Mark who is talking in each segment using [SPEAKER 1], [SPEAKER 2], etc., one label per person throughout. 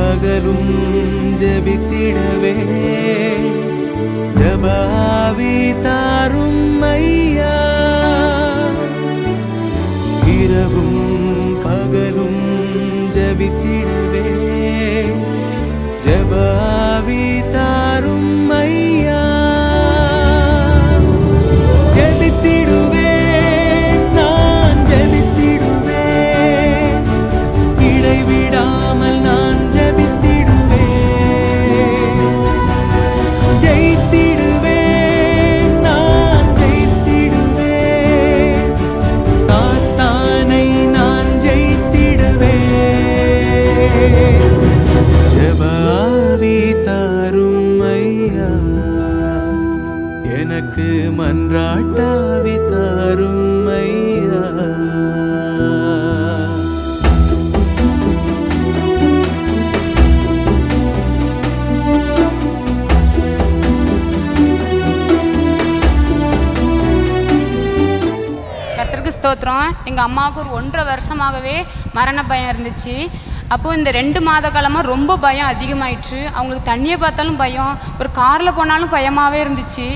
[SPEAKER 1] பகலும் ஜபித்திடவே ஜபாவி தாரும் ஐயா இரவும் பகலும் ஜபித்திடவே ஜபா மன்றாட்டாவி தாரும் ஐயா
[SPEAKER 2] ஸ்தோத்திரம் எங்கள் அம்மாவுக்கு ஒரு ஒன்றரை வருஷமாகவே மரண பயம் இருந்துச்சு அப்போது இந்த ரெண்டு மாத காலமாக ரொம்ப பயம் அதிகமாயிடுச்சு அவங்களுக்கு தண்ணியை பார்த்தாலும் பயம் ஒரு காரில் போனாலும் பயமாகவே இருந்துச்சு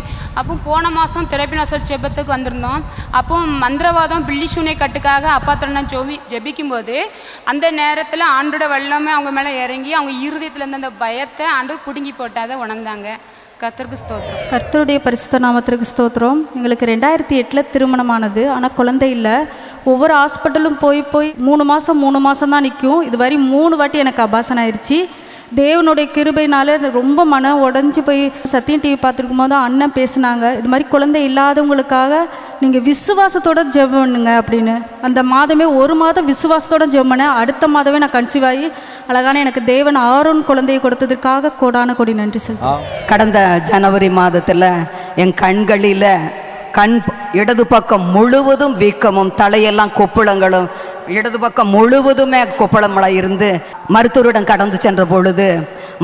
[SPEAKER 2] அப்போ போன மாதம் நசல் ஜெபத்துக்கு வந்திருந்தோம் அப்போ மந்திரவாதம் சூனை கட்டுக்காக அப்பா தரனை ஜோவி ஜபிக்கும் போது அந்த நேரத்தில் ஆண்டோட வெள்ளமே அவங்க மேலே இறங்கி அவங்க இருந்த அந்த பயத்தை ஆண்டு பிடுங்கி தான் உணர்ந்தாங்க கர்த்தருக்கு ஸ்தோத்திரம் கர்த்தருடைய பரிசுத்த நாமத்திற்கு ஸ்தோத்திரம் எங்களுக்கு ரெண்டாயிரத்தி எட்டில் திருமணமானது ஆனால் குழந்தை இல்லை ஒவ்வொரு ஹாஸ்பிட்டலும் போய் போய் மூணு மாதம் மூணு மாதம் தான் நிற்கும் இதுவரை மூணு வாட்டி எனக்கு அபாசனாயிருச்சு ஆயிடுச்சு தேவனுடைய கிருபைனால ரொம்ப மனம் உடஞ்சி போய் சத்தியம் டிவி பார்த்துருக்கும் போது அண்ணன் பேசினாங்க இது மாதிரி குழந்தை இல்லாதவங்களுக்காக நீங்கள் விசுவாசத்தோட ஜெபம் பண்ணுங்க அப்படின்னு அந்த மாதமே ஒரு மாதம் விசுவாசத்தோட ஜெபம் அடுத்த மாதமே நான் கன்சீவ் ஆகி அழகான எனக்கு தேவன் ஆரோன் குழந்தையை கொடுத்ததுக்காக கோடான கொடி
[SPEAKER 3] நன்றி சார் கடந்த ஜனவரி மாதத்தில் என் கண்களில் கண் இடது பக்கம் முழுவதும் வீக்கமும் தலையெல்லாம் கொப்புளங்களும் இடது பக்கம் முழுவதுமே கொப்பளமலாக இருந்து மருத்துவரிடம் கடந்து சென்ற பொழுது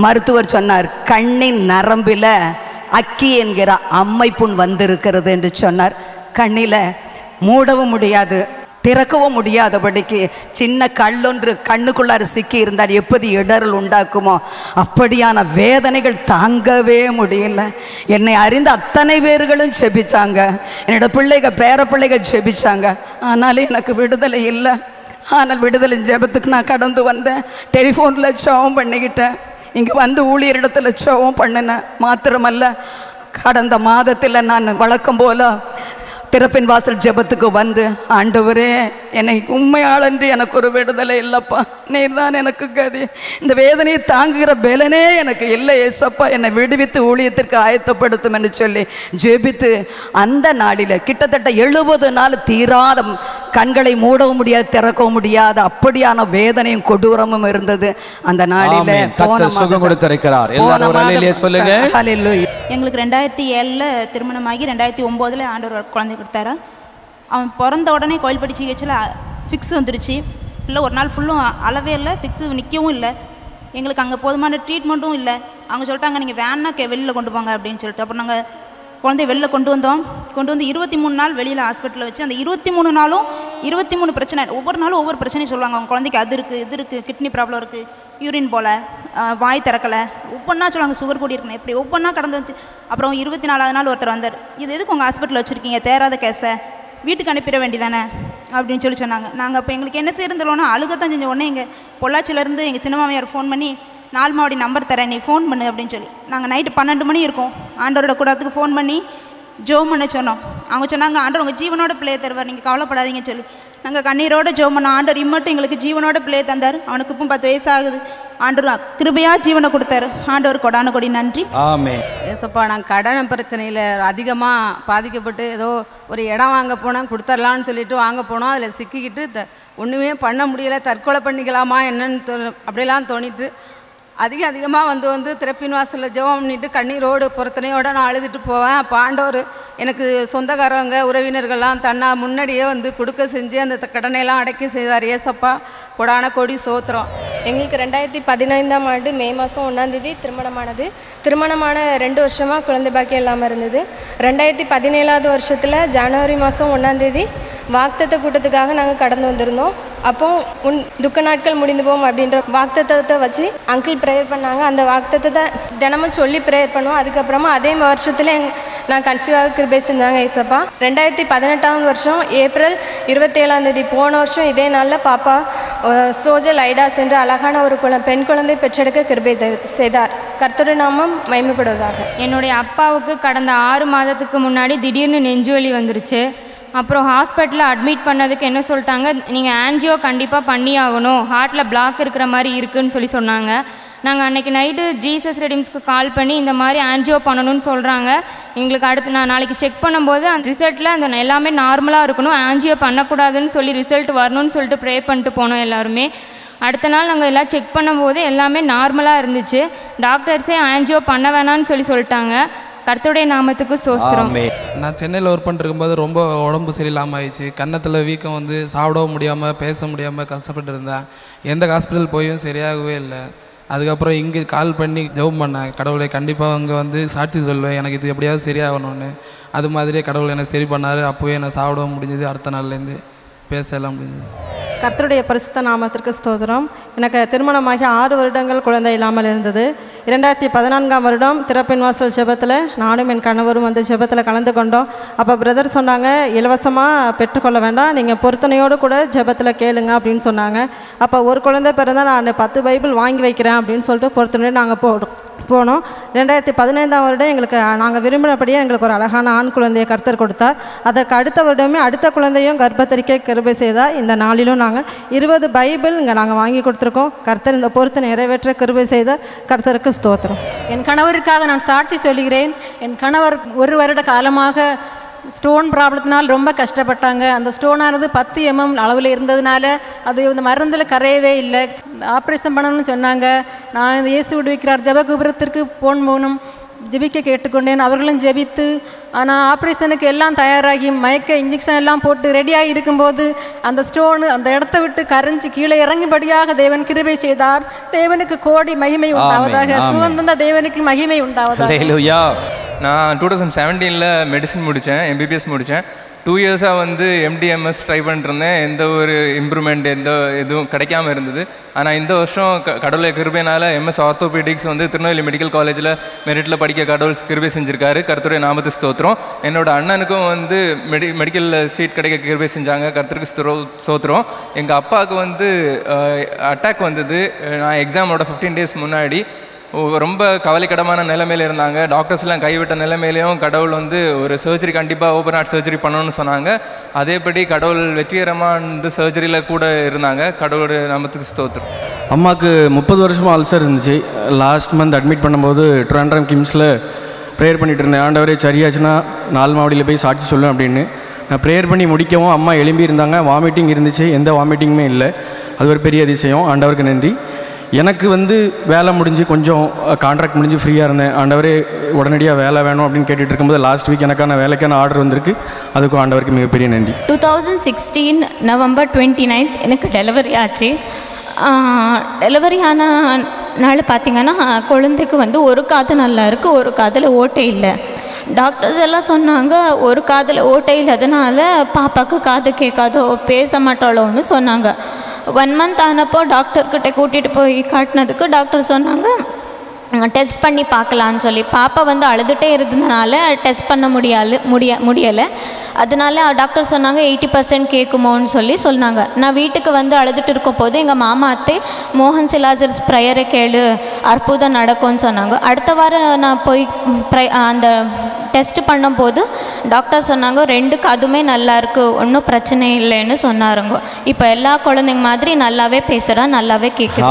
[SPEAKER 3] மருத்துவர் சொன்னார் கண்ணின் நரம்பில் அக்கி என்கிற அம்மை புண் வந்திருக்கிறது என்று சொன்னார் கண்ணில் மூடவும் முடியாது திறக்கவும் முடியாதபடிக்கு சின்ன கல்லொன்று கண்ணுக்குள்ளார சிக்கி இருந்தால் எப்படி இடரல் உண்டாக்குமோ அப்படியான வேதனைகள் தாங்கவே முடியல என்னை அறிந்த அத்தனை பேர்களும் செபிச்சாங்க என்னோட பிள்ளைகள் பேர பிள்ளைகள் செபிச்சாங்க ஆனாலும் எனக்கு விடுதலை இல்லை ஆனால் விடுதலை ஜெபத்துக்கு நான் கடந்து வந்தேன் டெலிஃபோனில் சவம் பண்ணிக்கிட்டேன் இங்கே வந்து ஊழியரிடத்தில் சவம் பண்ணினேன் மாத்திரமல்ல கடந்த மாதத்தில் நான் வழக்கம் போல் திறப்பின் வாசல் ஜபத்துக்கு வந்து ஆண்டவரே என்னை உண்மையாளன்று எனக்கு ஒரு விடுதலை இல்லைப்பா நீர் தான் எனக்கு கதி இந்த வேதனையை தாங்குகிற பலனே எனக்கு இல்லை ஏசப்பா என்னை விடுவித்து ஊழியத்திற்கு ஆயத்தப்படுத்தும் என்று சொல்லி ஜெபித்து அந்த நாளில் கிட்டத்தட்ட எழுபது நாள் தீராத கண்களை மூடவும் முடியாது திறக்கவும் முடியாது அப்படியான வேதனையும் கொடூரமும் இருந்தது அந்த நாளில்
[SPEAKER 2] எங்களுக்கு ரெண்டாயிரத்தி ஏழில் திருமணமாகி ரெண்டாயிரத்தி ஒம்போதில் ஆண்டவர் குழந்தை கொடுத்தாரு அவன் பிறந்த உடனே கோயில் படித்து வச்சில் ஃபிக்ஸ் வந்துருச்சு இல்லை ஒரு நாள் ஃபுல்லும் அளவே இல்லை ஃபிக்ஸு நிற்கவும் இல்லை எங்களுக்கு அங்கே போதுமான ட்ரீட்மெண்ட்டும் இல்லை அவங்க சொல்லிட்டாங்க நீங்கள் வேன்னா வெளியில் கொண்டு போங்க அப்படின்னு சொல்லிட்டு அப்புறம் நாங்கள் குழந்தைய வெளில கொண்டு வந்தோம் கொண்டு வந்து இருபத்தி மூணு நாள் வெளியில் ஹாஸ்பிட்டலில் வச்சு அந்த இருபத்தி மூணு நாளும் இருபத்தி மூணு பிரச்சனை ஒவ்வொரு நாளும் ஒவ்வொரு பிரச்சனையும் சொல்லுவாங்க அவங்க குழந்தைக்கு அது இருக்குது இது இருக்குது கிட்னி ப்ராப்ளம் இருக்குது யூரின் போல் வாய் திறக்கலை ஒவ்வொன்றா சொல்லுவாங்க சுகர் கூடி இருக்கணும் எப்படி ஒவ்வொன்றா கடந்து வந்துச்சு அப்புறம் இருபத்தி நாலாவது நாள் ஒருத்தர் வந்தார் இது எதுக்கு உங்கள் ஹாஸ்பிட்டலில் வச்சுருக்கீங்க தேராத கேஸை வீட்டுக்கு அனுப்பிட வேண்டிதானே அப்படின்னு சொல்லி சொன்னாங்க நாங்கள் அப்போ எங்களுக்கு என்ன செய்யிருந்தோம்னா அழுகத்தான் செஞ்ச உடனே எங்கள் பொள்ளாச்சியிலேருந்து எங்கள் சின்ன மாமியார் ஃபோன் பண்ணி நாலு மாவடி நம்பர் தரேன் நீ ஃபோன் பண்ணு அப்படின்னு சொல்லி நாங்கள் நைட்டு பன்னெண்டு மணி இருக்கோம் ஆண்டவரோட கூடத்துக்கு ஃபோன் பண்ணி ஜோம் பண்ண சொன்னோம் அவங்க சொன்னாங்க ஆண்டர் உங்கள் ஜீவனோட பிள்ளையை தருவார் நீங்கள் கவலைப்படாதீங்கன்னு சொல்லி நாங்கள் கண்ணீரோட ஜோம் பண்ணோம் ஆண்டவர் இம்மட்டும் எங்களுக்கு ஜீவனோட பிள்ளையை தந்தார் அவனுக்கு இப்போ பத்து வயசு ஆகுது ஆண்டவர் கிருபையா ஜீவனை கொடுத்தாரு ஆண்டவர் கொடான கொடி நன்றி ஆமே ஏசப்பா நான் கடன் பிரச்சனையில் அதிகமாக பாதிக்கப்பட்டு ஏதோ ஒரு இடம் வாங்க போனால் கொடுத்துர்லான்னு சொல்லிட்டு வாங்க போனோம் அதில் சிக்கிக்கிட்டு ஒன்றுமே பண்ண முடியலை தற்கொலை பண்ணிக்கலாமா என்னன்னு அப்படிலாம் தோணிட்டு அதிக அதிகமாக வந்து வந்து திறப்பின் வாசலில் ஜெபம் பண்ணிட்டு கண்ணீரோடு பொருத்தனையோடு நான் அழுதுட்டு போவேன் பாண்டோர் எனக்கு சொந்தக்காரவங்க உறவினர்கள்லாம் தன்னா முன்னாடியே வந்து கொடுக்க செஞ்சு அந்த கடனையெல்லாம் அடைக்க செய்தார் ஏசப்பா கொடான கொடி சோத்திரம் எங்களுக்கு ரெண்டாயிரத்தி பதினைந்தாம் ஆண்டு மே மாதம் ஒன்றாந்தேதி திருமணமானது திருமணமான ரெண்டு வருஷமாக குழந்தை பாக்கியம் இல்லாமல் இருந்தது ரெண்டாயிரத்தி பதினேழாவது வருஷத்தில் ஜனவரி மாதம் ஒன்றாந்தேதி வாக்தத்த கூட்டத்துக்காக நாங்கள் கடந்து வந்திருந்தோம் அப்போது உன் துக்க நாட்கள் முடிந்து போவோம் அப்படின்ற வாக்தத்தத்தை வச்சு அங்கிள் ப்ரேயர் பண்ணாங்க அந்த வாக்குத்தத்தை தான் தினமும் சொல்லி ப்ரேயர் பண்ணுவோம் அதுக்கப்புறமா அதே வருஷத்தில் எங் நான் கன்சீவாக கிருபை செஞ்சாங்க ஐசப்பா ரெண்டாயிரத்தி பதினெட்டாம் வருஷம் ஏப்ரல் இருபத்தேழாந்தேதி தேதி போன வருஷம் இதே நாளில் பாப்பா சோஜல் ஐடா சென்று அழகான ஒரு குழ பெண் குழந்தை பெற்றெடுக்க கிருபை செய்தார் கர்த்தரு நாமம் மயமப்படுவதாக என்னுடைய அப்பாவுக்கு கடந்த ஆறு மாதத்துக்கு முன்னாடி திடீர்னு நெஞ்சுவலி வந்துருச்சு அப்புறம் ஹாஸ்பிட்டலில் அட்மிட் பண்ணதுக்கு என்ன சொல்லிட்டாங்க நீங்கள் ஆன்ஜியோ கண்டிப்பாக பண்ணி ஆகணும் ஹார்ட்டில் பிளாக் இருக்கிற மாதிரி இருக்குதுன்னு சொல்லி சொன்னாங்க நாங்கள் அன்றைக்கி நைட்டு ஜீசஸ் ரெடிம்ஸ்க்கு கால் பண்ணி இந்த மாதிரி ஆன்ஜியோ பண்ணணும்னு சொல்கிறாங்க எங்களுக்கு அடுத்து நான் நாளைக்கு செக் பண்ணும்போது அந்த ரிசல்ட்டில் அந்த எல்லாமே நார்மலாக இருக்கணும் ஆன்ஜியோ பண்ணக்கூடாதுன்னு சொல்லி ரிசல்ட் வரணும்னு சொல்லிட்டு ப்ரே பண்ணிட்டு போனோம் எல்லாருமே அடுத்த நாள் நாங்கள் எல்லாம் செக் பண்ணும்போது எல்லாமே நார்மலாக இருந்துச்சு டாக்டர்ஸே ஆன்ஜியோ பண்ண வேணான்னு சொல்லி சொல்லிட்டாங்க கர்த்தருடைய நாமத்துக்கு சோஸ்திரம்
[SPEAKER 4] நான் சென்னையில் ஒர்க் பண்ணிருக்கும்போது ரொம்ப உடம்பு சரியில்லாமல் ஆயிடுச்சு கன்னத்தில் வீக்கம் வந்து சாப்பிடவும் முடியாமல் பேச முடியாமல் கஷ்டப்பட்டு இருந்தேன் எந்த ஹாஸ்பிட்டல் போயும் சரியாகவே இல்லை அதுக்கப்புறம் இங்கே கால் பண்ணி ஜெபம் பண்ணேன் கடவுளை கண்டிப்பாக அங்கே வந்து சாட்சி சொல்வேன் எனக்கு இது எப்படியாவது சரியாகணும்னு அது மாதிரியே கடவுள் என்னை சரி பண்ணார் அப்போவே என்னை சாப்பிடவும் முடிஞ்சது அடுத்த நாள்லேருந்து பேசலாம் முடிஞ்சது
[SPEAKER 2] கர்த்தருடைய பரிசுத்த நாமத்திற்கு ஸ்தோத்திரம் எனக்கு திருமணமாகி ஆறு வருடங்கள் குழந்தை இல்லாமல் இருந்தது இரண்டாயிரத்தி பதினான்காம் வருடம் திறப்பின் வாசல் ஜெபத்தில் நானும் என் கணவரும் வந்து ஜெபத்தில் கலந்து கொண்டோம் அப்போ பிரதர் சொன்னாங்க இலவசமாக பெற்றுக்கொள்ள வேண்டாம் நீங்கள் பொருத்தனையோடு கூட ஜெபத்தில் கேளுங்க அப்படின்னு சொன்னாங்க அப்போ ஒரு குழந்தை பிறந்தால் நான் பத்து பைபிள் வாங்கி வைக்கிறேன் அப்படின்னு சொல்லிட்டு பொருத்தனையோடு நாங்கள் போடும் போனோம் ரெண்டாயிரத்தி பதினைந்தாம் வருடம் எங்களுக்கு நாங்கள் விரும்பினபடியே எங்களுக்கு ஒரு அழகான ஆண் குழந்தையை கருத்தர் கொடுத்தார் அதற்கு அடுத்த வருடமே அடுத்த குழந்தையும் கர்ப்பத்தரிக்கை கிருபை செய்தால் இந்த நாளிலும் நாங்கள் இருபது பைபிள் இங்கே நாங்கள் வாங்கி கொடுத்துருக்கோம் கர்த்தர் இந்த பொறுத்து நிறைவேற்ற கிருபை செய்த கர்த்தருக்கு கர்த்தருக்கு ஸ்தோத்திரம்
[SPEAKER 1] என்
[SPEAKER 3] கணவருக்காக நான் சாட்சி சொல்கிறேன் என் கணவர் ஒரு வருட காலமாக ஸ்டோன் ப்ராப்ளத்தினால் ரொம்ப கஷ்டப்பட்டாங்க அந்த ஸ்டோனானது பத்து எம்எம் அளவில் இருந்ததுனால அது இந்த மருந்தில் கரையவே இல்லை ஆப்ரேஷன் பண்ணணும்னு சொன்னாங்க நான் இயேசு விடுவிக்கிறார் ஜபகுபுரத்திற்கு போன் போகணும் ஜெபிக்க கேட்டுக்கொண்டேன் அவர்களும் ஜெபித்து ஆனால் ஆப்ரேஷனுக்கு எல்லாம் தயாராகி மயக்க இன்ஜெக்ஷன் எல்லாம் போட்டு ரெடியாக இருக்கும்போது அந்த ஸ்டோனு அந்த இடத்த விட்டு கரைஞ்சி கீழே இறங்கும்படியாக தேவன் கிருபை செய்தார் தேவனுக்கு கோடி மகிமை உண்டாவதாக சுகந்தந்த தேவனுக்கு மகிமை உண்டாவதாக
[SPEAKER 4] நான் டூ தௌசண்ட் செவன்டீனில் மெடிசன் முடித்தேன் எம்பிபிஎஸ் முடித்தேன் டூ இயர்ஸாக வந்து எம்டிஎம்எஸ் ட்ரை பண்ணிருந்தேன் எந்த ஒரு இம்ப்ரூவ்மெண்ட் எந்த எதுவும் கிடைக்காம இருந்தது ஆனால் இந்த வருஷம் கடவுளை கிருபையினால் எம்எஸ் ஆர்த்தோபீடிக்ஸ் வந்து திருநெல்வேலி மெடிக்கல் காலேஜில் மெரிட்டில் படிக்க கடவுள் கிருபை செஞ்சுருக்காரு கருத்துடைய நாமத்து ஸ்தோத்திரம் என்னோடய அண்ணனுக்கும் வந்து மெடி மெடிக்கலில் சீட் கிடைக்க கிருபை செஞ்சாங்க கருத்துக்கு ஸ்தோ ஸ்தோத்திரம் எங்கள் அப்பாவுக்கு வந்து அட்டாக் வந்தது நான் எக்ஸாமோட ஃபிஃப்டீன் டேஸ் முன்னாடி ரொம்ப கவலைக்கிடமான நிலைமையில் இருந்தாங்க டாக்டர்ஸ்லாம் கைவிட்ட நிலைமையிலையும் கடவுள் வந்து ஒரு சர்ஜரி கண்டிப்பாக ஓப்பன் ஹார்ட் சர்ஜரி பண்ணணும்னு சொன்னாங்க அதேபடி கடவுள் வெற்றிகரமாக வந்து சர்ஜரியில் கூட இருந்தாங்க கடவுள் நமத்துக்கு ஸ்தோத்திரம் அம்மாவுக்கு முப்பது வருஷமாக அல்சர் இருந்துச்சு லாஸ்ட் மந்த் அட்மிட் பண்ணும்போது ட்ராண்ட்ரம் கிம்ஸில் ப்ரேயர் பண்ணிகிட்டு இருந்தேன் ஆண்டவரே சரியாச்சுன்னா நாலு மாவடியில் போய் சாட்சி சொல்லுவேன் அப்படின்னு நான் ப்ரேயர் பண்ணி முடிக்கவும் அம்மா எழும்பி இருந்தாங்க வாமிட்டிங் இருந்துச்சு எந்த வாமிட்டிங்குமே இல்லை அது ஒரு பெரிய அதிசயம் ஆண்டவருக்கு நன்றி எனக்கு வந்து வேலை முடிஞ்சு கொஞ்சம் கான்ட்ராக்ட் முடிஞ்சு ஃப்ரீயாக இருந்தேன் ஆண்டவரே உடனடியாக வேலை வேணும் அப்படின்னு கேட்டுட்டு இருக்கும்போது லாஸ்ட் வீக் எனக்கான வேலைக்கான ஆர்டர் வந்திருக்கு அதுக்கும் ஆண்டவருக்கு மிகப்பெரிய நன்றி
[SPEAKER 2] two thousand sixteen November twenty ninth எனக்கு டெலிவரி ஆச்சு டெலிவரி ஆன நாள் பார்த்திங்கன்னா குழந்தைக்கு வந்து ஒரு காது நல்லா இருக்குது ஒரு காதில் ஓட்டை இல்லை டாக்டர்ஸ் எல்லாம் சொன்னாங்க ஒரு காதில் ஓட்டை இல்லாதனால பாப்பாவுக்கு காது கேட்காதோ பேச மாட்டாளோன்னு சொன்னாங்க ஒன் மந்த் ஆனப்போ டாக்டர்கிட்ட கூட்டிகிட்டு போய் காட்டினதுக்கு டாக்டர் சொன்னாங்க டெஸ்ட் பண்ணி பார்க்கலான்னு சொல்லி பாப்பா வந்து அழுதுகிட்டே இருந்ததுனால டெஸ்ட் பண்ண முடியாது முடிய முடியலை அதனால டாக்டர் சொன்னாங்க எயிட்டி பர்சன்ட் கேட்குமோன்னு சொல்லி சொன்னாங்க நான் வீட்டுக்கு வந்து அழுதுட்டு இருக்கும் போது எங்கள் மாமா அத்தை மோகன் சிலாசர்ஸ் ப்ரையரை கேளு அற்புதம் நடக்கும்னு சொன்னாங்க அடுத்த வாரம் நான் போய் ப்ரை அந்த டெஸ்ட் பண்ணும்போது டாக்டர் சொன்னாங்க ரெண்டுக்கு அதுவுமே நல்லாயிருக்கு ஒன்றும் பிரச்சனை இல்லைன்னு சொன்னாருங்க இப்போ எல்லா குழந்தைங்க மாதிரி நல்லாவே பேசுகிறேன் நல்லாவே கேட்குது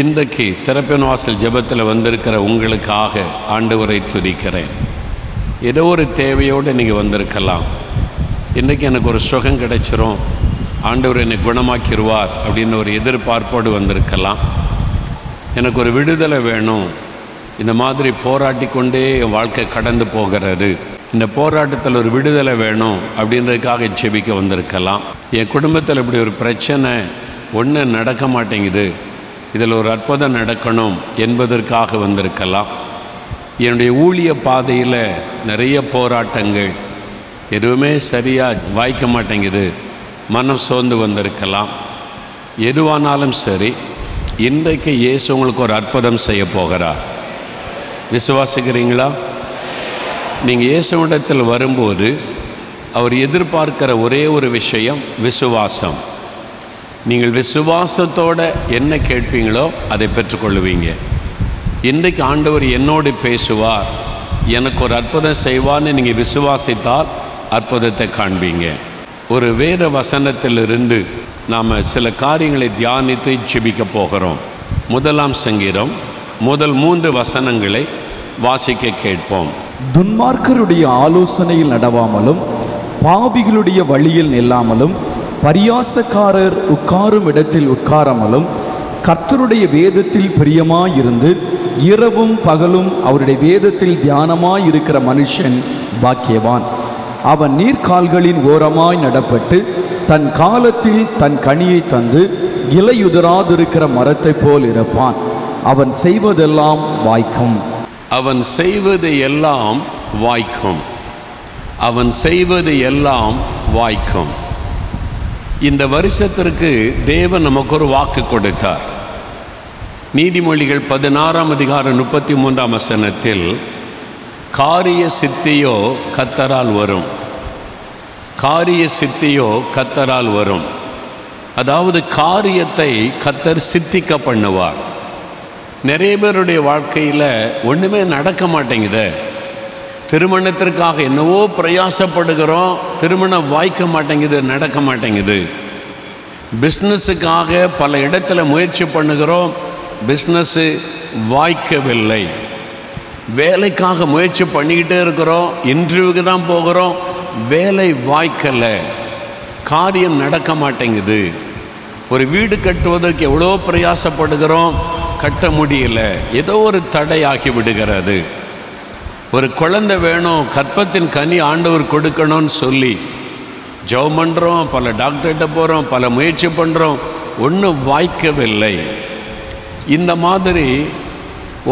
[SPEAKER 5] இன்றைக்கு திறப்பின் வாசல் ஜபத்தில் வந்திருக்கிற உங்களுக்காக ஆண்டவரை துதிக்கிறேன் ஏதோ ஒரு தேவையோடு நீங்கள் வந்திருக்கலாம் இன்றைக்கி எனக்கு ஒரு சுகம் கிடைச்சிரும் ஆண்டவர் என்னை குணமாக்கிடுவார் அப்படின்னு ஒரு எதிர்பார்ப்போடு வந்திருக்கலாம் எனக்கு ஒரு விடுதலை வேணும் இந்த மாதிரி போராட்டி கொண்டே என் வாழ்க்கை கடந்து போகிறது இந்த போராட்டத்தில் ஒரு விடுதலை வேணும் அப்படின்றதுக்காக ஜெபிக்க வந்திருக்கலாம் என் குடும்பத்தில் இப்படி ஒரு பிரச்சனை ஒன்று நடக்க மாட்டேங்குது இதில் ஒரு அற்புதம் நடக்கணும் என்பதற்காக வந்திருக்கலாம் என்னுடைய ஊழிய பாதையில் நிறைய போராட்டங்கள் எதுவுமே சரியாக வாய்க்க மாட்டேங்குது மனம் சோர்ந்து வந்திருக்கலாம் எதுவானாலும் சரி இன்றைக்கு இயேசு உங்களுக்கு ஒரு அற்புதம் செய்ய போகிறார் விசுவாசிக்கிறீங்களா நீங்கள் இயேசு இடத்தில் வரும்போது அவர் எதிர்பார்க்கிற ஒரே ஒரு விஷயம் விசுவாசம் நீங்கள் விசுவாசத்தோடு என்ன கேட்பீங்களோ அதை பெற்றுக்கொள்ளுவீங்க இன்றைக்கு ஆண்டவர் என்னோடு பேசுவார் எனக்கு ஒரு அற்புதம் செய்வார்னு நீங்கள் விசுவாசித்தால் அற்புதத்தை காண்பீங்க ஒரு வேறு வசனத்திலிருந்து நாம் சில காரியங்களை தியானித்து ஜெபிக்க போகிறோம் முதலாம் சங்கீதம் முதல் மூன்று வசனங்களை வாசிக்க கேட்போம்
[SPEAKER 4] துன்மார்க்கருடைய ஆலோசனையில் நடவாமலும் பாவிகளுடைய வழியில் நில்லாமலும் பரியாசக்காரர் உட்காரும் இடத்தில் உட்காராமலும் கர்த்தருடைய வேதத்தில் பிரியமாயிருந்து இரவும் பகலும் அவருடைய வேதத்தில் தியானமாயிருக்கிற மனுஷன் பாக்கியவான் அவன் நீர்க்கால்களின் ஓரமாய் நடப்பட்டு தன் காலத்தில் தன் கனியை தந்து இலையுதிராதிருக்கிற மரத்தை போல் இருப்பான் அவன் செய்வதெல்லாம் வாய்க்கும்
[SPEAKER 5] அவன் செய்வது எல்லாம் வாய்க்கும் அவன் செய்வது எல்லாம் வாய்க்கும் இந்த வருஷத்திற்கு தேவன் நமக்கு ஒரு வாக்கு கொடுத்தார் நீதிமொழிகள் பதினாறாம் அதிகாரம் முப்பத்தி மூன்றாம் வசனத்தில் காரிய சித்தியோ கத்தரால் வரும் காரிய சித்தியோ கத்தரால் வரும் அதாவது காரியத்தை கத்தர் சித்திக்க பண்ணுவார் நிறைய பேருடைய வாழ்க்கையில் ஒன்றுமே நடக்க மாட்டேங்குது திருமணத்திற்காக என்னவோ பிரயாசப்படுகிறோம் திருமணம் வாய்க்க மாட்டேங்குது நடக்க மாட்டேங்குது பிஸ்னஸுக்காக பல இடத்துல முயற்சி பண்ணுகிறோம் பிஸ்னஸ்ஸு வாய்க்கவில்லை வேலைக்காக முயற்சி பண்ணிக்கிட்டே இருக்கிறோம் இன்டர்வியூக்கு தான் போகிறோம் வேலை வாய்க்கலை காரியம் நடக்க மாட்டேங்குது ஒரு வீடு கட்டுவதற்கு எவ்வளோ பிரயாசப்படுகிறோம் கட்ட முடியல ஏதோ ஒரு தடையாகி விடுகிறது ஒரு குழந்தை வேணும் கற்பத்தின் கனி ஆண்டவர் கொடுக்கணும்னு சொல்லி ஜவ் பண்ணுறோம் பல டாக்டர்கிட்ட போகிறோம் பல முயற்சி பண்ணுறோம் ஒன்றும் வாய்க்கவில்லை இந்த மாதிரி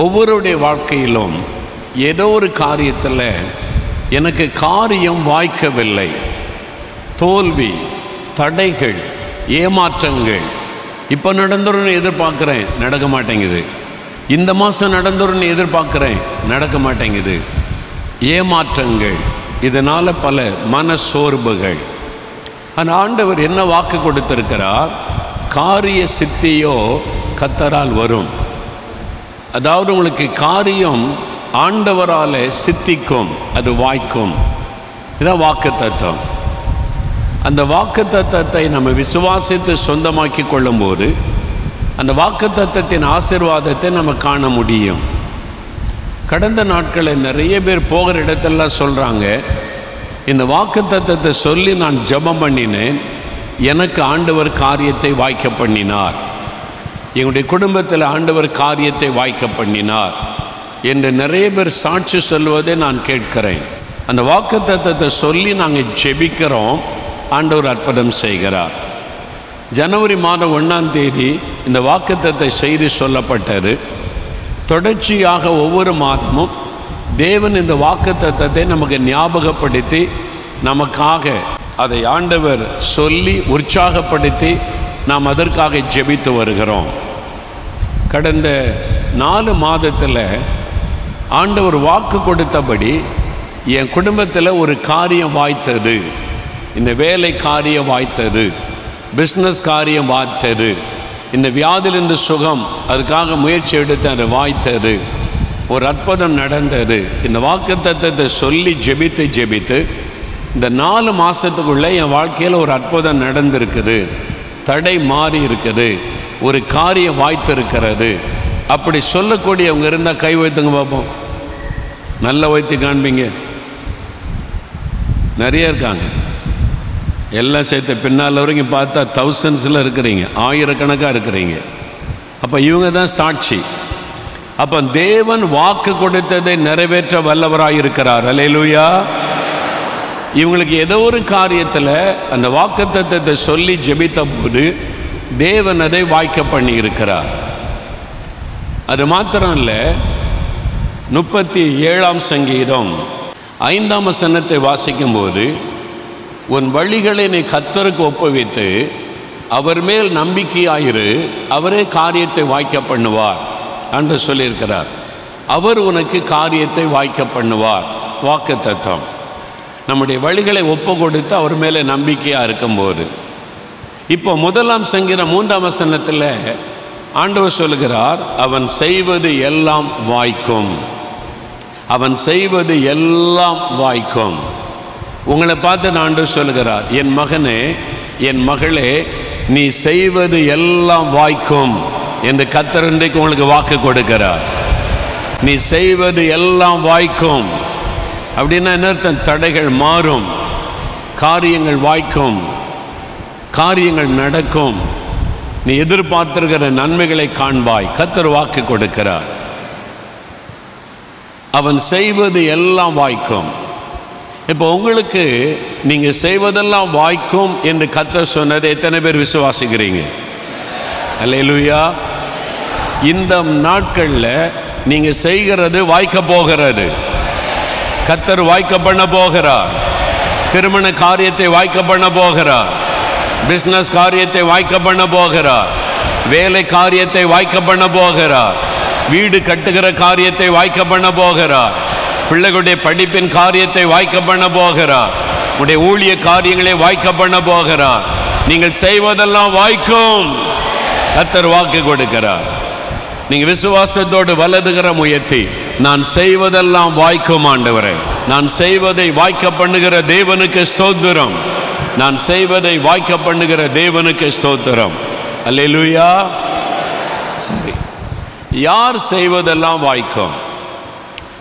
[SPEAKER 5] ஒவ்வொருடைய வாழ்க்கையிலும் ஏதோ ஒரு காரியத்தில் எனக்கு காரியம் வாய்க்கவில்லை தோல்வி தடைகள் ஏமாற்றங்கள் இப்போ நடந்துடும் எதிர்பார்க்குறேன் நடக்க மாட்டேங்குது இந்த மாதம் நடந்துரும்னு எதிர்பார்க்குறேன் நடக்க மாட்டேங்குது ஏமாற்றங்கள் இதனால் பல மன சோர்வுகள் ஆனால் ஆண்டவர் என்ன வாக்கு கொடுத்துருக்கிறார் காரிய சித்தியோ கத்தரால் வரும் அதாவது உங்களுக்கு காரியம் ஆண்டவரால் சித்திக்கும் அது வாய்க்கும் இதான் வாக்கு தத்துவம் அந்த வாக்கு தத்துவத்தை நம்ம விசுவாசித்து சொந்தமாக்கி கொள்ளும்போது அந்த வாக்கு தத்துவத்தின் ஆசிர்வாதத்தை நம்ம காண முடியும் கடந்த நாட்களில் நிறைய பேர் போகிற இடத்தெல்லாம் சொல்கிறாங்க இந்த வாக்கு தத்துவத்தை சொல்லி நான் ஜபம் பண்ணினேன் எனக்கு ஆண்டவர் காரியத்தை வாய்க்க பண்ணினார் எங்களுடைய குடும்பத்தில் ஆண்டவர் காரியத்தை வாய்க்க பண்ணினார் என்று நிறைய பேர் சாட்சி சொல்வதை நான் கேட்கிறேன் அந்த வாக்கு தத்துவத்தை சொல்லி நாங்கள் ஜெபிக்கிறோம் ஆண்டவர் அற்புதம் செய்கிறார் ஜனவரி மாதம் ஒன்றாம் தேதி இந்த வாக்குத்தத்தை செய்தி சொல்லப்பட்டது தொடர்ச்சியாக ஒவ்வொரு மாதமும் தேவன் இந்த வாக்குத்தத்தை நமக்கு ஞாபகப்படுத்தி நமக்காக அதை ஆண்டவர் சொல்லி உற்சாகப்படுத்தி நாம் அதற்காக ஜெபித்து வருகிறோம் கடந்த நாலு மாதத்தில் ஆண்டவர் வாக்கு கொடுத்தபடி என் குடும்பத்தில் ஒரு காரியம் வாய்த்தது இந்த வேலை காரியம் வாய்த்தது பிஸ்னஸ் காரியம் வாய்த்தரு இந்த வியாதிலிருந்து சுகம் அதுக்காக முயற்சி எடுத்து அதை வாய்த்தரு ஒரு அற்புதம் நடந்தது இந்த வாக்கு தத்துவத்தை சொல்லி ஜெபித்து ஜெபித்து இந்த நாலு மாதத்துக்குள்ளே என் வாழ்க்கையில் ஒரு அற்புதம் நடந்திருக்குது தடை மாறி இருக்குது ஒரு காரியம் வாய்த்திருக்கிறது அப்படி சொல்லக்கூடியவங்க இருந்தால் கை வைத்துங்க பார்ப்போம் நல்ல வைத்து காண்பீங்க நிறைய இருக்காங்க எல்லாம் சேர்த்து பின்னால் வரைக்கும் பார்த்தா தௌசண்ட்ஸில் இருக்கிறீங்க ஆயிரக்கணக்காக இருக்கிறீங்க அப்போ இவங்க தான் சாட்சி அப்போ தேவன் வாக்கு கொடுத்ததை நிறைவேற்ற வல்லவராக இருக்கிறார் அலையலூயா இவங்களுக்கு ஏதோ ஒரு காரியத்தில் அந்த வாக்கு தத்துவத்தை சொல்லி ஜெபித்த போது தேவன் அதை வாய்க்க பண்ணி இருக்கிறார் அது மாத்திரம் இல்லை முப்பத்தி ஏழாம் சங்கீதம் ஐந்தாம் வசனத்தை வாசிக்கும்போது உன் வழிகளை நீ கத்தருக்கு ஒப்புவித்து அவர் மேல் நம்பிக்கையாயிரு அவரே காரியத்தை வாய்க்க பண்ணுவார் என்று சொல்லியிருக்கிறார் அவர் உனக்கு காரியத்தை வாய்க்க பண்ணுவார் வாக்கு தத்துவம் நம்முடைய வழிகளை ஒப்பு கொடுத்து அவர் மேலே நம்பிக்கையாக இருக்கும்போது இப்போ முதலாம் சங்கிற மூன்றாம் வசனத்தில் ஆண்டவர் சொல்லுகிறார் அவன் செய்வது எல்லாம் வாய்க்கும் அவன் செய்வது எல்லாம் வாய்க்கும் உங்களை பார்த்து நான் சொல்கிறார் என் மகனே என் மகளே நீ செய்வது எல்லாம் வாய்க்கும் என்று கத்தர் உங்களுக்கு வாக்கு கொடுக்கிறார் நீ செய்வது எல்லாம் வாய்க்கும் அப்படின்னா என்ன அர்த்தம் தடைகள் மாறும் காரியங்கள் வாய்க்கும் காரியங்கள் நடக்கும் நீ எதிர்பார்த்திருக்கிற நன்மைகளை காண்பாய் கத்தர் வாக்கு கொடுக்கிறார் அவன் செய்வது எல்லாம் வாய்க்கும் இப்போ உங்களுக்கு நீங்கள் செய்வதெல்லாம் வாய்க்கும் என்று கத்த சொன்னது எத்தனை பேர் விசுவாசிக்கிறீங்க அல்லையா இந்த நாட்களில் நீங்கள் செய்கிறது வாய்க்க போகிறது கத்தர் வாய்க்க பண்ண போகிறார் திருமண காரியத்தை வாய்க்க பண்ண போகிறார் பிஸ்னஸ் காரியத்தை வாய்க்க பண்ண போகிறார் வேலை காரியத்தை வாய்க்க பண்ண போகிறார் வீடு கட்டுகிற காரியத்தை வாய்க்க பண்ண போகிறார் பிள்ளைகளுடைய படிப்பின் காரியத்தை வாய்க்க பண்ண போகிறார் உடைய ஊழிய காரியங்களை வாய்க்க பண்ண போகிறார் நீங்கள் செய்வதெல்லாம் வாய்க்கும் கத்தர் வாக்கு கொடுக்கிறார் நீங்க விசுவாசத்தோடு வலதுகிற முயற்சி நான் செய்வதெல்லாம் வாய்க்கும் ஆண்டவரே நான் செய்வதை வாய்க்க பண்ணுகிற தேவனுக்கு ஸ்தோத்திரம் நான் செய்வதை வாய்க்க பண்ணுகிற தேவனுக்கு ஸ்தோத்திரம் அல்லேலூயா சரி யார் செய்வதெல்லாம் வாய்க்கும்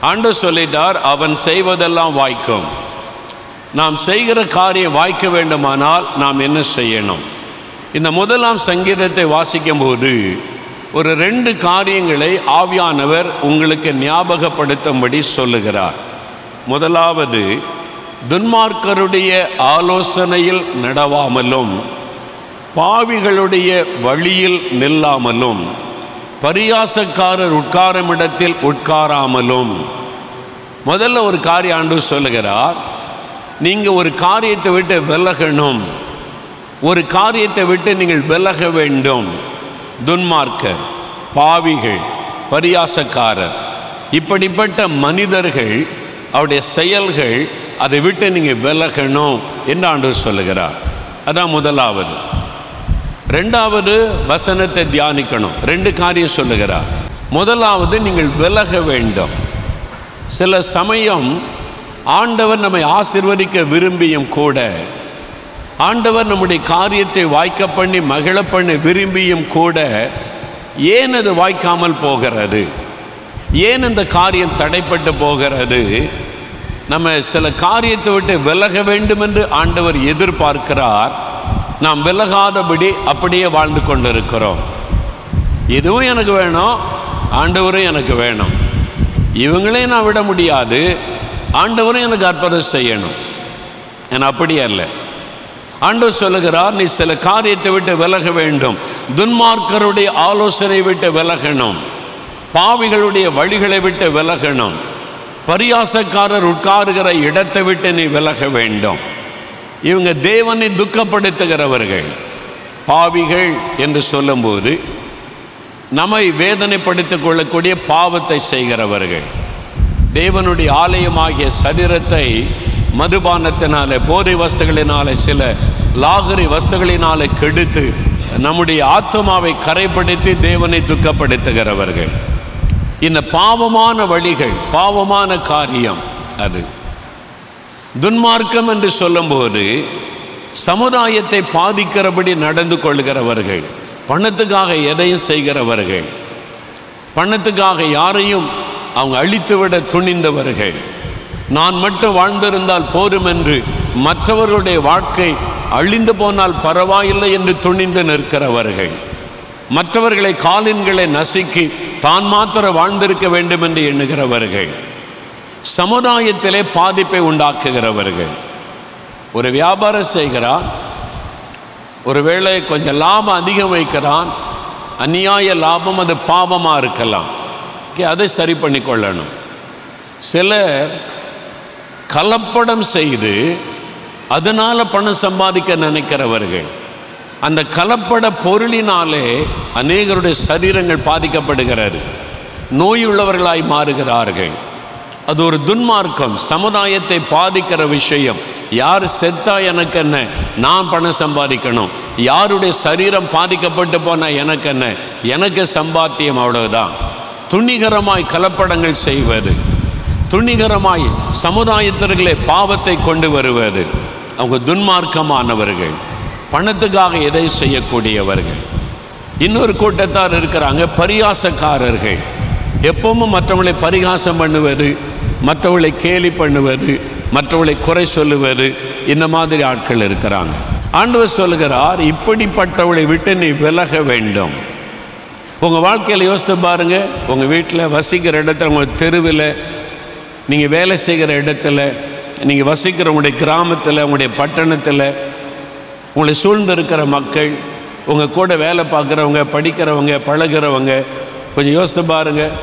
[SPEAKER 5] ஆண்டு சொல்லிட்டார் அவன் செய்வதெல்லாம் வாய்க்கும் நாம் செய்கிற காரியம் வாய்க்க வேண்டுமானால் நாம் என்ன செய்யணும் இந்த முதலாம் சங்கீதத்தை வாசிக்கும்போது ஒரு ரெண்டு காரியங்களை ஆவியானவர் உங்களுக்கு ஞாபகப்படுத்தும்படி சொல்லுகிறார் முதலாவது துன்மார்க்கருடைய ஆலோசனையில் நடவாமலும் பாவிகளுடைய வழியில் நில்லாமலும் பரியாசக்காரர் உட்காரும் இடத்தில் உட்காராமலும் முதல்ல ஒரு காரியம் ஆண்டு சொல்லுகிறார் நீங்கள் ஒரு காரியத்தை விட்டு விலகணும் ஒரு காரியத்தை விட்டு நீங்கள் விலக வேண்டும் துன்மார்க்கர் பாவிகள் பரியாசக்காரர் இப்படிப்பட்ட மனிதர்கள் அவருடைய செயல்கள் அதை விட்டு நீங்கள் விலகணும் என்று ஆண்டு சொல்லுகிறார் அதான் முதலாவது ரெண்டாவது வசனத்தை தியானிக்கணும் ரெண்டு காரியம் சொல்லுகிறார் முதலாவது நீங்கள் விலக வேண்டும் சில சமயம் ஆண்டவர் நம்மை ஆசிர்வதிக்க விரும்பியும் கூட ஆண்டவர் நம்முடைய காரியத்தை வாய்க்க பண்ணி மகிழ பண்ணி விரும்பியும் கூட ஏன் அது வாய்க்காமல் போகிறது ஏன் அந்த காரியம் தடைப்பட்டு போகிறது நம்ம சில காரியத்தை விட்டு விலக வேண்டும் என்று ஆண்டவர் எதிர்பார்க்கிறார் நாம் விலகாதபடி அப்படியே வாழ்ந்து கொண்டிருக்கிறோம் இதுவும் எனக்கு வேணும் ஆண்டவரும் எனக்கு வேணும் இவங்களையும் நான் விட முடியாது ஆண்டவரும் எனக்கு அற்புதம் செய்யணும் என அப்படியே இல்லை ஆண்டவர் சொல்லுகிறார் நீ சில காரியத்தை விட்டு விலக வேண்டும் துன்மார்க்கருடைய ஆலோசனை விட்டு விலகணும் பாவிகளுடைய வழிகளை விட்டு விலகணும் பரியாசக்காரர் உட்காருகிற இடத்தை விட்டு நீ விலக வேண்டும் இவங்க தேவனை துக்கப்படுத்துகிறவர்கள் பாவிகள் என்று சொல்லும்போது நம்மை வேதனைப்படுத்திக் கொள்ளக்கூடிய பாவத்தை செய்கிறவர்கள் தேவனுடைய ஆலயமாகிய சரீரத்தை மதுபானத்தினாலே போதை வஸ்துகளினாலே சில லாகரி வஸ்துகளினாலே கெடுத்து நம்முடைய ஆத்மாவை கரைப்படுத்தி தேவனை துக்கப்படுத்துகிறவர்கள் இந்த பாவமான வழிகள் பாவமான காரியம் அது துன்மார்க்கம் என்று சொல்லும்போது சமுதாயத்தை பாதிக்கிறபடி நடந்து கொள்கிறவர்கள் பணத்துக்காக எதையும் செய்கிறவர்கள் பணத்துக்காக யாரையும் அவங்க அழித்துவிட துணிந்தவர்கள் நான் மட்டும் வாழ்ந்திருந்தால் போதும் என்று மற்றவர்களுடைய வாழ்க்கை அழிந்து போனால் பரவாயில்லை என்று துணிந்து நிற்கிறவர்கள் மற்றவர்களை காலின்களை நசுக்கி தான் மாத்திர வாழ்ந்திருக்க வேண்டும் என்று எண்ணுகிறவர்கள் சமுதாயத்திலே பாதிப்பை உண்டாக்குகிறவர்கள் ஒரு வியாபாரம் செய்கிறார் ஒருவேளை கொஞ்சம் லாபம் அதிகம் வைக்கிறான் அந்நியாய லாபம் அது பாவமாக இருக்கலாம் அதை சரி பண்ணி கொள்ளணும் சிலர் கலப்படம் செய்து அதனால் பணம் சம்பாதிக்க நினைக்கிறவர்கள் அந்த கலப்பட பொருளினாலே அநேகருடைய சரீரங்கள் பாதிக்கப்படுகிறது நோயுள்ளவர்களாய் மாறுகிறார்கள் அது ஒரு துன்மார்க்கம் சமுதாயத்தை பாதிக்கிற விஷயம் யார் செத்தா எனக்கு என்ன நான் பணம் சம்பாதிக்கணும் யாருடைய சரீரம் பாதிக்கப்பட்டு போனால் எனக்கு என்ன எனக்கு சம்பாத்தியம் அவ்வளவுதான் துணிகரமாய் கலப்படங்கள் செய்வது துணிகரமாய் சமுதாயத்திற்குள்ளே பாவத்தை கொண்டு வருவது அவங்க துன்மார்க்கமானவர்கள் பணத்துக்காக எதை செய்யக்கூடியவர்கள் இன்னொரு கூட்டத்தார் இருக்கிறாங்க பரிகாசக்காரர்கள் எப்பவும் மற்றவங்களை பரிகாசம் பண்ணுவது மற்றவர்களை கேலி பண்ணுவது மற்றவர்களை குறை சொல்லுவது இந்த மாதிரி ஆட்கள் இருக்கிறாங்க ஆண்டவர் சொல்லுகிறார் இப்படிப்பட்டவளை விட்டு நீ விலக வேண்டும் உங்கள் வாழ்க்கையில் யோசித்து பாருங்கள் உங்கள் வீட்டில் வசிக்கிற இடத்துல உங்கள் தெருவில் நீங்கள் வேலை செய்கிற இடத்துல நீங்கள் வசிக்கிற உங்களுடைய கிராமத்தில் உங்களுடைய பட்டணத்தில் உங்களை சூழ்ந்திருக்கிற மக்கள் உங்கள் கூட வேலை பார்க்குறவங்க படிக்கிறவங்க பழகிறவங்க கொஞ்சம் யோசித்து பாருங்கள்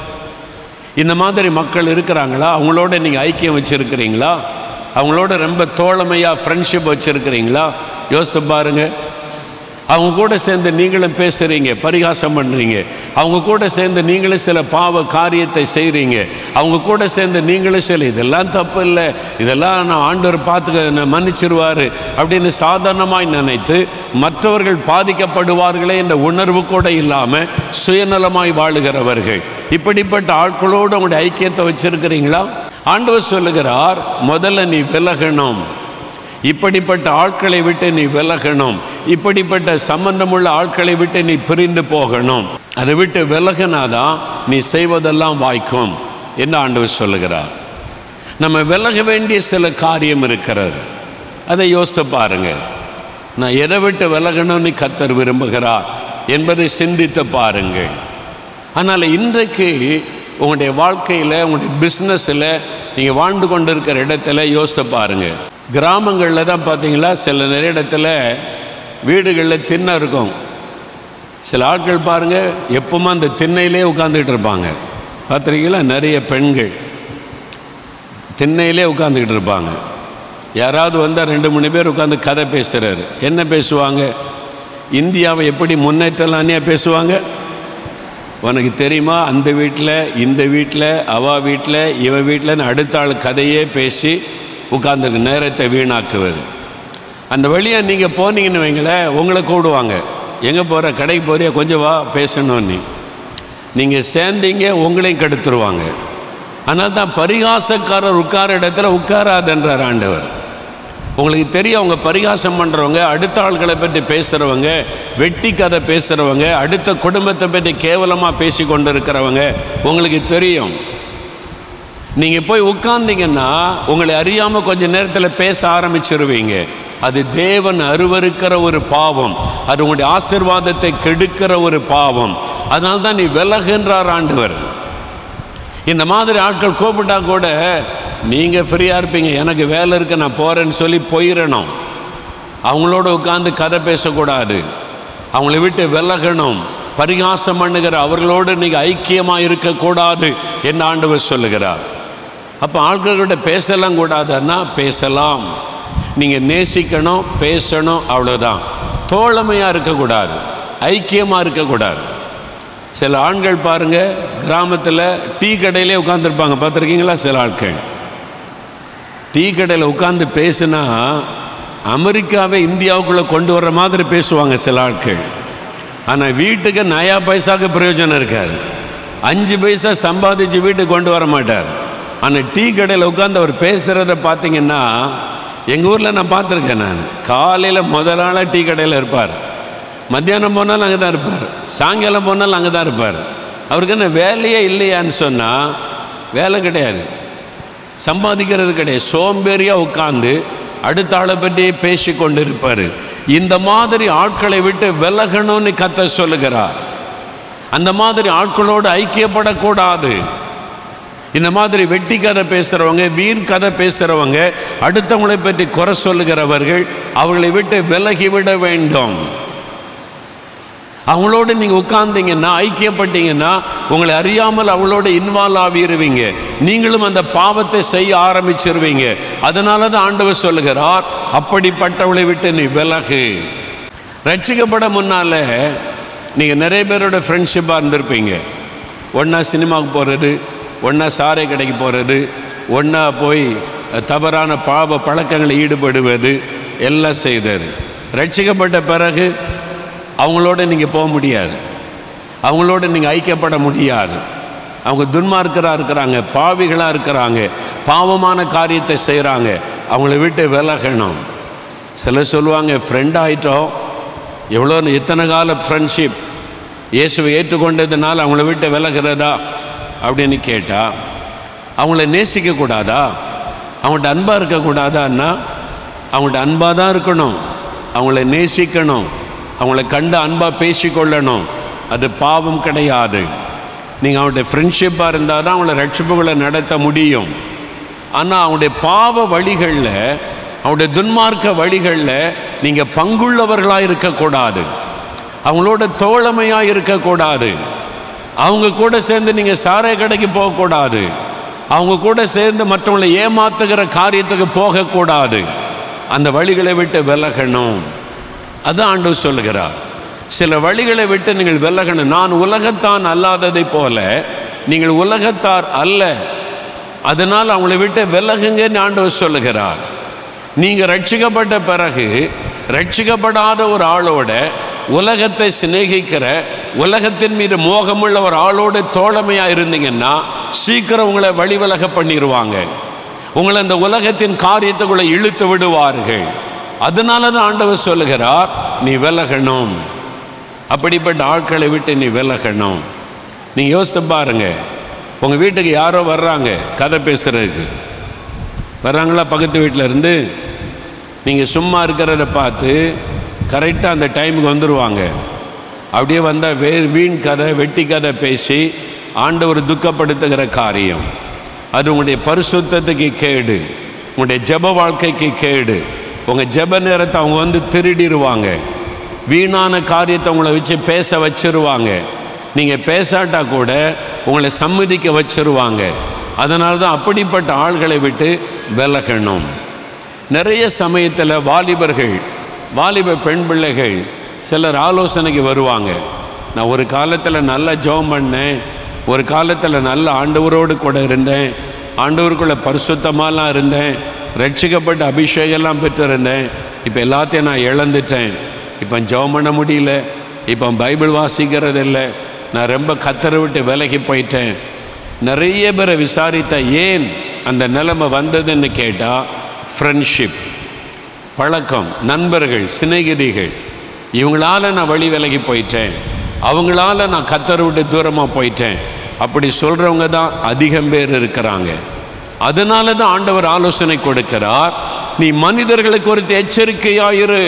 [SPEAKER 5] இந்த மாதிரி மக்கள் இருக்கிறாங்களா அவங்களோட நீங்கள் ஐக்கியம் வச்சுருக்கிறீங்களா அவங்களோட ரொம்ப தோழமையாக ஃப்ரெண்ட்ஷிப் வச்சுருக்கிறீங்களா யோசித்து பாருங்கள் அவங்க கூட சேர்ந்து நீங்களும் பேசுகிறீங்க பரிகாசம் பண்ணுறீங்க அவங்க கூட சேர்ந்து நீங்களும் சில பாவ காரியத்தை செய்கிறீங்க அவங்க கூட சேர்ந்து நீங்களும் சில இதெல்லாம் தப்பு இல்லை இதெல்லாம் நான் ஆண்டவர் பார்த்துக்க மன்னிச்சிருவார் அப்படின்னு சாதாரணமாய் நினைத்து மற்றவர்கள் பாதிக்கப்படுவார்களே என்ற உணர்வு கூட இல்லாமல் சுயநலமாய் வாழுகிறவர்கள் இப்படிப்பட்ட ஆட்களோடு உங்களுடைய ஐக்கியத்தை வச்சுருக்கிறீங்களா ஆண்டவர் சொல்லுகிறார் முதல்ல நீ விலகணும் இப்படிப்பட்ட ஆட்களை விட்டு நீ விலகணும் இப்படிப்பட்ட சம்பந்தமுள்ள ஆட்களை விட்டு நீ பிரிந்து போகணும் அதை விட்டு விலகினாதான் நீ செய்வதெல்லாம் வாய்க்கும் என்று ஆண்டவர் சொல்லுகிறார் நம்ம விலக வேண்டிய சில காரியம் இருக்கிறது அதை யோசித்து பாருங்க நான் எதை விட்டு விலகணும்னு கத்தர் விரும்புகிறார் என்பதை சிந்தித்து பாருங்கள் ஆனால் இன்றைக்கு உங்களுடைய வாழ்க்கையில் உங்களுடைய பிஸ்னஸில் நீங்கள் வாழ்ந்து கொண்டு இருக்கிற இடத்துல யோசித்து பாருங்கள் கிராமங்களில் தான் பார்த்தீங்களா சில நிறைய இடத்துல வீடுகளில் திண்ணை இருக்கும் சில ஆட்கள் பாருங்கள் எப்பவுமே அந்த திண்ணையிலே உட்காந்துக்கிட்டு இருப்பாங்க பார்த்துருக்கீங்களா நிறைய பெண்கள் திண்ணையிலே உட்காந்துக்கிட்டு இருப்பாங்க யாராவது வந்தால் ரெண்டு மூணு பேர் உட்காந்து கதை பேசுகிறாரு என்ன பேசுவாங்க இந்தியாவை எப்படி முன்னேற்றலான்னே பேசுவாங்க உனக்கு தெரியுமா அந்த வீட்டில் இந்த வீட்டில் அவா வீட்டில் இவன் வீட்டில் அடுத்த ஆள் கதையே பேசி உட்காந்துருக்கு நேரத்தை வீணாக்குவது அந்த வழியாக நீங்கள் போனீங்கன்னு வைங்களேன் உங்களை கூடுவாங்க எங்கே போகிற கடைக்கு போகிறியா கொஞ்சம் வா நீ நீங்கள் சேர்ந்தீங்க உங்களையும் கெடுத்துருவாங்க ஆனால் தான் பரிகாசக்காரர் உட்கார இடத்துல உட்காராதுன்றார் ஆண்டவர் உங்களுக்கு தெரியும் அவங்க பரிகாசம் பண்ணுறவங்க அடுத்த ஆள்களை பற்றி பேசுகிறவங்க வெட்டி கதை பேசுகிறவங்க அடுத்த குடும்பத்தை பற்றி கேவலமாக பேசி கொண்டு இருக்கிறவங்க உங்களுக்கு தெரியும் நீங்கள் போய் உட்கார்ந்தீங்கன்னா உங்களை அறியாமல் கொஞ்சம் நேரத்தில் பேச ஆரம்பிச்சிருவீங்க அது தேவன் அருவருக்கிற ஒரு பாவம் அது உங்களுடைய ஆசிர்வாதத்தை கெடுக்கிற ஒரு பாவம் அதனால தான் நீ விலகுன்றார் ஆண்டவர் இந்த மாதிரி ஆட்கள் கூப்பிட்டா கூட நீங்கள் ஃப்ரீயாக இருப்பீங்க எனக்கு வேலை இருக்க நான் போகிறேன்னு சொல்லி போயிடணும் அவங்களோட உட்காந்து கதை பேசக்கூடாது அவங்கள விட்டு விலகணும் பரிகாசம் பண்ணுகிற அவர்களோடு நீங்கள் ஐக்கியமாக இருக்கக்கூடாது என்று ஆண்டவர் சொல்லுகிறார் அப்போ ஆட்கள்கிட்ட பேசலாம் கூடாதுன்னா பேசலாம் நீங்கள் நேசிக்கணும் பேசணும் அவ்வளோதான் தோழமையாக இருக்கக்கூடாது ஐக்கியமாக இருக்கக்கூடாது சில ஆண்கள் பாருங்கள் கிராமத்தில் டீ கடையிலே உட்காந்துருப்பாங்க பார்த்துருக்கீங்களா சில ஆட்கள் டீ கடையில் உட்காந்து பேசுனா அமெரிக்காவை இந்தியாவுக்குள்ளே கொண்டு வர்ற மாதிரி பேசுவாங்க சில ஆட்கள் ஆனால் வீட்டுக்கு நயா பைசாவுக்கு பிரயோஜனம் இருக்கார் அஞ்சு பைசா சம்பாதிச்சு வீட்டுக்கு கொண்டு வர மாட்டார் ஆனால் டீ கடையில் உட்காந்து அவர் பேசுகிறத பார்த்தீங்கன்னா எங்கள் ஊரில் நான் பார்த்துருக்கேன் நான் காலையில் முதலாள டீ கடையில் இருப்பார் மத்தியானம் போனாலும் அங்கே தான் இருப்பார் சாயங்காலம் போனாலும் அங்கே தான் இருப்பார் அவருக்கு என்ன வேலையே இல்லையான்னு சொன்னால் வேலை கிடையாது சம்பாதிக்கிறது கிடையாது சோம்பேறியாக உட்காந்து அடுத்த ஆளை பற்றி பேசி கொண்டு இருப்பார் இந்த மாதிரி ஆட்களை விட்டு விலகணும்னு கத்த சொல்லுகிறார் அந்த மாதிரி ஆட்களோடு ஐக்கியப்படக்கூடாது இந்த மாதிரி வெட்டி கதை பேசுகிறவங்க வீண் கதை பேசுகிறவங்க அடுத்தவங்களை பற்றி குறை சொல்லுகிறவர்கள் அவர்களை விட்டு விலகி விட வேண்டும் அவங்களோடு நீங்கள் உட்கார்ந்தீங்கன்னா ஐக்கியப்பட்டீங்கன்னா உங்களை அறியாமல் அவங்களோட இன்வால்வ் ஆகிருவீங்க நீங்களும் அந்த பாவத்தை செய்ய ஆரம்பிச்சிருவீங்க அதனால தான் ஆண்டவர் சொல்லுகிறார் அப்படிப்பட்டவளை விட்டு நீ விலகு ரட்சிக்கப்பட முன்னால் நீங்கள் நிறைய பேரோட ஃப்ரெண்ட்ஷிப்பாக இருந்திருப்பீங்க ஒன்றா சினிமாவுக்கு போகிறது ஒன்றா சாரை கடைக்கு போகிறது ஒன்றா போய் தவறான பாவ பழக்கங்களில் ஈடுபடுவது எல்லாம் செய்தார் ரட்சிக்கப்பட்ட பிறகு அவங்களோட நீங்கள் போக முடியாது அவங்களோட நீங்கள் ஐக்கியப்பட முடியாது அவங்க துன்மார்க்கராக இருக்கிறாங்க பாவிகளாக இருக்கிறாங்க பாவமான காரியத்தை செய்கிறாங்க அவங்கள விட்டு விலகணும் சிலர் சொல்லுவாங்க ஃப்ரெண்ட் ஆகிட்டோம் எவ்வளோ இத்தனை கால ஃப்ரெண்ட்ஷிப் இயேசுவை ஏற்றுக்கொண்டதுனால அவங்கள விட்டு விலகிறதா அப்படின்னு கேட்டால் அவங்கள நேசிக்கக்கூடாதா அவங்கள்ட்ட அன்பாக இருக்கக்கூடாதான்னா அவங்கள்ட்ட அன்பாக தான் இருக்கணும் அவங்கள நேசிக்கணும் அவங்கள கண்டு அன்பாக பேசிக்கொள்ளணும் அது பாவம் கிடையாது நீங்கள் அவங்கள்ட்ட ஃப்ரெண்ட்ஷிப்பாக இருந்தால் தான் அவங்கள ரட்சிப்புகளை நடத்த முடியும் ஆனால் அவங்களுடைய பாவ வழிகளில் அவங்களுடைய துன்மார்க்க வழிகளில் நீங்கள் பங்குள்ளவர்களாக இருக்கக்கூடாது அவங்களோட தோழமையாக இருக்கக்கூடாது அவங்க கூட சேர்ந்து நீங்கள் சாரை கடைக்கு போகக்கூடாது அவங்க கூட சேர்ந்து மற்றவங்களை ஏமாத்துகிற காரியத்துக்கு போகக்கூடாது அந்த வழிகளை விட்டு விலகணும் அது ஆண்டு சொல்லுகிறார் சில வழிகளை விட்டு நீங்கள் விலகணும் நான் உலகத்தான் அல்லாததை போல நீங்கள் உலகத்தார் அல்ல அதனால் அவங்களை விட்டு விலகுங்கன்னு ஆண்டவர் சொல்லுகிறார் நீங்கள் ரட்சிக்கப்பட்ட பிறகு ரட்சிக்கப்படாத ஒரு ஆளோட உலகத்தை சிநேகிக்கிற உலகத்தின் மீது மோகமுள்ள ஒரு ஆளோடு தோழமையாக இருந்தீங்கன்னா சீக்கிரம் உங்களை வழிவிலக பண்ணிடுவாங்க உங்களை அந்த உலகத்தின் காரியத்துக்குள்ளே இழுத்து விடுவார்கள் அதனால தான் ஆண்டவர் சொல்லுகிறார் நீ விலகணும் அப்படிப்பட்ட ஆட்களை விட்டு நீ விலகணும் நீ யோசித்து பாருங்க உங்கள் வீட்டுக்கு யாரோ வர்றாங்க கதை பேசுகிறதுக்கு வர்றாங்களா பக்கத்து வீட்டில் இருந்து நீங்கள் சும்மா இருக்கிறத பார்த்து கரெக்டாக அந்த டைமுக்கு வந்துடுவாங்க அப்படியே வந்தால் வே வீண் கதை வெட்டி கதை பேசி ஆண்டவர் துக்கப்படுத்துகிற காரியம் அது உங்களுடைய பரிசுத்தத்துக்கு கேடு உங்களுடைய ஜப வாழ்க்கைக்கு கேடு உங்கள் ஜப நேரத்தை அவங்க வந்து திருடிடுவாங்க வீணான காரியத்தை உங்களை வச்சு பேச வச்சுருவாங்க நீங்கள் பேசாட்டா கூட உங்களை சம்மதிக்க வச்சுருவாங்க அதனால தான் அப்படிப்பட்ட ஆள்களை விட்டு விலகணும் நிறைய சமயத்தில் வாலிபர்கள் வாலிப பெண் பிள்ளைகள் சிலர் ஆலோசனைக்கு வருவாங்க நான் ஒரு காலத்தில் நல்லா ஜோம் பண்ணேன் ஒரு காலத்தில் நல்ல ஆண்டவரோடு கூட இருந்தேன் ஆண்டவருக்குள்ளே பரிசுத்தமாலாம் இருந்தேன் ரட்சிக்கப்பட்ட அபிஷேகம்லாம் பெற்றிருந்தேன் இப்போ எல்லாத்தையும் நான் இழந்துட்டேன் இப்போ ஜெபம் பண்ண முடியல இப்போ பைபிள் வாசிக்கிறது இல்லை நான் ரொம்ப கத்தரை விட்டு விலகி போயிட்டேன் நிறைய பேரை விசாரித்த ஏன் அந்த நிலைமை வந்ததுன்னு கேட்டால் ஃப்ரெண்ட்ஷிப் பழக்கம் நண்பர்கள் சிநேகிதிகள் இவங்களால் நான் வழி விலகி போயிட்டேன் அவங்களால நான் கத்தரை விட்டு தூரமாக போயிட்டேன் அப்படி சொல்கிறவங்க தான் அதிகம் பேர் இருக்கிறாங்க அதனால தான் ஆண்டவர் ஆலோசனை கொடுக்கிறார் நீ மனிதர்களுக்கு ஒரு எச்சரிக்கையாயிரு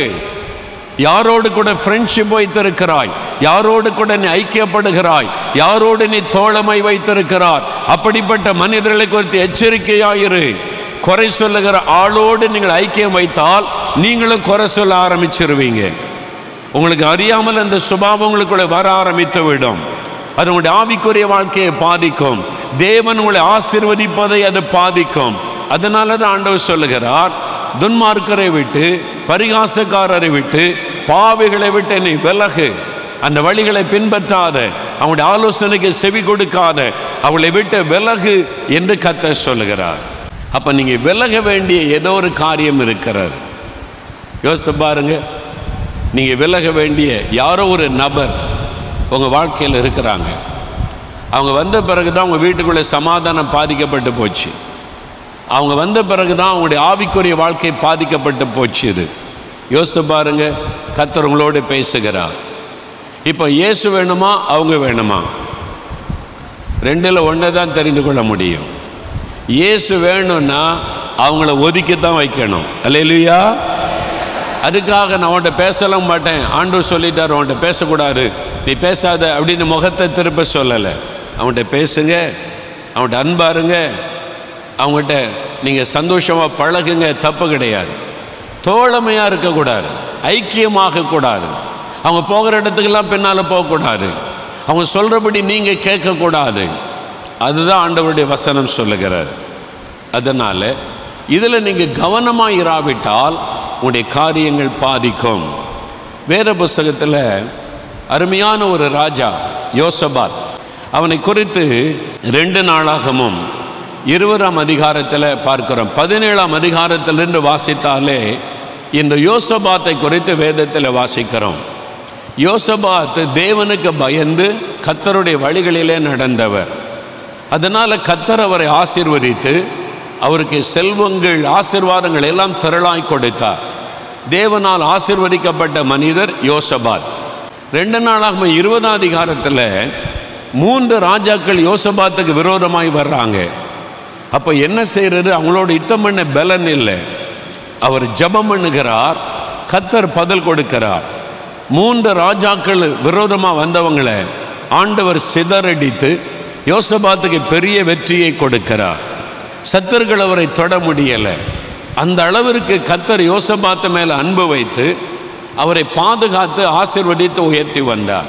[SPEAKER 5] யாரோடு கூட ஃப்ரெண்ட்ஷிப் வைத்திருக்கிறாய் யாரோடு கூட நீ ஐக்கியப்படுகிறாய் யாரோடு நீ தோழமை வைத்திருக்கிறார் அப்படிப்பட்ட மனிதர்களை குறித்து எச்சரிக்கையாயிரு குறை சொல்லுகிற ஆளோடு நீங்கள் ஐக்கியம் வைத்தால் நீங்களும் குறை சொல்ல ஆரம்பிச்சிருவீங்க உங்களுக்கு அறியாமல் அந்த சுபாவம் உங்களுக்குள்ளே வர ஆரம்பித்து விடும் அது உங்களுடைய ஆவிக்குரிய வாழ்க்கையை பாதிக்கும் தேவன் உங்களை ஆசிர்வதிப்பதை அது பாதிக்கும் அதனால தான் ஆண்டவர் சொல்லுகிறார் துன்மார்க்கரை விட்டு பரிகாசக்காரரை விட்டு பாவிகளை விட்டு என்னை விலகு அந்த வழிகளை பின்பற்றாத அவனுடைய ஆலோசனைக்கு செவி கொடுக்காத அவளை விட்டு விலகு என்று கத்த சொல்லுகிறார் அப்போ நீங்கள் விலக வேண்டிய ஏதோ ஒரு காரியம் இருக்கிறார் யோசித்து பாருங்கள் நீங்கள் விலக வேண்டிய யாரோ ஒரு நபர் உங்கள் வாழ்க்கையில் இருக்கிறாங்க அவங்க வந்த பிறகு தான் உங்கள் வீட்டுக்குள்ளே சமாதானம் பாதிக்கப்பட்டு போச்சு அவங்க வந்த பிறகு தான் அவங்களுடைய ஆவிக்குரிய வாழ்க்கை பாதிக்கப்பட்டு போச்சு இது யோசித்து பாருங்கள் கத்தர் பேசுகிறார் இப்போ இயேசு வேணுமா அவங்க வேணுமா ரெண்டில் ஒன்று தான் தெரிந்து கொள்ள முடியும் இயேசு வேணும்னா அவங்கள ஒதுக்கி தான் வைக்கணும் இல்லையா அதுக்காக நான் உன்ட்ட பேசலாம் மாட்டேன் ஆண்டு சொல்லிட்டார் உன்ட்ட பேசக்கூடாது நீ பேசாத அப்படின்னு முகத்தை திருப்ப சொல்லலை அவன்கிட்ட பேசுங்க அவன்கிட்ட அன்பாருங்க அவங்ககிட்ட நீங்கள் சந்தோஷமாக பழகுங்க தப்பு கிடையாது தோழமையாக இருக்கக்கூடாது ஐக்கியமாக கூடாது அவங்க போகிற இடத்துக்கெல்லாம் பின்னால் போகக்கூடாது அவங்க சொல்கிறபடி நீங்கள் கேட்கக்கூடாது அதுதான் ஆண்டவருடைய வசனம் சொல்லுகிறார் அதனால் இதில் நீங்கள் கவனமாக இராவிட்டால் உடைய காரியங்கள் பாதிக்கும் வேத புஸ்தகத்தில் அருமையான ஒரு ராஜா யோசபாத் அவனை குறித்து ரெண்டு நாளாகவும் இருபதாம் அதிகாரத்தில் பார்க்கிறோம் பதினேழாம் அதிகாரத்திலிருந்து வாசித்தாலே இந்த யோசபாத்தை குறித்து வேதத்தில் வாசிக்கிறோம் யோசபாத் தேவனுக்கு பயந்து கத்தருடைய வழிகளிலே நடந்தவர் அதனால் கத்தர் அவரை ஆசிர்வதித்து அவருக்கு செல்வங்கள் ஆசிர்வாதங்கள் எல்லாம் திரளாய் கொடுத்தார் தேவனால் ஆசிர்வதிக்கப்பட்ட மனிதர் யோசபாத் ரெண்டு நாளாக இருபதாம் அதிகாரத்தில் மூன்று ராஜாக்கள் யோசபாத்துக்கு விரோதமாய் வர்றாங்க அப்போ என்ன செய்கிறது அவங்களோட யுத்தம் பண்ண பலன் இல்லை அவர் ஜபம் பண்ணுகிறார் கத்தர் பதில் கொடுக்கிறார் மூன்று ராஜாக்கள் விரோதமாக வந்தவங்களை ஆண்டவர் சிதறடித்து யோசபாத்துக்கு பெரிய வெற்றியை கொடுக்கிறார் சத்தர்கள் அவரை தொட முடியலை அந்த அளவிற்கு கத்தர் யோசபாத்த மேலே அன்பு வைத்து அவரை பாதுகாத்து ஆசிர்வதித்து உயர்த்தி வந்தார்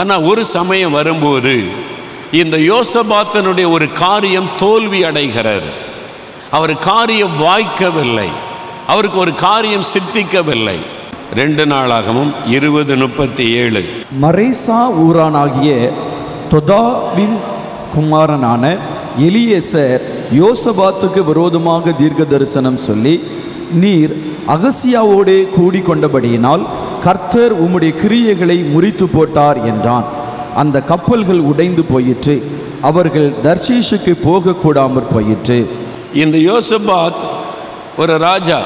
[SPEAKER 5] ஆனால் ஒரு சமயம் வரும்போது இந்த யோசபாத்தனுடைய ஒரு காரியம் தோல்வி அடைகிறார் அவர் காரியம் வாய்க்கவில்லை அவருக்கு ஒரு காரியம் சித்திக்கவில்லை ரெண்டு நாளாகவும் இருபது முப்பத்தி ஏழு
[SPEAKER 4] மரைசா ஊரானாகிய தொதாவின் குமாரனான எலியேசர் யோசபாத்துக்கு விரோதமாக தீர்க்க தரிசனம் சொல்லி நீர் அகசியாவோடே கூடிக்கொண்டபடியினால் கர்த்தர் உம்முடைய கிரியைகளை முறித்து போட்டார் என்றான் அந்த கப்பல்கள் உடைந்து போயிற்று அவர்கள் தர்ஷீஷுக்கு போகக்கூடாமற் போயிற்று
[SPEAKER 5] இந்த யோசபாத் ஒரு ராஜா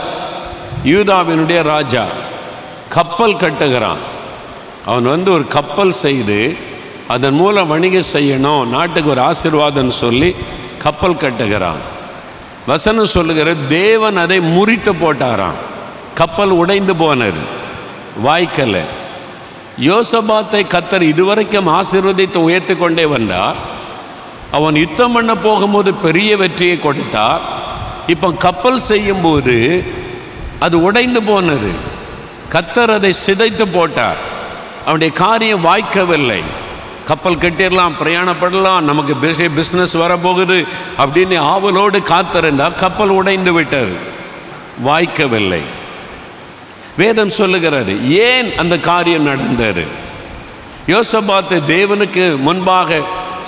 [SPEAKER 5] யூதாவினுடைய ராஜா கப்பல் கட்டுகிறான் அவன் வந்து ஒரு கப்பல் செய்து அதன் மூலம் வணிகம் செய்யணும் நாட்டுக்கு ஒரு ஆசிர்வாதம் சொல்லி கப்பல் கட்டுகிறான் வசனம் சொல்லுகிற தேவன் அதை முறித்து போட்டாராம் கப்பல் உடைந்து போனது வாய்க்கலை யோசபாத்தை கத்தர் இதுவரைக்கும் ஆசீர்வதித்து உயர்த்து கொண்டே வந்தார் அவன் யுத்தம் பண்ண போகும்போது பெரிய வெற்றியை கொடுத்தார் இப்போ கப்பல் செய்யும்போது அது உடைந்து போனது கத்தர் அதை சிதைத்து போட்டார் அவனுடைய காரியம் வாய்க்கவில்லை கப்பல் கட்டிடலாம் பிரயாணப்படலாம் நமக்கு பெரிய பிஸ்னஸ் வரப்போகுது அப்படின்னு ஆவலோடு காத்திருந்தால் கப்பல் உடைந்து விட்டது வாய்க்கவில்லை வேதம் சொல்லுகிறது ஏன் அந்த காரியம் நடந்தது யோசபாத்து தேவனுக்கு முன்பாக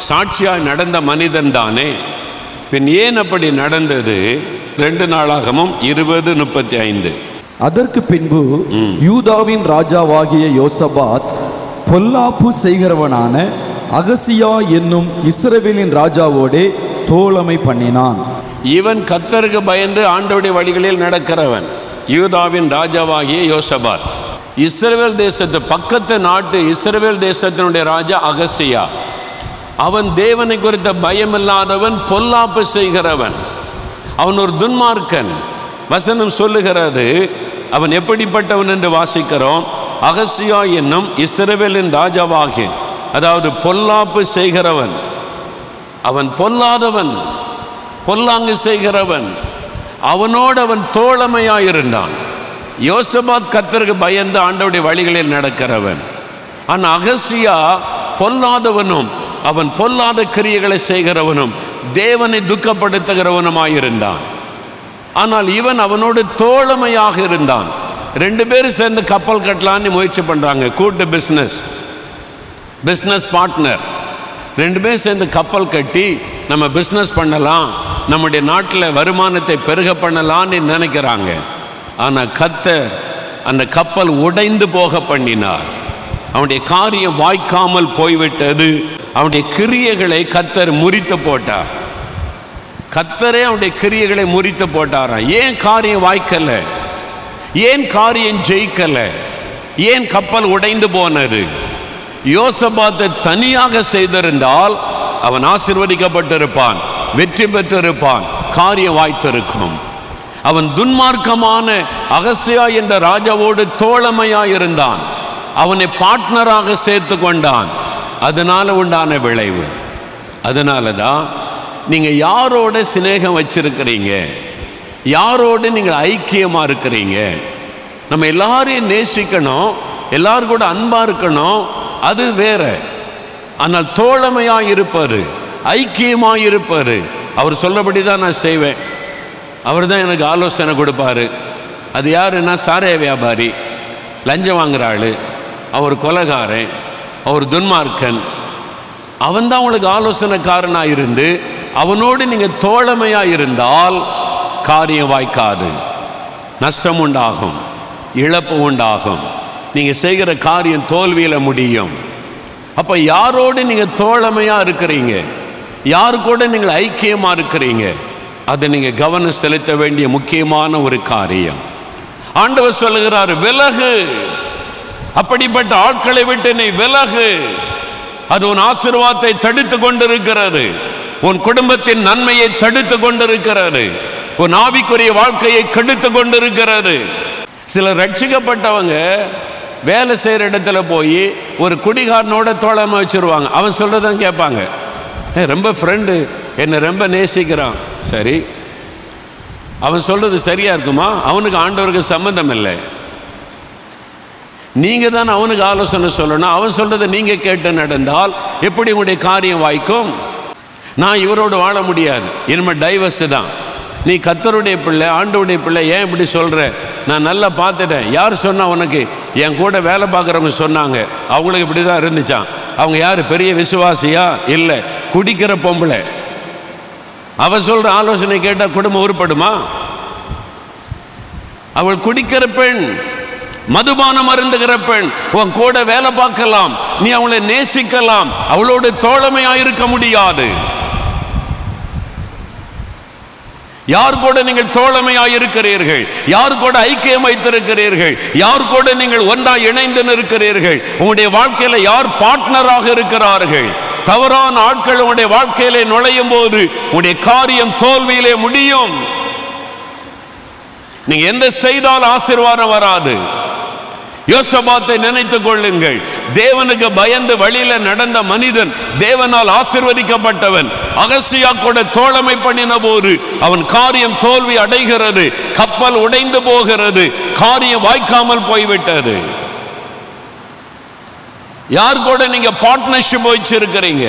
[SPEAKER 5] சாட்சியாக நடந்த மனிதன் தானே பின் ஏன் அப்படி நடந்தது ரெண்டு நாளாகமும் இருபது முப்பத்தி ஐந்து
[SPEAKER 4] அதற்கு பின்பு யூதாவின் ராஜாவாகிய யோசபாத் பொல்லாப்பு செய்கிறவனான அகசியா என்னும் இஸ்ரவேலின் ராஜாவோடே தோழமை பண்ணினான்
[SPEAKER 5] இவன் கத்தருக்கு பயந்து ஆண்டோடைய வழிகளில் நடக்கிறவன் யூதாவின் ராஜாவாகிய யோசபார் இஸ்ரேவேல் தேசத்து பக்கத்து நாட்டு இஸ்ரேவேல் தேசத்தினுடைய ராஜா அகசியா அவன் தேவனை குறித்த பயமில்லாதவன் பொல்லாப்பு செய்கிறவன் அவன் ஒரு துன்மார்க்கன் வசனம் சொல்லுகிறது அவன் எப்படிப்பட்டவன் என்று வாசிக்கிறோம் அகசியா என்னும் இஸ்ரவேலின் ராஜாவாகிய அதாவது பொல்லாப்பு செய்கிறவன் அவன் பொல்லாதவன் பொல்லாங்கு செய்கிறவன் அவனோடு அவன் தோழமையாயிருந்தான் யோசபாத் கத்தருக்கு பயந்து ஆண்டவுடைய வழிகளில் நடக்கிறவன் ஆனால் அகசியா பொல்லாதவனும் அவன் பொல்லாத கிரியைகளை செய்கிறவனும் தேவனை துக்கப்படுத்துகிறவனுமாயிருந்தான் ஆனால் இவன் அவனோடு தோழமையாக இருந்தான் ரெண்டு பேரும் சேர்ந்து கப்பல் கட்டலான்னு முயற்சி பண்ணுறாங்க கூட்டு பிஸ்னஸ் பிஸ்னஸ் பார்ட்னர் ரெண்டு பேரும் சேர்ந்து கப்பல் கட்டி நம்ம பிஸ்னஸ் பண்ணலாம் நம்முடைய நாட்டில் வருமானத்தை பெருக பண்ணலான்னு நினைக்கிறாங்க ஆனால் கத்தர் அந்த கப்பல் உடைந்து போக பண்ணினார் அவனுடைய காரியம் வாய்க்காமல் போய்விட்டது அவனுடைய கிரியைகளை கத்தர் முறித்து போட்டார் கத்தரே அவனுடைய கிரியைகளை முறித்து போட்டாராம் ஏன் காரியம் வாய்க்கலை ஏன் காரியம் ஜெயிக்கல ஏன் கப்பல் உடைந்து போனது யோசபாத்தை தனியாக செய்திருந்தால் அவன் ஆசிர்வதிக்கப்பட்டிருப்பான் வெற்றி பெற்றிருப்பான் காரியம் வாய்த்திருக்கும் அவன் துன்மார்க்கமான அகசியா என்ற ராஜாவோடு தோழமையா இருந்தான் அவனை பார்ட்னராக சேர்த்து கொண்டான் அதனால உண்டான விளைவு அதனால தான் நீங்கள் யாரோட சிநேகம் வச்சிருக்கிறீங்க யாரோடு நீங்கள் ஐக்கியமாக இருக்கிறீங்க நம்ம எல்லாரையும் நேசிக்கணும் எல்லாரும் கூட அன்பாக இருக்கணும் அது வேற ஆனால் தோழமையாக இருப்பார் ஐக்கியமாக இருப்பார் அவர் சொல்லபடி தான் நான் செய்வேன் அவர் தான் எனக்கு ஆலோசனை கொடுப்பாரு அது யாருன்னா சாரைய வியாபாரி லஞ்சம் வாங்குற ஆள் அவர் கொலகாரன் அவர் துன்மார்க்கன் அவன்தான் உங்களுக்கு ஆலோசனைக்காரனாக இருந்து அவனோடு நீங்கள் தோழமையாக இருந்தால் காரியம் வாய்க்காது நஷ்டம் உண்டாகும் இழப்பு உண்டாகும் நீங்கள் செய்கிற காரியம் தோல்வியில் முடியும் அப்போ யாரோடு நீங்கள் தோழமையாக இருக்கிறீங்க யாரு கூட நீங்கள் ஐக்கியமாக இருக்கிறீங்க அது நீங்கள் கவனம் செலுத்த வேண்டிய முக்கியமான ஒரு காரியம் ஆண்டவர் சொல்லுகிறார் விலகு அப்படிப்பட்ட ஆட்களை விட்டு நீ விலகு அது உன் ஆசிர்வாதத்தை தடுத்து கொண்டிருக்கிறது உன் குடும்பத்தின் நன்மையை தடுத்து கொண்டிருக்கிறது ஒரு நாவிக்குரிய வாழ்க்கையை கெடுத்து கொண்டிருக்கிறது சிலர் ரட்சிக்கப்பட்டவங்க வேலை செய்கிற இடத்துல போய் ஒரு குடிகாரனோட தோழமை வச்சுருவாங்க அவன் சொல்கிறதான் கேட்பாங்க ஏ ரொம்ப ஃப்ரெண்டு என்னை ரொம்ப நேசிக்கிறான் சரி அவன் சொல்கிறது சரியாக இருக்குமா அவனுக்கு ஆண்டவருக்கு சம்மந்தம் இல்லை நீங்கள் தான் அவனுக்கு ஆலோசனை சொல்லணும் அவன் சொல்கிறத நீங்கள் கேட்டு நடந்தால் எப்படி உங்களுடைய காரியம் வாய்க்கும் நான் இவரோடு வாழ முடியாது இனிமேல் டைவர்ஸு தான் நீ கத்தருடைய பிள்ளை ஆண்டவுடைய பிள்ளை ஏன் இப்படி சொல்கிற நான் நல்லா பார்த்துட்டேன் யார் சொன்னா உனக்கு என் கூட வேலை பார்க்குறவங்க சொன்னாங்க அவங்களுக்கு இப்படி தான் இருந்துச்சான் அவங்க யார் பெரிய விசுவாசியா இல்லை குடிக்கிற பொம்பளை அவ சொல்கிற ஆலோசனை கேட்டால் குடும்பம் உருப்படுமா அவள் குடிக்கிற பெண் மதுபானம் மருந்துகிற பெண் உன் கூட வேலை பார்க்கலாம் நீ அவளை நேசிக்கலாம் அவளோட தோழமையாக இருக்க முடியாது யார் கூட நீங்கள் தோழமையாய் இருக்கிறீர்கள் யார் கூட ஐக்கியம் வைத்திருக்கிறீர்கள் யார் கூட நீங்கள் ஒன்றாய் இணைந்து நிற்கிறீர்கள் உங்களுடைய வாழ்க்கையில யார் பார்ட்னராக இருக்கிறார்கள் தவறான ஆட்கள் உங்களுடைய வாழ்க்கையிலே நுழையும் போது உங்களுடைய காரியம் தோல்வியிலே முடியும் நீங்க எந்த செய்தால் ஆசீர்வாதம் வராது யோசபாத்தை நினைத்து கொள்ளுங்கள் தேவனுக்கு பயந்து வழியில நடந்த மனிதன் தேவனால் ஆசிர்வதிக்கப்பட்டவன் அகசியா கூட தோழமை பண்ணின போது அவன் காரியம் தோல்வி அடைகிறது கப்பல் உடைந்து போகிறது காரியம் வாய்க்காமல் போய்விட்டது யார் கூட நீங்க பார்ட்னர்ஷிப் வச்சிருக்கிறீங்க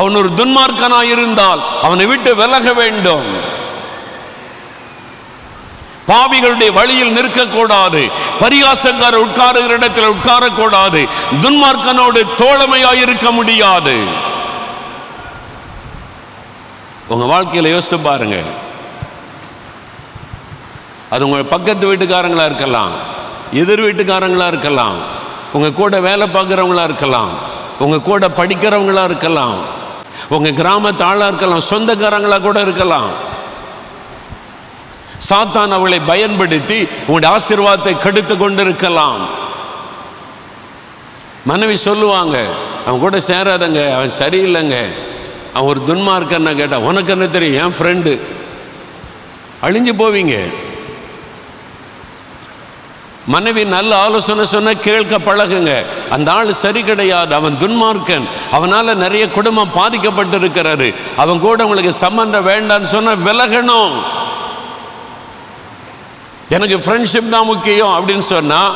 [SPEAKER 5] அவன் ஒரு துன்மார்க்கனா இருந்தால் அவனை விட்டு விலக வேண்டும் பாவிகளுடைய வழியில் நிற்கக்கூடாது பரிகாசக்காரர் உட்காருகிற இடத்தில் உட்காரக்கூடாது துன்மார்க்கனோடு தோழமையாக இருக்க முடியாது உங்க வாழ்க்கையில் யோசித்து பாருங்க அது உங்கள் பக்கத்து வீட்டுக்காரங்களா இருக்கலாம் எதிர் வீட்டுக்காரங்களா இருக்கலாம் உங்க கூட வேலை பார்க்குறவங்களா இருக்கலாம் உங்க கூட படிக்கிறவங்களா இருக்கலாம் உங்க கிராமத்து ஆளாக இருக்கலாம் சொந்தக்காரங்களா கூட இருக்கலாம் சாத்தான் அவளை பயன்படுத்தி உங்களுடைய ஆசிர்வாதத்தை கெடுத்து கொண்டிருக்கலாம் மனைவி சொல்லுவாங்க அவன் கூட சேராதங்க அவன் சரியில்லைங்க அவன் ஒரு துன்மார்க்கன்னு கேட்டான் உனக்கு என்ன தெரியும் என் ஃப்ரெண்டு அழிஞ்சு போவீங்க மனைவி நல்ல ஆலோசனை சொன்ன கேட்க பழகுங்க அந்த ஆள் சரி கிடையாது அவன் துன்மார்க்கன் அவனால் நிறைய குடும்பம் பாதிக்கப்பட்டு இருக்கிறாரு அவன் கூட உங்களுக்கு சம்மந்தம் வேண்டான்னு சொன்ன விலகணும் எனக்கு ஃப்ரெண்ட்ஷிப் தான் முக்கியம் அப்படின்னு சொன்னால்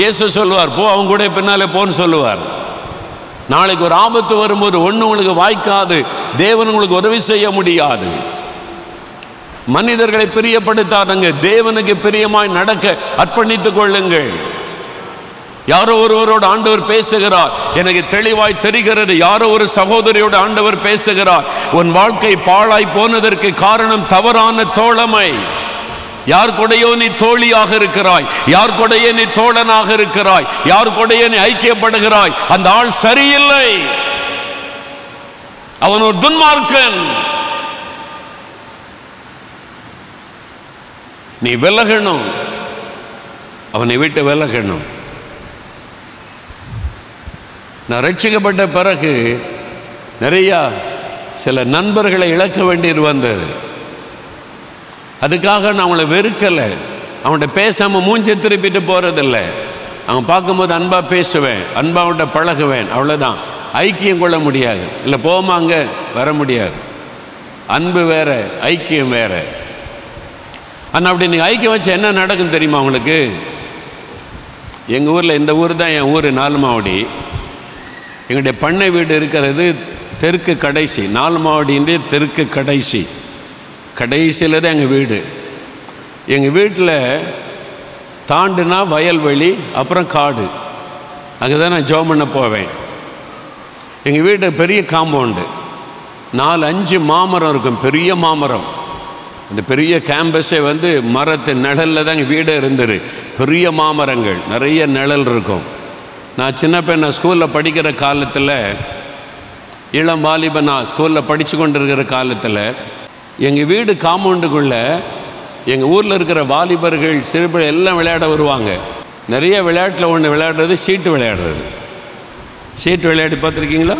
[SPEAKER 5] இயேசு சொல்லுவார் போ அவங்க கூட பின்னாலே போன்னு சொல்லுவார் நாளைக்கு ஒரு ஆபத்து வரும்போது ஒன்று உங்களுக்கு வாய்க்காது தேவன் உங்களுக்கு உதவி செய்ய முடியாது மனிதர்களை பிரியப்படுத்தாருங்க தேவனுக்கு பிரியமாய் நடக்க அர்ப்பணித்துக் கொள்ளுங்கள் யாரோ ஒருவரோடு ஆண்டவர் பேசுகிறார் எனக்கு தெளிவாய் தெரிகிறது யாரோ ஒரு சகோதரியோடு ஆண்டவர் பேசுகிறார் உன் வாழ்க்கை பாழாய் போனதற்கு காரணம் தவறான தோழமை யார் கொடையோ நீ தோழியாக இருக்கிறாய் யார் கொடைய நீ தோழனாக இருக்கிறாய் யார் கொடைய நீ ஐக்கியப்படுகிறாய் அந்த ஆள் சரியில்லை அவன் ஒரு துன்மார்க்கன் நீ விலகணும் அவனை விட்டு விலகணும் நான் ரட்சிக்கப்பட்ட பிறகு நிறையா சில நண்பர்களை இழக்க வேண்டியது வந்தது அதுக்காக நான் அவங்கள வெறுக்கலை அவன்கிட்ட பேசாமல் மூஞ்சி திருப்பிட்டு போகிறதில்ல அவன் பார்க்கும்போது அன்பாக பேசுவேன் அன்பாக அவன் பழகுவேன் அவ்வளோதான் ஐக்கியம் கொள்ள முடியாது இல்லை போமாங்க வர முடியாது அன்பு வேறு ஐக்கியம் வேறு ஆனால் அப்படி நீங்கள் ஐக்கியம் வச்சு என்ன நடக்கும் தெரியுமா அவங்களுக்கு எங்கள் ஊரில் இந்த ஊர் தான் என் ஊர் நாலு மாவடி எங்களுடைய பண்ணை வீடு இருக்கிறது தெற்கு கடைசி நாலு மாவடியின்றி தெற்கு கடைசி கடைசியில் தான் எங்கள் வீடு எங்கள் வீட்டில் தாண்டுனா வயல்வெளி அப்புறம் காடு அங்கே தான் நான் ஜோம் பண்ண போவேன் எங்கள் வீட்டு பெரிய காம்பவுண்டு நாலு அஞ்சு மாமரம் இருக்கும் பெரிய மாமரம் இந்த பெரிய கேம்பஸே வந்து மரத்து நிழலில் தான் எங்கள் வீடே இருந்துரு பெரிய மாமரங்கள் நிறைய நிழல் இருக்கும் நான் சின்ன பையன் நான் ஸ்கூலில் படிக்கிற காலத்தில் இளம் வாலிபன் நான் ஸ்கூலில் படித்து கொண்டிருக்கிற காலத்தில் எங்கள் வீடு காம்பவுண்டுக்குள்ளே எங்கள் ஊரில் இருக்கிற வாலிபர்கள் சிறுபிள்ளை எல்லாம் விளையாட வருவாங்க நிறைய விளையாட்டில் ஒன்று விளையாடுறது சீட்டு விளையாடுறது சீட்டு விளையாடி பார்த்துருக்கீங்களா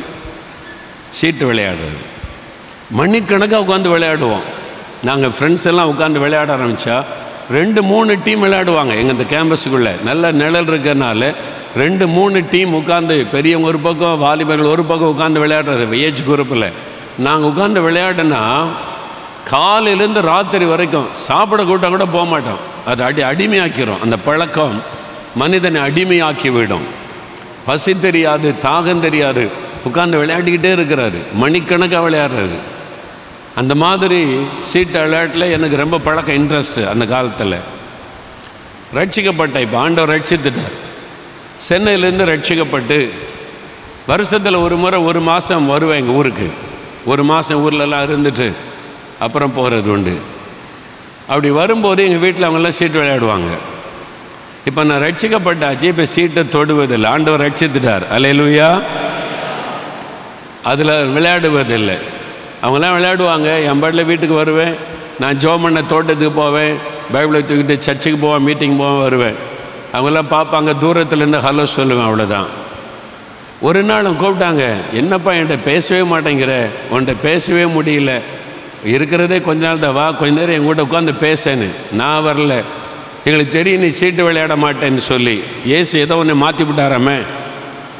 [SPEAKER 5] சீட்டு விளையாடுறது மணிக்கணக்காக உட்காந்து விளையாடுவோம் நாங்கள் ஃப்ரெண்ட்ஸ் எல்லாம் உட்காந்து விளையாட ஆரம்பித்தா ரெண்டு மூணு டீம் விளையாடுவாங்க எங்கள் இந்த கேம்பஸுக்குள்ளே நல்ல நிழல் இருக்கிறனால ரெண்டு மூணு டீம் உட்காந்து பெரியவங்க ஒரு பக்கம் வாலிபர்கள் ஒரு பக்கம் உட்காந்து விளையாடுறது ஏஜ் குரூப்பில் நாங்கள் உட்காந்து விளையாடுனா காலையிலேருந்து ராத்திரி வரைக்கும் சாப்பிட கூட்ட கூட போக மாட்டோம் அது அடி அடிமையாக்கிறோம் அந்த பழக்கம் மனிதனை அடிமையாக்கி விடும் பசி தெரியாது தாகம் தெரியாது உட்காந்து விளையாடிக்கிட்டே இருக்கிறாரு மணிக்கணக்காக விளையாடுறது அந்த மாதிரி சீட்டு விளையாட்டில் எனக்கு ரொம்ப பழக்கம் இன்ட்ரெஸ்ட்டு அந்த காலத்தில் ரட்சிக்கப்பட்ட இப்போ ஆண்டவர் ரட்சித்துட்டார் சென்னையிலேருந்து ரட்சிக்கப்பட்டு வருஷத்தில் ஒரு முறை ஒரு மாதம் வருவேன் எங்கள் ஊருக்கு ஒரு மாதம் ஊர்லலாம் இருந்துட்டு அப்புறம் போகிறது உண்டு அப்படி வரும்போது எங்கள் வீட்டில் அவங்கெல்லாம் சீட்டு விளையாடுவாங்க இப்போ நான் ரட்சிக்கப்பட்டாச்சு இப்போ சீட்டை தொடுவதில்லை ஆண்டவர் ரட்சித்துட்டார் அலையலுயா அதில் விளையாடுவதில்லை அவங்களாம் விளையாடுவாங்க என் பாட்டில் வீட்டுக்கு வருவேன் நான் ஜோமண்ண தோட்டத்துக்கு போவேன் பைபிளை தூக்கிட்டு சர்ச்சுக்கு போவேன் மீட்டிங் போவேன் வருவேன் அவங்களாம் பார்ப்பாங்க தூரத்துலேருந்து ஹலோ சொல்லுவேன் அவ்வளோதான் ஒரு நாளும் கூப்பிட்டாங்க என்னப்பா என்கிட்ட பேசவே மாட்டேங்கிற உன்கிட்ட பேசவே முடியல இருக்கிறதே கொஞ்ச நாள் தான் வா கொஞ்ச நேரம் எங்கள் கூட உட்காந்து பேசேன்னு நான் வரல எங்களுக்கு தெரியும் நீ சீட்டு விளையாட மாட்டேன்னு சொல்லி ஏசு ஏதோ ஒன்று மாற்றி விட்டாராமே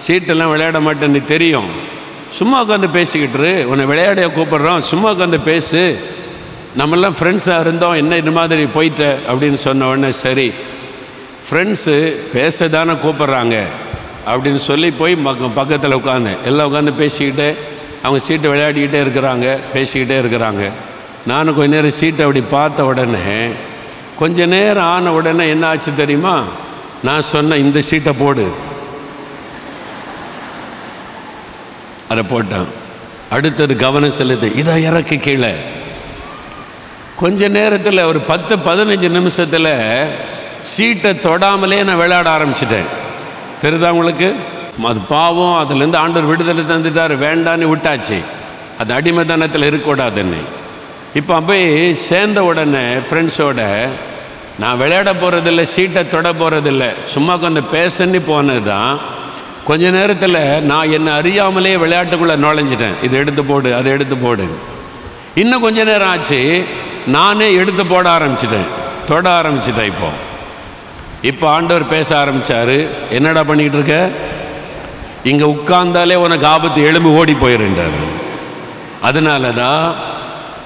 [SPEAKER 5] சீட்டெல்லாம் விளையாட மாட்டேன்னு தெரியும் சும்மா உட்காந்து பேசிக்கிட்டு உன்னை விளையாடைய கூப்பிட்றோம் சும்மா உட்காந்து பேசு நம்மெல்லாம் ஃப்ரெண்ட்ஸாக இருந்தோம் என்ன இந்த மாதிரி போயிட்ட அப்படின்னு சொன்ன உடனே சரி ஃப்ரெண்ட்ஸு பேச தானே கூப்பிட்றாங்க அப்படின்னு சொல்லி போய் பக்கம் பக்கத்தில் உட்காந்து எல்லாம் உட்காந்து பேசிக்கிட்டு அவங்க சீட்டை விளையாடிக்கிட்டே இருக்கிறாங்க பேசிக்கிட்டே இருக்கிறாங்க நானும் கொஞ்ச நேரம் சீட்டை அப்படி பார்த்த உடனே கொஞ்ச நேரம் ஆன உடனே என்ன ஆச்சு தெரியுமா நான் சொன்ன இந்த சீட்டை போடு அதை போட்டான் அடுத்தது கவனம் செலுத்து இதை இறக்கு கீழே கொஞ்ச நேரத்தில் ஒரு பத்து பதினஞ்சு நிமிஷத்தில் சீட்டை தொடாமலே நான் விளையாட ஆரம்பிச்சிட்டேன் தெரியுதா உங்களுக்கு அது பாவம் அதுலேருந்து ஆண்டவர் விடுதலை தந்துட்டார் வேண்டான்னு விட்டாச்சு அது அடிமைதானத்தில் இருக்கக்கூடாதுன்னு இப்போ போய் சேர்ந்த உடனே ஃப்ரெண்ட்ஸோட நான் விளையாட போகிறதில்ல சீட்டை தொட போகிறதில்ல சும்மா கொஞ்சம் பேசன்னு போனது தான் கொஞ்ச நேரத்தில் நான் என்னை அறியாமலே விளையாட்டுக்குள்ளே நுழைஞ்சிட்டேன் இதை எடுத்து போடு அதை எடுத்து போடு இன்னும் கொஞ்ச நேரம் ஆச்சு நானே எடுத்து போட ஆரம்பிச்சிட்டேன் தொட ஆரம்பிச்சிட்டேன் இப்போ இப்போ ஆண்டவர் பேச ஆரம்பித்தார் என்னடா பண்ணிக்கிட்டு இருக்க இங்கே உட்கார்ந்தாலே உனக்கு ஆபத்து எலும்பு ஓடி போயிருந்தார் அதனால தான்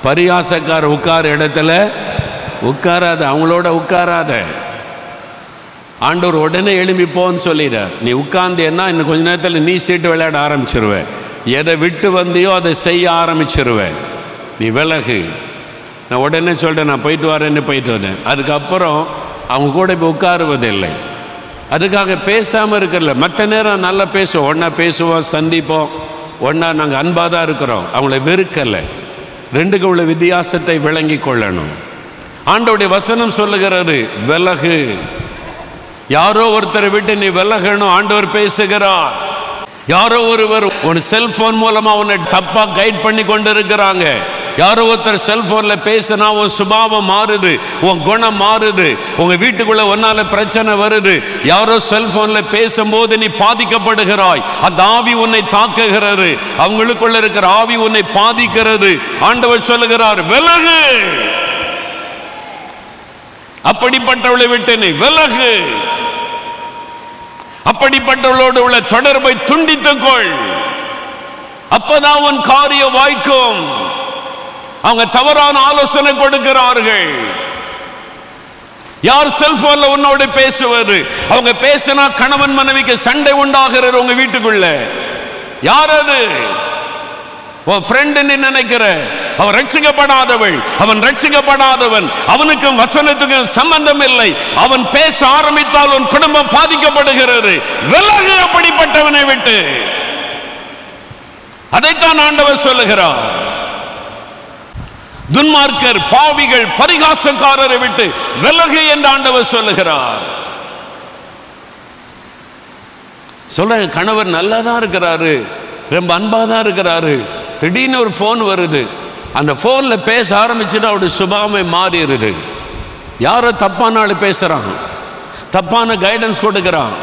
[SPEAKER 5] பரியாசக்கார உட்கார இடத்துல உட்காராத அவங்களோட உட்காராத ஆண்டவர் உடனே எழும்பி போன்னு சொல்லிடுறார் நீ உட்கார்ந்தேன்னா இன்னும் கொஞ்ச நேரத்தில் நீ சீட்டு விளையாட ஆரம்பிச்சிருவேன் எதை விட்டு வந்தியோ அதை செய்ய ஆரம்பிச்சிருவேன் நீ விலகு நான் உடனே சொல்கிறேன் நான் போயிட்டு வரேன்னு போயிட்டு வரேன் அதுக்கப்புறம் அவங்க கூட இப்போ உட்காருவதில்லை அதுக்காக பேசாமல் இருக்கிறல மற்ற நேரம் நல்லா பேசுவோம் ஒன்றா பேசுவோம் சந்திப்போம் ஒன்றா நாங்கள் அன்பாக தான் இருக்கிறோம் அவங்கள வெறுக்கலை ரெண்டுக்கு உள்ள வித்தியாசத்தை விளங்கி கொள்ளணும் ஆண்டோடைய வசனம் சொல்லுகிறாரு விலகு யாரோ ஒருத்தரை விட்டு நீ விலகணும் ஆண்டவர் பேசுகிறார் யாரோ ஒருவர் உன் செல்போன் மூலமாக உன்னை தப்பாக கைட் பண்ணி கொண்டு இருக்கிறாங்க யாரோ ஒருத்தர் செல்போன்ல பேசுனா உன் சுபாவம் மாறுது உன் குணம் மாறுது உங்க வீட்டுக்குள்ள ஒன்னால பிரச்சனை வருது யாரோ செல்போன்ல பேசும்போது நீ பாதிக்கப்படுகிறாய் அந்த ஆவி உன்னை தாக்குகிறது அவங்களுக்குள்ள இருக்கிற ஆவி உன்னை பாதிக்கிறது ஆண்டவர் சொல்லுகிறார் விலகு அப்படிப்பட்டவளை விட்டு நீ விலகு அப்படிப்பட்டவளோடு உள்ள தொடர்பை துண்டித்துக்கொள் அப்பதான் உன் காரியம் வாய்க்கும் அவங்க தவறான ஆலோசனை கொடுக்கிறார்கள் யார் செல்போன்ல உன்னோடு பேசுவது அவங்க பேசினா கணவன் மனைவிக்கு சண்டை உண்டாகிறார் உங்க வீட்டுக்குள்ள யார் அது உன் ஃப்ரெண்டு நினைக்கிற அவன் ரட்சிக்கப்படாதவள் அவன் ரட்சிக்கப்படாதவன் அவனுக்கும் வசனத்துக்கும் சம்பந்தம் இல்லை அவன் பேச ஆரம்பித்தால் உன் குடும்பம் பாதிக்கப்படுகிறது விலகு அப்படிப்பட்டவனை விட்டு அதைத்தான் ஆண்டவர் சொல்லுகிறான் துன்மார்க்கர் பாவிகள் பரிகாசக்காரரை விட்டு விலகு என்று ஆண்டவர் சொல்லுகிறார் சொல்ல கணவர் நல்லா தான் இருக்கிறாரு ரொம்ப அன்பாக தான் இருக்கிறாரு திடீர்னு ஒரு ஃபோன் வருது அந்த ஃபோனில் பேச ஆரம்பிச்சுட்டு அவருடைய சுபாவமே மாறிடுது யாரோ தப்பான ஆள் பேசுகிறாங்க தப்பான கைடன்ஸ் கொடுக்குறான்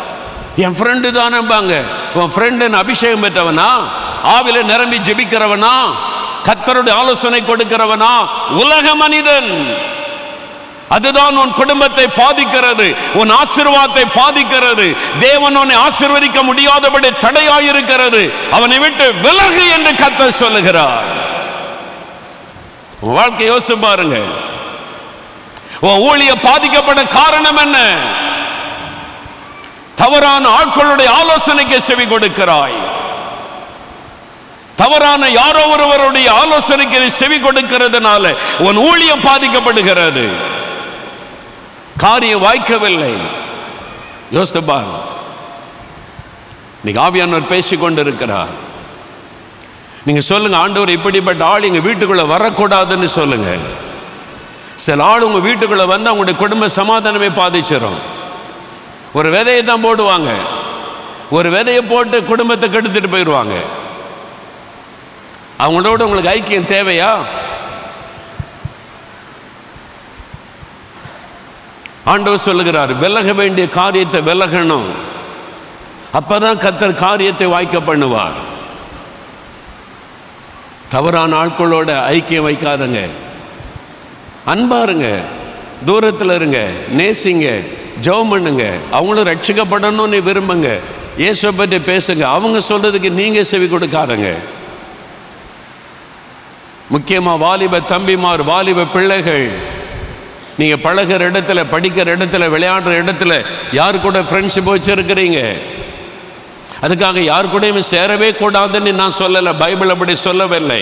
[SPEAKER 5] என் ஃப்ரெண்டு தானேம்பாங்க உன் ஃப்ரெண்டுன்னு அபிஷேகம் பெற்றவனா ஆவில நிரம்பி ஜெபிக்கிறவனா கத்தருடைய ஆலோசனை கொடுக்கிறவனா உலக மனிதன் அதுதான் உன் குடும்பத்தை பாதிக்கிறது உன் ஆசிர்வாதத்தை பாதிக்கிறது தேவன் உன்னை ஆசிர்வதிக்க முடியாதபடி தடையாயிருக்கிறது அவனை விட்டு விலகு என்று கத்த சொல்லுகிறார் வாழ்க்கை யோசி பாருங்க உன் ஊழிய பாதிக்கப்பட காரணம் என்ன தவறான ஆட்களுடைய ஆலோசனைக்கு செவி கொடுக்கிறாய் தவறான யாரோ ஒருவருடைய ஆலோசனைக்கு செவி கொடுக்கிறதுனால உன் ஊழியம் பாதிக்கப்படுகிறது காரியம் வாய்க்கவில்லை யோசித்துப்பார் இன்னைக்கு ஆவியானவர் பேசி கொண்டு நீங்க சொல்லுங்க ஆண்டவர் இப்படிப்பட்ட ஆள் எங்க வீட்டுக்குள்ள வரக்கூடாதுன்னு சொல்லுங்க சில ஆள் உங்க வீட்டுக்குள்ள வந்து அவங்களுடைய குடும்ப சமாதானமே பாதிச்சிடும் ஒரு விதையை தான் போடுவாங்க ஒரு விதையை போட்டு குடும்பத்தை கெடுத்துட்டு போயிடுவாங்க அவங்களோட உங்களுக்கு ஐக்கியம் தேவையா ஆண்டவர் சொல்லுகிறார் விலக வேண்டிய காரியத்தை விலகணும் அப்பதான் கத்தர் காரியத்தை வாய்க்க பண்ணுவார் தவறான ஆட்களோட ஐக்கியம் வைக்காதங்க அன்பாருங்க தூரத்தில் இருங்க நேசிங்க ஜெபம் பண்ணுங்க அவங்களும் ரட்சிக்கப்படணும்னு விரும்புங்க இயேசுவை பற்றி பேசுங்க அவங்க சொல்றதுக்கு நீங்க செவி கொடுக்காதங்க முக்கியமாக வாலிப தம்பிமார் வாலிப பிள்ளைகள் நீங்கள் பழகிற இடத்துல படிக்கிற இடத்துல விளையாடுற இடத்துல யார் கூட ஃப்ரெண்ட்ஷிப் வச்சுருக்கிறீங்க அதுக்காக யார் கூடயும் சேரவே கூடாதுன்னு நான் சொல்லலை பைபிள் அப்படி சொல்லவில்லை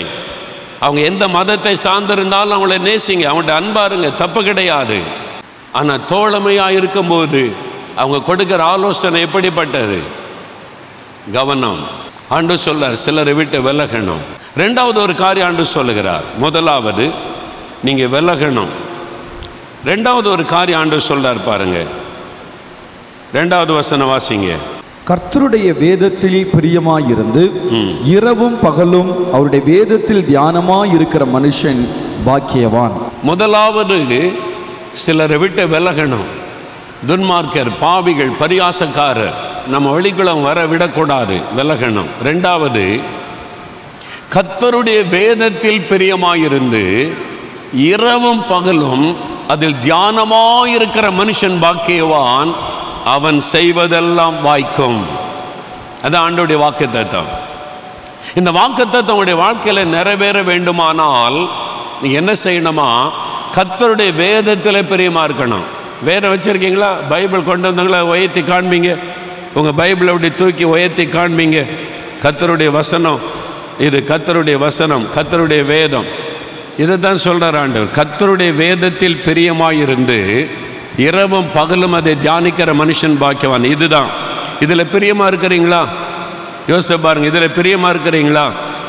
[SPEAKER 5] அவங்க எந்த மதத்தை சார்ந்திருந்தாலும் அவங்கள நேசிங்க அவங்கள்ட்ட அன்பாருங்க தப்பு கிடையாது ஆனால் தோழமையாக இருக்கும்போது அவங்க கொடுக்குற ஆலோசனை எப்படிப்பட்டது கவனம் ஆண்டு சொல்ல சிலரை விட்டு விலகணும் ரெண்டாவது ஒரு காரியம் ஆண்டு சொல்லுகிறார் முதலாவது நீங்கள் விலகணும் ரெண்டாவது ஒரு காரியம் ஆண்டு சொல்கிறார் பாருங்க ரெண்டாவது வசன வாசிங்க
[SPEAKER 4] கர்த்தருடைய வேதத்தில் பிரியமாயிருந்து இரவும் பகலும் அவருடைய வேதத்தில் தியானமாக இருக்கிற மனுஷன் பாக்கியவான்
[SPEAKER 5] முதலாவது சிலரை விட்டு விலகணும் துன்மார்க்கர் பாவிகள் பரியாசக்காரர் நம்ம வெளிக்குளம் வர விடக்கூடாது விலகணும் ரெண்டாவது கத்தருடைய வேதத்தில் பிரியமாயிருந்து இரவும் பகலும் அதில் தியானமாயிருக்கிற மனுஷன் பாக்கியவான் அவன் செய்வதெல்லாம் வாய்க்கும் அது ஆண்டோடைய வாக்கு தத்துவம் இந்த வாக்கு தத்துவடைய வாழ்க்கையில் நிறைவேற வேண்டுமானால் நீ என்ன செய்யணுமா கத்தருடைய வேதத்தில் பிரியமாக இருக்கணும் வேற வச்சுருக்கீங்களா பைபிள் கொண்டு வந்தவங்களா உயர்த்தி காண்பீங்க உங்கள் பைபிளை அப்படி தூக்கி உயர்த்தி காண்பீங்க கத்தருடைய வசனம் இது கத்தருடைய வசனம் கத்தருடைய வேதம் இதை தான் சொல்கிறார் ஆண்டவர் கத்தருடைய வேதத்தில் பிரியமாயிருந்து இரவும் பகலும் அதை தியானிக்கிற மனுஷன் பாக்கியவான் இதுதான் இதில் பிரியமாக இருக்கிறீங்களா யோசித்து பாருங்கள் இதில் பிரியமாக இருக்கிறீங்களா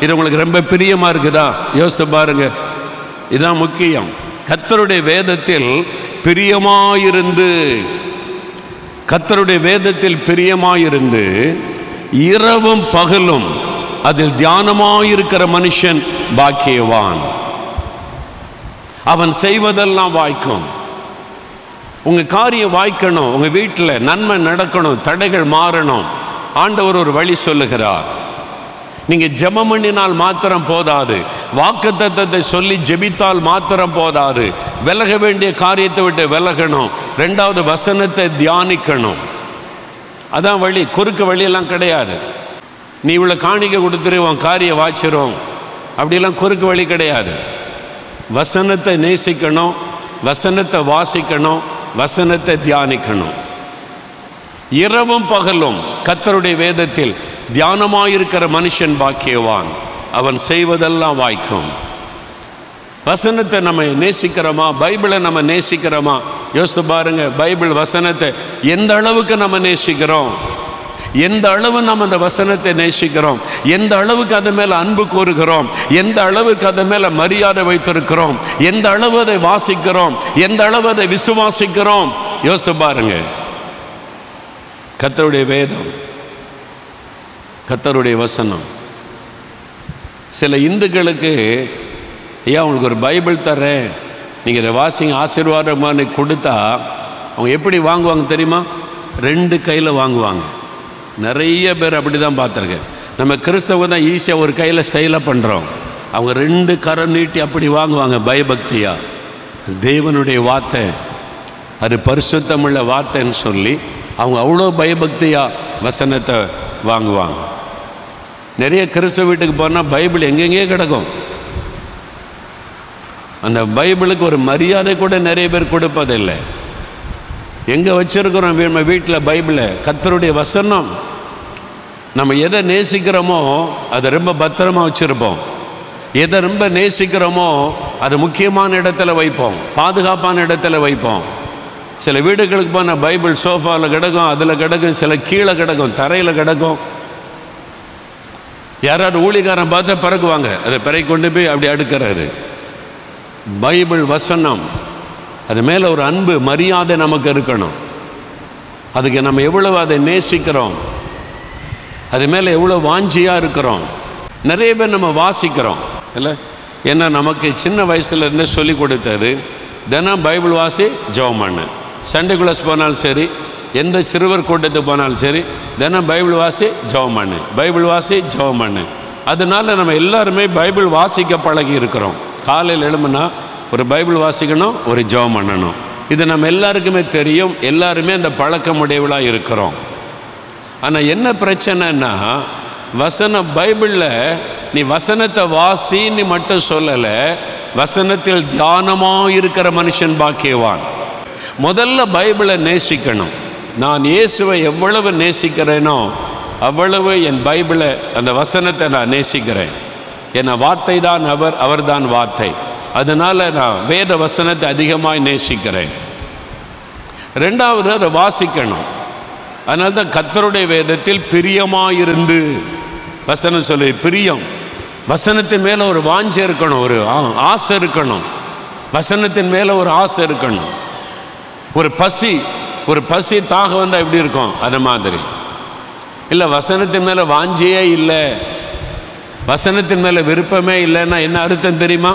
[SPEAKER 5] இது உங்களுக்கு ரொம்ப பிரியமாக இருக்குதா யோசித்து பாருங்கள் இதுதான் முக்கியம் கத்தருடைய வேதத்தில் பிரியமாயிருந்து கத்தருடைய வேதத்தில் பிரியமாயிருந்து இரவும் பகலும் அதில் தியானமாயிருக்கிற மனுஷன் பாக்கியவான் அவன் செய்வதெல்லாம் வாய்க்கும் உங்கள் காரியம் வாய்க்கணும் உங்கள் வீட்டில் நன்மை நடக்கணும் தடைகள் மாறணும் ஆண்டவர் ஒரு வழி சொல்லுகிறார் நீங்கள் ஜெபம் பண்ணினால் மாத்திரம் போதாது வாக்குத்தத்தத்தை சொல்லி ஜெபித்தால் மாத்திரம் போதாது விலக வேண்டிய காரியத்தை விட்டு விலகணும் ரெண்டாவது வசனத்தை தியானிக்கணும் அதான் வழி குறுக்கு வழியெல்லாம் கிடையாது நீ இவ்வளோ காணிக்கை கொடுத்துருவோம் காரியம் வாச்சிரும் அப்படிலாம் குறுக்கு வழி கிடையாது வசனத்தை நேசிக்கணும் வசனத்தை வாசிக்கணும் வசனத்தை தியானிக்கணும் இரவும் பகலும் கத்தருடைய வேதத்தில் தியானமாயிருக்கிற மனுஷன் பாக்கியவான் அவன் செய்வதெல்லாம் வாய்க்கும் வசனத்தை நம்ம நேசிக்கிறோமா பைபிளை நம்ம நேசிக்கிறோமா யோசித்து பாருங்க பைபிள் வசனத்தை எந்த அளவுக்கு நம்ம நேசிக்கிறோம் எந்த அளவு நம்ம அந்த வசனத்தை நேசிக்கிறோம் எந்த அளவுக்கு அது மேலே அன்பு கூறுகிறோம் எந்த அளவுக்கு அது மேலே மரியாதை வைத்திருக்கிறோம் எந்த அளவு அதை வாசிக்கிறோம் எந்த அளவு அதை விசுவாசிக்கிறோம் யோசித்து பாருங்க கத்தருடைய வேதம் கத்தருடைய வசனம் சில இந்துக்களுக்கு ஐயா அவங்களுக்கு ஒரு பைபிள் தர்றேன் நீங்கள் இதை வாசிங்க ஆசீர்வாதமானு கொடுத்தா அவங்க எப்படி வாங்குவாங்க தெரியுமா ரெண்டு கையில் வாங்குவாங்க நிறைய பேர் அப்படி தான் பார்த்துருக்கேன் நம்ம கிறிஸ்தவ தான் ஈஸியாக ஒரு கையில் ஸ்டைலாக பண்ணுறோம் அவங்க ரெண்டு கரம் நீட்டி அப்படி வாங்குவாங்க பயபக்தியாக தேவனுடைய வார்த்தை அது பரிசுத்தமுள்ள வார்த்தைன்னு சொல்லி அவங்க அவ்வளோ பயபக்தியாக வசனத்தை வாங்குவாங்க நிறைய கிறிஸ்தவ வீட்டுக்கு போனால் பைபிள் எங்கெங்கேயே கிடக்கும் அந்த பைபிளுக்கு ஒரு மரியாதை கூட நிறைய பேர் கொடுப்பதில்லை எங்கே வச்சுருக்கிறோம் நம்ம வீட்டில் பைபிளை கத்தருடைய வசனம் நம்ம எதை நேசிக்கிறோமோ அதை ரொம்ப பத்திரமாக வச்சுருப்போம் எதை ரொம்ப நேசிக்கிறோமோ அதை முக்கியமான இடத்துல வைப்போம் பாதுகாப்பான இடத்துல வைப்போம் சில வீடுகளுக்கு போனால் பைபிள் சோஃபாவில் கிடக்கும் அதில் கிடக்கும் சில கீழே கிடக்கும் தரையில் கிடக்கும் யாராவது ஊழிகாரன் பார்த்தா பறக்குவாங்க அதை பிறகு கொண்டு போய் அப்படி அடுக்கிறாரு பைபிள் வசனம் அது மேலே ஒரு அன்பு மரியாதை நமக்கு இருக்கணும் அதுக்கு நம்ம எவ்வளவு அதை நேசிக்கிறோம் அது மேலே எவ்வளோ வாஞ்சியாக இருக்கிறோம் நிறைய பேர் நம்ம வாசிக்கிறோம் இல்லை ஏன்னா நமக்கு சின்ன வயசுலேருந்தே சொல்லி கொடுத்தாரு தினம் பைபிள் வாசி ஜெபம் பண்ணு சண்டே கிளாஸ் போனாலும் சரி எந்த சிறுவர் கூட்டத்துக்கு போனாலும் சரி தினம் பைபிள் வாசி ஜெபம் பண்ணு பைபிள் வாசி ஜெபம் பண்ணு அதனால் நம்ம எல்லாருமே பைபிள் வாசிக்க பழகி இருக்கிறோம் காலையில் எழுமுன்னா ஒரு பைபிள் வாசிக்கணும் ஒரு ஜெபம் பண்ணணும் இது நம்ம எல்லாருக்குமே தெரியும் எல்லாருமே அந்த பழக்கமுடையவளாக இருக்கிறோம் ஆனால் என்ன பிரச்சனைன்னா வசனம் பைபிளில் நீ வசனத்தை வாசின்னு மட்டும் சொல்லலை வசனத்தில் தியானமாக இருக்கிற மனுஷன் பாக்கியவான் முதல்ல பைபிளை நேசிக்கணும் நான் இயேசுவை எவ்வளவு நேசிக்கிறேனோ அவ்வளவு என் பைபிளை அந்த வசனத்தை நான் நேசிக்கிறேன் என் வார்த்தை தான் அவர் அவர்தான் வார்த்தை அதனால் நான் வேத வசனத்தை அதிகமாக நேசிக்கிறேன் ரெண்டாவது அதை வாசிக்கணும் அதனால தான் கத்தருடைய வேதத்தில் பிரியமாயிருந்து வசனம் சொல்லி பிரியம் வசனத்தின் மேலே ஒரு வாஞ்சி இருக்கணும் ஒரு ஆசை இருக்கணும் வசனத்தின் மேலே ஒரு ஆசை இருக்கணும் ஒரு பசி ஒரு பசி தாகம் வந்தால் எப்படி இருக்கும் அது மாதிரி இல்லை வசனத்தின் மேலே வாஞ்சியே இல்லை வசனத்தின் மேலே விருப்பமே இல்லைன்னா என்ன அர்த்தம் தெரியுமா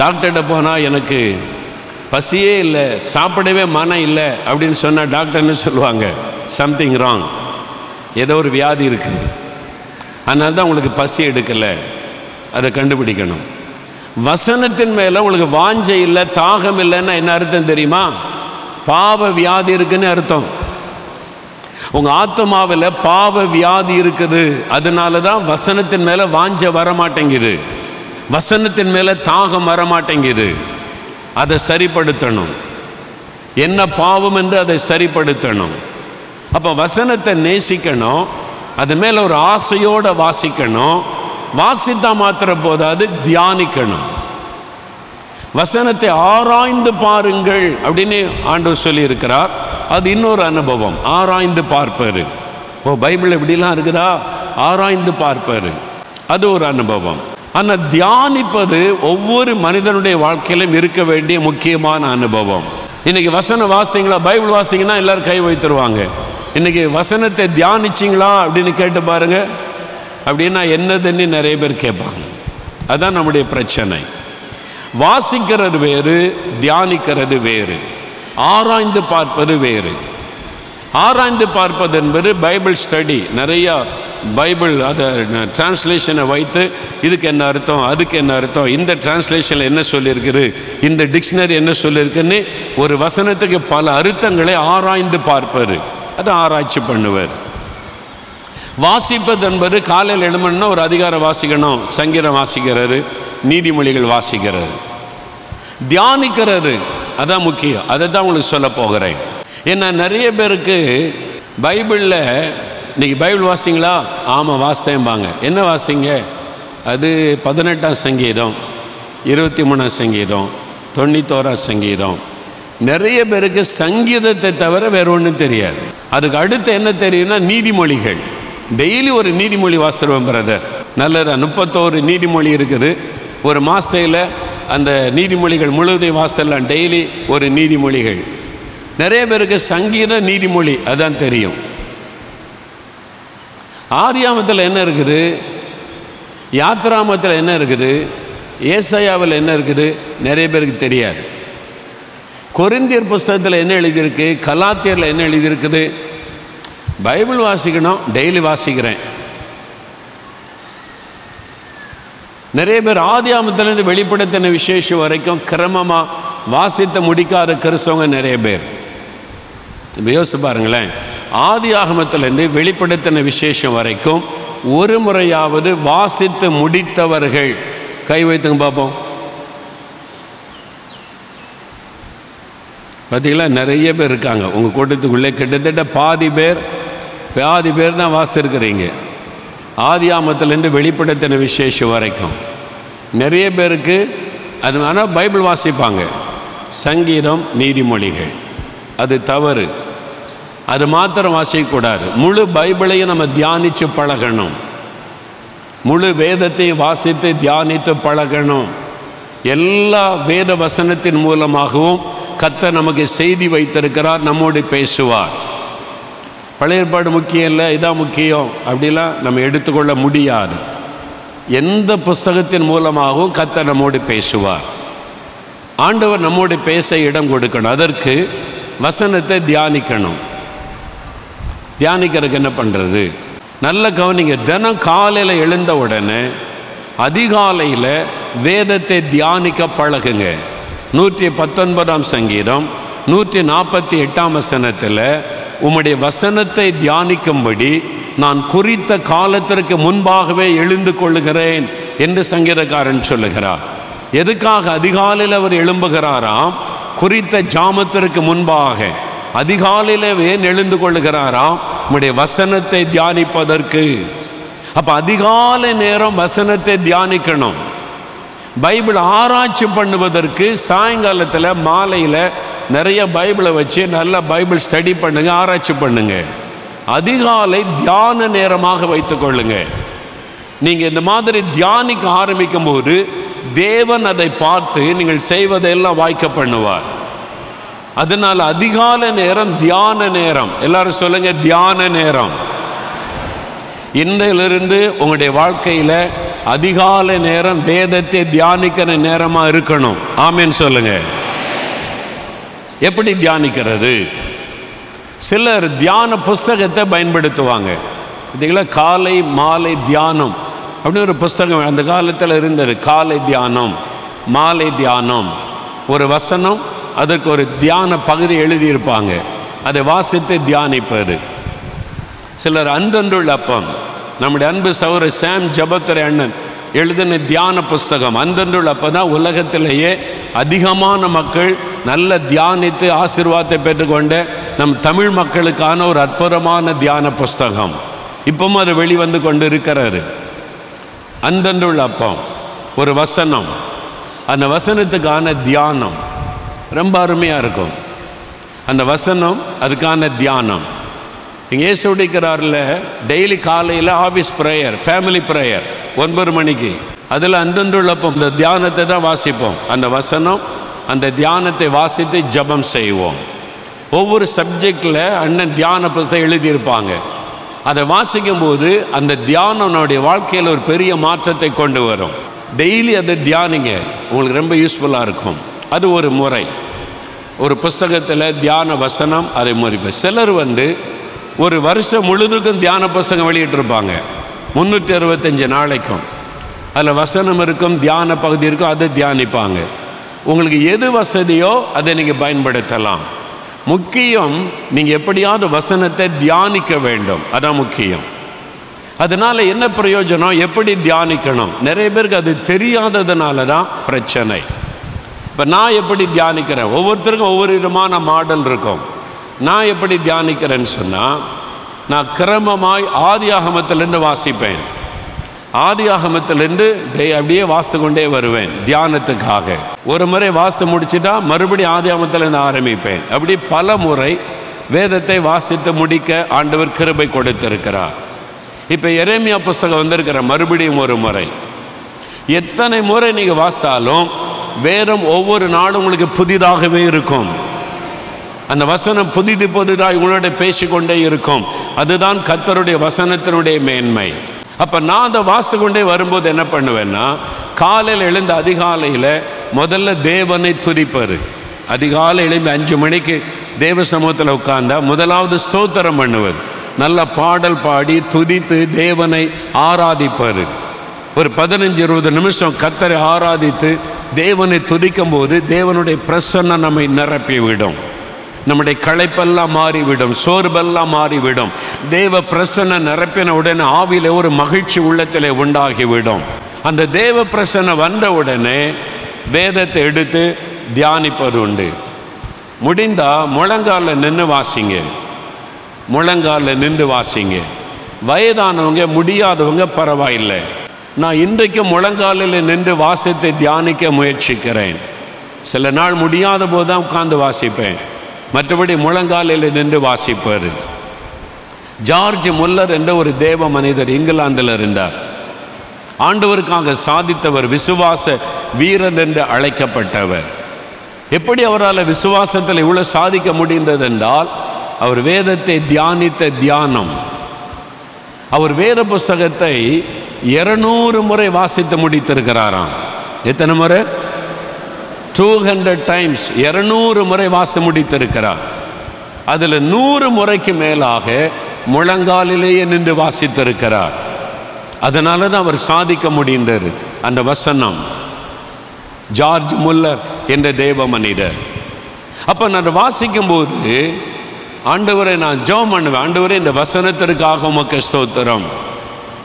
[SPEAKER 5] டாக்டர்கிட்ட போனால் எனக்கு பசியே இல்லை சாப்பிடவே மனம் இல்லை அப்படின்னு சொன்னால் டாக்டர்னு சொல்லுவாங்க சம்திங் ராங் ஏதோ ஒரு வியாதி இருக்குது அதனால தான் உங்களுக்கு பசி எடுக்கலை அதை கண்டுபிடிக்கணும் வசனத்தின் மேலே உங்களுக்கு வாஞ்ச இல்லை தாகம் இல்லைன்னா என்ன அர்த்தம் தெரியுமா பாவ வியாதி இருக்குன்னு அர்த்தம் உங்கள் ஆத்மாவில் பாவ வியாதி இருக்குது அதனால தான் வசனத்தின் மேலே வாஞ்ச வரமாட்டேங்குது வசனத்தின் மேலே தாகம் வரமாட்டேங்குது அதை சரிப்படுத்தணும் என்ன பாவம் என்று அதை சரிப்படுத்தணும் அப்போ வசனத்தை நேசிக்கணும் அது மேலே ஒரு ஆசையோடு வாசிக்கணும் வாசித்தா மாத்திர போதாது தியானிக்கணும் வசனத்தை ஆராய்ந்து பாருங்கள் அப்படின்னு ஆண்டவர் சொல்லியிருக்கிறார் அது இன்னொரு அனுபவம் ஆராய்ந்து பார்ப்பார் ஓ பைபிள் எப்படிலாம் இருக்குதா ஆராய்ந்து பார்ப்பார் அது ஒரு அனுபவம் ஆனால் தியானிப்பது ஒவ்வொரு மனிதனுடைய வாழ்க்கையிலும் இருக்க வேண்டிய முக்கியமான அனுபவம் இன்னைக்கு வசனம் வாசித்தீங்களா பைபிள் வாசித்தீங்கன்னா எல்லாரும் கை வைத்துருவாங்க இன்னைக்கு வசனத்தை தியானிச்சிங்களா அப்படின்னு கேட்டு பாருங்க அப்படின்னா என்னதுன்னு நிறைய பேர் கேட்பாங்க அதுதான் நம்முடைய பிரச்சனை வாசிக்கிறது வேறு தியானிக்கிறது வேறு ஆராய்ந்து பார்ப்பது வேறு ஆராய்ந்து பார்ப்பது என்பது பைபிள் ஸ்டடி நிறையா பைபிள் அதை டிரான்ஸ்லேஷனை வைத்து இதுக்கு என்ன அர்த்தம் அதுக்கு என்ன அர்த்தம் இந்த டிரான்ஸ்லேஷனில் என்ன சொல்லியிருக்குது இந்த டிக்ஷனரி என்ன சொல்லியிருக்குன்னு ஒரு வசனத்துக்கு பல அர்த்தங்களை ஆராய்ந்து பார்ப்பார் அதை ஆராய்ச்சி பண்ணுவார் வாசிப்பது என்பது காலையில் எழுமணுன்னா ஒரு அதிகாரம் வாசிக்கணும் சங்கீதம் வாசிக்கிறாரு நீதிமொழிகள் வாசிக்கிறது தியானிக்கிறது அதான் முக்கியம் அதை தான் உங்களுக்கு சொல்ல போகிறேன் ஏன்னா நிறைய பேருக்கு பைபிளில் இன்னைக்கு பைபிள் வாசிங்களா ஆமாம் வாசித்தேன்பாங்க என்ன வாசிங்க அது பதினெட்டாம் சங்கீதம் இருபத்தி மூணாம் சங்கீதம் தொண்ணூத்தோரா சங்கீதம் நிறைய பேருக்கு சங்கீதத்தை தவிர வேறு ஒன்றும் தெரியாது அதுக்கு அடுத்து என்ன தெரியும்னா நீதிமொழிகள் டெய்லி ஒரு நீதிமொழி வாசித்துருவேன் பிரதர் நல்லதா முப்பத்தோரு நீதிமொழி இருக்குது ஒரு மாஸ்தையில் அந்த நீதிமொழிகள் முழுவதையும் வாஸ்தெல்லாம் டெய்லி ஒரு நீதிமொழிகள் நிறைய பேருக்கு சங்கீத நீதிமொழி அதான் தெரியும் ஆதியாமத்தில் என்ன இருக்குது யாத்ராமத்தில் என்ன இருக்குது ஏசையாவில் என்ன இருக்குது நிறைய பேருக்கு தெரியாது கொரிந்தியர் புஸ்தகத்தில் என்ன எழுதியிருக்கு கலாத்தியரில் என்ன எழுதியிருக்குது பைபிள் வாசிக்கணும் டெய்லி வாசிக்கிறேன் நிறைய பேர் ஆதி ஆமத்திலேருந்து வெளிப்படுத்தின விசேஷம் வரைக்கும் கிரமமாக வாசித்த முடிக்காத கருசவங்க நிறைய பேர் இப்போ யோசிச்சு பாருங்களேன் ஆதி ஆகமத்திலேருந்து வெளிப்படுத்தின விசேஷம் வரைக்கும் ஒரு முறையாவது வாசித்து முடித்தவர்கள் கை வைத்துங்க பார்ப்போம் பார்த்திங்களா நிறைய பேர் இருக்காங்க உங்கள் கூட்டத்துக்குள்ளே கிட்டத்தட்ட பாதி பேர் பாதி பேர் தான் வாசித்திருக்கிறீங்க ஆதி ஆமத்திலேருந்து வெளிப்படத்தின விசேஷம் வரைக்கும் நிறைய பேருக்கு அது ஆனால் பைபிள் வாசிப்பாங்க சங்கீதம் நீதிமொழிகள் அது தவறு அது மாத்திரம் வாசிக்கக்கூடாது முழு பைபிளையும் நம்ம தியானித்து பழகணும் முழு வேதத்தையும் வாசித்து தியானித்து பழகணும் எல்லா வேத வசனத்தின் மூலமாகவும் கத்தை நமக்கு செய்தி வைத்திருக்கிறார் நம்மோடு பேசுவார் பழைய ஏற்பாடு முக்கியம் இல்லை இதான் முக்கியம் அப்படிலாம் நம்ம எடுத்துக்கொள்ள முடியாது எந்த புஸ்தகத்தின் மூலமாகவும் கத்த நம்மோடு பேசுவார் ஆண்டவர் நம்மோடு பேச இடம் கொடுக்கணும் அதற்கு வசனத்தை தியானிக்கணும் தியானிக்கிறதுக்கு என்ன பண்ணுறது நல்ல கவனிங்க தினம் காலையில் எழுந்த உடனே அதிகாலையில் வேதத்தை தியானிக்க பழகுங்க நூற்றி பத்தொன்பதாம் சங்கீதம் நூற்றி நாற்பத்தி எட்டாம் வசனத்தில் உம்முடைய வசனத்தை தியானிக்கும்படி நான் குறித்த காலத்திற்கு முன்பாகவே எழுந்து கொள்ளுகிறேன் என்று சங்கீதக்காரன் சொல்லுகிறார் எதுக்காக அதிகாலையில் அவர் எழும்புகிறாராம் குறித்த ஜாமத்திற்கு முன்பாக அதிகாலையில் ஏன் எழுந்து கொள்ளுகிறாராம் உம்முடைய வசனத்தை தியானிப்பதற்கு அப்போ அதிகாலை நேரம் வசனத்தை தியானிக்கணும் பைபிள் ஆராய்ச்சி பண்ணுவதற்கு சாயங்காலத்தில் மாலையில் நிறைய பைபிளை வச்சு நல்லா பைபிள் ஸ்டடி பண்ணுங்கள் ஆராய்ச்சி பண்ணுங்கள் அதிகாலை தியான நேரமாக வைத்து கொள்ளுங்க நீங்கள் இந்த மாதிரி தியானிக்க ஆரம்பிக்கும் போது தேவன் அதை பார்த்து நீங்கள் செய்வதையெல்லாம் வாய்க்க பண்ணுவார் அதனால் அதிகால நேரம் தியான நேரம் எல்லாரும் சொல்லுங்க தியான நேரம் இன்றையிலிருந்து உங்களுடைய வாழ்க்கையில் அதிகாலை நேரம் வேதத்தை தியானிக்கிற நேரமாக இருக்கணும் ஆமேன்னு சொல்லுங்கள் எப்படி தியானிக்கிறது சிலர் தியான புஸ்தகத்தை பயன்படுத்துவாங்க பார்த்தீங்களா காலை மாலை தியானம் அப்படின்னு ஒரு புஸ்தகம் அந்த காலத்தில் இருந்தது காலை தியானம் மாலை தியானம் ஒரு வசனம் அதற்கு ஒரு தியான பகுதி எழுதியிருப்பாங்க அதை வாசித்து தியானிப்பது சிலர் அந்தன்றுள்ள அப்பம் நம்முடைய அன்பு சௌர சாம் ஜபத்துரை அண்ணன் எழுதின தியான புஸ்தகம் அன்றன்றுள்ள அப்போ தான் உலகத்திலேயே அதிகமான மக்கள் நல்ல தியானித்து ஆசிர்வாதத்தை பெற்றுக்கொண்டு நம் தமிழ் மக்களுக்கான ஒரு அற்புதமான தியான புஸ்தகம் இப்பவும் அது வெளிவந்து கொண்டு இருக்கிறாரு அந்தன்றுள்ள அப்பம் ஒரு வசனம் அந்த வசனத்துக்கான தியானம் ரொம்ப அருமையாக இருக்கும் அந்த வசனம் அதுக்கான தியானம் இங்கே ஏசு உடைக்கிறார்ல டெய்லி காலையில் ஆஃபீஸ் ப்ரேயர் ஃபேமிலி ப்ரேயர் ஒன்பது மணிக்கு அதில் அப்போ இந்த தியானத்தை தான் வாசிப்போம் அந்த வசனம் அந்த தியானத்தை வாசித்து ஜபம் செய்வோம் ஒவ்வொரு சப்ஜெக்டில் அண்ணன் தியான புத்தகம் எழுதியிருப்பாங்க அதை வாசிக்கும் போது அந்த தியானம் வாழ்க்கையில் ஒரு பெரிய மாற்றத்தை கொண்டு வரும் டெய்லி அதை தியானிங்க உங்களுக்கு ரொம்ப யூஸ்ஃபுல்லாக இருக்கும் அது ஒரு முறை ஒரு புஸ்தகத்தில் தியான வசனம் அதை முறிப்பு சிலர் வந்து ஒரு வருஷம் முழுதுக்கும் தியான புஸ்தகம் வெளியிட்டிருப்பாங்க முந்நூற்றி அறுபத்தஞ்சு நாளைக்கும் அதில் வசனம் இருக்கும் தியான பகுதி இருக்கும் அதை தியானிப்பாங்க உங்களுக்கு எது வசதியோ அதை நீங்கள் பயன்படுத்தலாம் முக்கியம் நீங்கள் எப்படியாவது வசனத்தை தியானிக்க வேண்டும் அதான் முக்கியம் அதனால் என்ன பிரயோஜனம் எப்படி தியானிக்கணும் நிறைய பேருக்கு அது தெரியாததுனால தான் பிரச்சனை இப்போ நான் எப்படி தியானிக்கிறேன் ஒவ்வொருத்தருக்கும் ஒவ்வொரு விதமான மாடல் இருக்கும் நான் எப்படி தியானிக்கிறேன்னு சொன்னால் நான் கிரமமாய் ஆதி ஆகமத்திலேருந்து வாசிப்பேன் ஆதி ஆகமத்திலேருந்து அப்படியே வாசித்து கொண்டே வருவேன் தியானத்துக்காக ஒரு முறை வாசித்து முடிச்சுட்டா மறுபடியும் ஆதியாமத்தில் நான் ஆரம்பிப்பேன் அப்படி பல முறை வேதத்தை வாசித்து முடிக்க ஆண்டவர் கிருபை கொடுத்திருக்கிறார் இப்போ எரேமியா புஸ்தகம் வந்திருக்கிற மறுபடியும் ஒரு முறை எத்தனை முறை நீங்கள் வாசித்தாலும் வேதம் ஒவ்வொரு நாளும் உங்களுக்கு புதிதாகவே இருக்கும் அந்த வசனம் புதிது புதிதாக உங்களோட பேசிக்கொண்டே இருக்கும் அதுதான் கத்தருடைய வசனத்தினுடைய மேன்மை அப்போ நான் அதை வாசித்து கொண்டே வரும்போது என்ன பண்ணுவேன்னா காலையில் எழுந்த அதிகாலையில் முதல்ல தேவனை துதிப்பார் அதிகாலை எழுப்பி அஞ்சு மணிக்கு தேவ சமூகத்தில் உட்கார்ந்தா முதலாவது ஸ்தோத்திரம் பண்ணுவார் நல்ல பாடல் பாடி துதித்து தேவனை ஆராதிப்பார் ஒரு பதினஞ்சு இருபது நிமிஷம் கத்தரை ஆராதித்து தேவனை துதிக்கும் போது தேவனுடைய பிரசன்ன நம்மை நிரப்பிவிடும் நம்முடைய களைப்பெல்லாம் மாறிவிடும் சோர்வெல்லாம் மாறிவிடும் தேவ பிரசன்ன நிரப்பின உடனே ஆவியில் ஒரு மகிழ்ச்சி உள்ளத்தில் உண்டாகிவிடும் அந்த தேவ பிரசன்ன வந்த உடனே வேதத்தை எடுத்து தியானிப்பது உண்டு முடிந்தால் முழங்கால நின்று வாசிங்க முழங்கால நின்று வாசிங்க வயதானவங்க முடியாதவங்க பரவாயில்லை நான் இன்றைக்கு முழங்காலில் நின்று வாசத்தை தியானிக்க முயற்சிக்கிறேன் சில நாள் முடியாத போது தான் உட்காந்து வாசிப்பேன் மற்றபடி முழங்காலில் நின்று வாசிப்பார் ஜார்ஜ் முல்லர் என்ற ஒரு தேவ மனிதர் இங்கிலாந்தில் இருந்தார் ஆண்டவருக்காக சாதித்தவர் விசுவாச வீரன் என்று அழைக்கப்பட்டவர் எப்படி அவரால் விசுவாசத்தில் இவ்வளோ சாதிக்க முடிந்தது என்றால் அவர் வேதத்தை தியானித்த தியானம் அவர் வேத புஸ்தகத்தை இருநூறு முறை வாசித்து முடித்திருக்கிறாராம் எத்தனை முறை டூ ஹண்ட்ரட் டைம்ஸ் இருநூறு முறை வாசித்து முடித்திருக்கிறார் அதில் நூறு முறைக்கு மேலாக முழங்காலிலேயே நின்று வாசித்திருக்கிறார் அதனால தான் அவர் சாதிக்க முடிந்தார் அந்த வசனம் ஜார்ஜ் முல்லர் என்ற தேவ மனிதர் அப்போ நான் வாசிக்கும் போது ஆண்டவரை நான் ஜோம் பண்ணுவேன் ஆண்டவரை இந்த வசனத்திற்காக உமக்கு ஸ்தோத்திரம்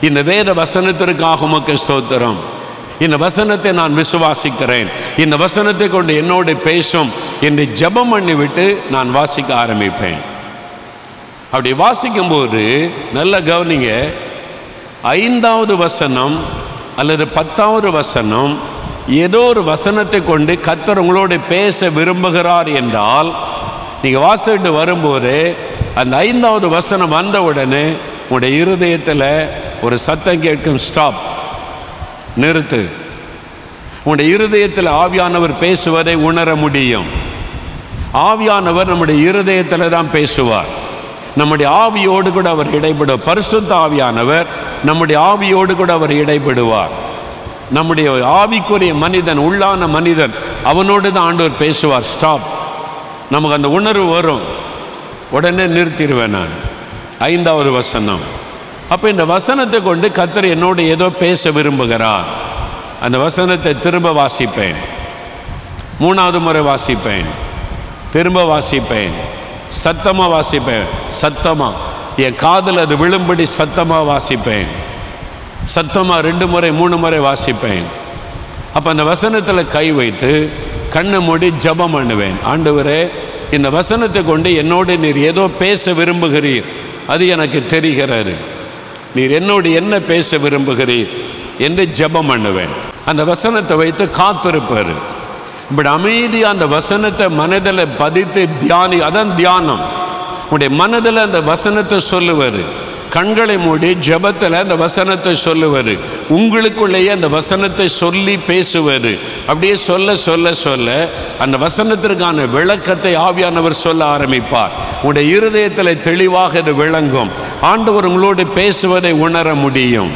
[SPEAKER 5] இந்த வேத வசனத்திற்காக உமக்கு ஸ்தோத்திரம் இந்த வசனத்தை நான் விசுவாசிக்கிறேன் இந்த வசனத்தை கொண்டு என்னோடு பேசும் என்று ஜபம் பண்ணிவிட்டு நான் வாசிக்க ஆரம்பிப்பேன் அப்படி வாசிக்கும்போது நல்ல கவனிங்க ஐந்தாவது வசனம் அல்லது பத்தாவது வசனம் ஏதோ ஒரு வசனத்தை கொண்டு கத்தர் உங்களோடு பேச விரும்புகிறார் என்றால் நீங்கள் வாசிட்டு வரும்போது அந்த ஐந்தாவது வசனம் வந்த உடனே உங்களுடைய இருதயத்தில் ஒரு சத்தம் கேட்கும் ஸ்டாப் நிறுத்து உங்களுடைய இருதயத்தில் ஆவியானவர் பேசுவதை உணர முடியும் ஆவியானவர் நம்முடைய இருதயத்தில் தான் பேசுவார் நம்முடைய ஆவியோடு கூட அவர் இடைபடும் பரிசுத்த ஆவியானவர் நம்முடைய ஆவியோடு கூட அவர் இடைபெடுவார் நம்முடைய ஆவிக்குரிய மனிதன் உள்ளான மனிதன் அவனோடு தான் ஆண்டவர் பேசுவார் ஸ்டாப் நமக்கு அந்த உணர்வு வரும் உடனே நிறுத்திடுவேன் நான் ஐந்தாவது வசனம் அப்போ இந்த வசனத்தை கொண்டு கத்தர் என்னோடு ஏதோ பேச விரும்புகிறார் அந்த வசனத்தை திரும்ப வாசிப்பேன் மூணாவது முறை வாசிப்பேன் திரும்ப வாசிப்பேன் சத்தமாக வாசிப்பேன் சத்தமாக என் காதில் அது விழும்படி சத்தமாக வாசிப்பேன் சத்தமாக ரெண்டு முறை மூணு முறை வாசிப்பேன் அப்போ அந்த வசனத்தில் கை வைத்து கண்ணை மூடி ஜபம் பண்ணுவேன் ஆண்டவரே இந்த வசனத்தை கொண்டு என்னோடு நீர் ஏதோ பேச விரும்புகிறீர் அது எனக்கு தெரிகிறாரு நீர் என்னோடு என்ன பேச விரும்புகிறீர் என்று ஜபம் பண்ணுவேன் அந்த வசனத்தை வைத்து காத்திருப்பார் இப்படி அமைதியாக அந்த வசனத்தை மனதில் பதித்து தியானி அதான் தியானம் உடைய மனதில் அந்த வசனத்தை சொல்லுவார் கண்களை மூடி ஜபத்தில் அந்த வசனத்தை சொல்லுவார் உங்களுக்குள்ளேயே அந்த வசனத்தை சொல்லி பேசுவார் அப்படியே சொல்ல சொல்ல சொல்ல அந்த வசனத்திற்கான விளக்கத்தை ஆவியானவர் சொல்ல ஆரம்பிப்பார் உடைய இருதயத்தில் தெளிவாக இது விளங்கும் ஆண்டவர் உங்களோடு பேசுவதை உணர முடியும்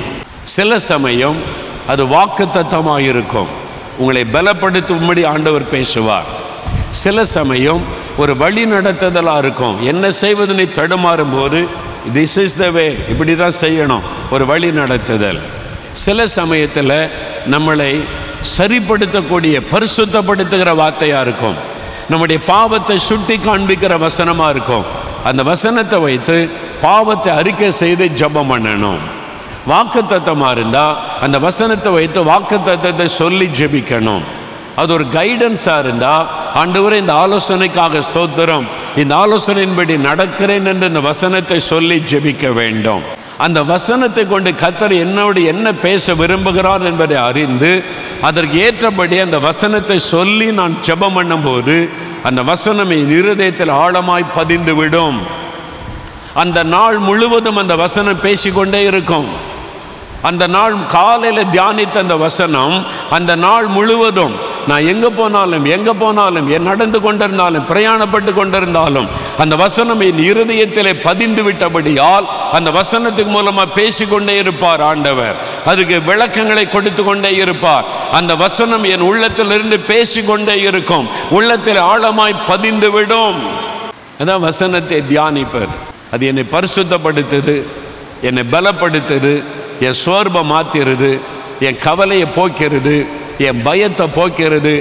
[SPEAKER 5] சில சமயம் அது வாக்கு தத்தமாக இருக்கும் உங்களை பலப்படுத்தும்படி ஆண்டவர் பேசுவார் சில சமயம் ஒரு வழி நடத்துதலாக இருக்கும் என்ன செய்வதனை தடுமாறும் போது திஸ் இஸ் த வே இப்படி தான் செய்யணும் ஒரு வழி நடத்துதல் சில சமயத்தில் நம்மளை சரிப்படுத்தக்கூடிய பரிசுத்தப்படுத்துகிற வார்த்தையாக இருக்கும் நம்முடைய பாவத்தை சுட்டி காண்பிக்கிற வசனமாக இருக்கும் அந்த வசனத்தை வைத்து பாவத்தை அறிக்கை செய்து ஜபம் பண்ணணும் வாக்கு இருந்தால் அந்த வசனத்தை வைத்து வாக்கு சொல்லி ஜெபிக்கணும் அது ஒரு கைடன்ஸாக இருந்தால் ஆண்டவரே இந்த ஆலோசனைக்காக ஸ்தோத்திரம் இந்த ஆலோசனையின்படி நடக்கிறேன் என்று இந்த வசனத்தை சொல்லி ஜெபிக்க வேண்டும் அந்த வசனத்தை கொண்டு கத்தர் என்னோடு என்ன பேச விரும்புகிறார் என்பதை அறிந்து அதற்கு ஏற்றபடி அந்த வசனத்தை சொல்லி நான் ஜெபம் பண்ணும்போது அந்த வசனம் என் இருதயத்தில் ஆழமாய் பதிந்து விடும் அந்த நாள் முழுவதும் அந்த வசனம் பேசிக்கொண்டே இருக்கும் அந்த நாள் காலையில் தியானித்த அந்த வசனம் அந்த நாள் முழுவதும் நான் எங்கே போனாலும் எங்கே போனாலும் என் நடந்து கொண்டிருந்தாலும் பிரயாணப்பட்டு கொண்டிருந்தாலும் அந்த வசனம் என் இருதயத்திலே பதிந்து விட்டபடியால் அந்த வசனத்துக்கு மூலமாக பேசிக்கொண்டே இருப்பார் ஆண்டவர் அதுக்கு விளக்கங்களை கொடுத்து கொண்டே இருப்பார் அந்த வசனம் என் உள்ளத்திலிருந்து பேசிக்கொண்டே இருக்கும் உள்ளத்தில் ஆழமாய் பதிந்து விடும் அதான் வசனத்தை தியானிப்பர் அது என்னை பரிசுத்தப்படுத்துது என்னை பலப்படுத்துது என் சோர்வை மாற்றிடுது என் கவலையை போக்கிறது என் பயத்தை போக்கிறது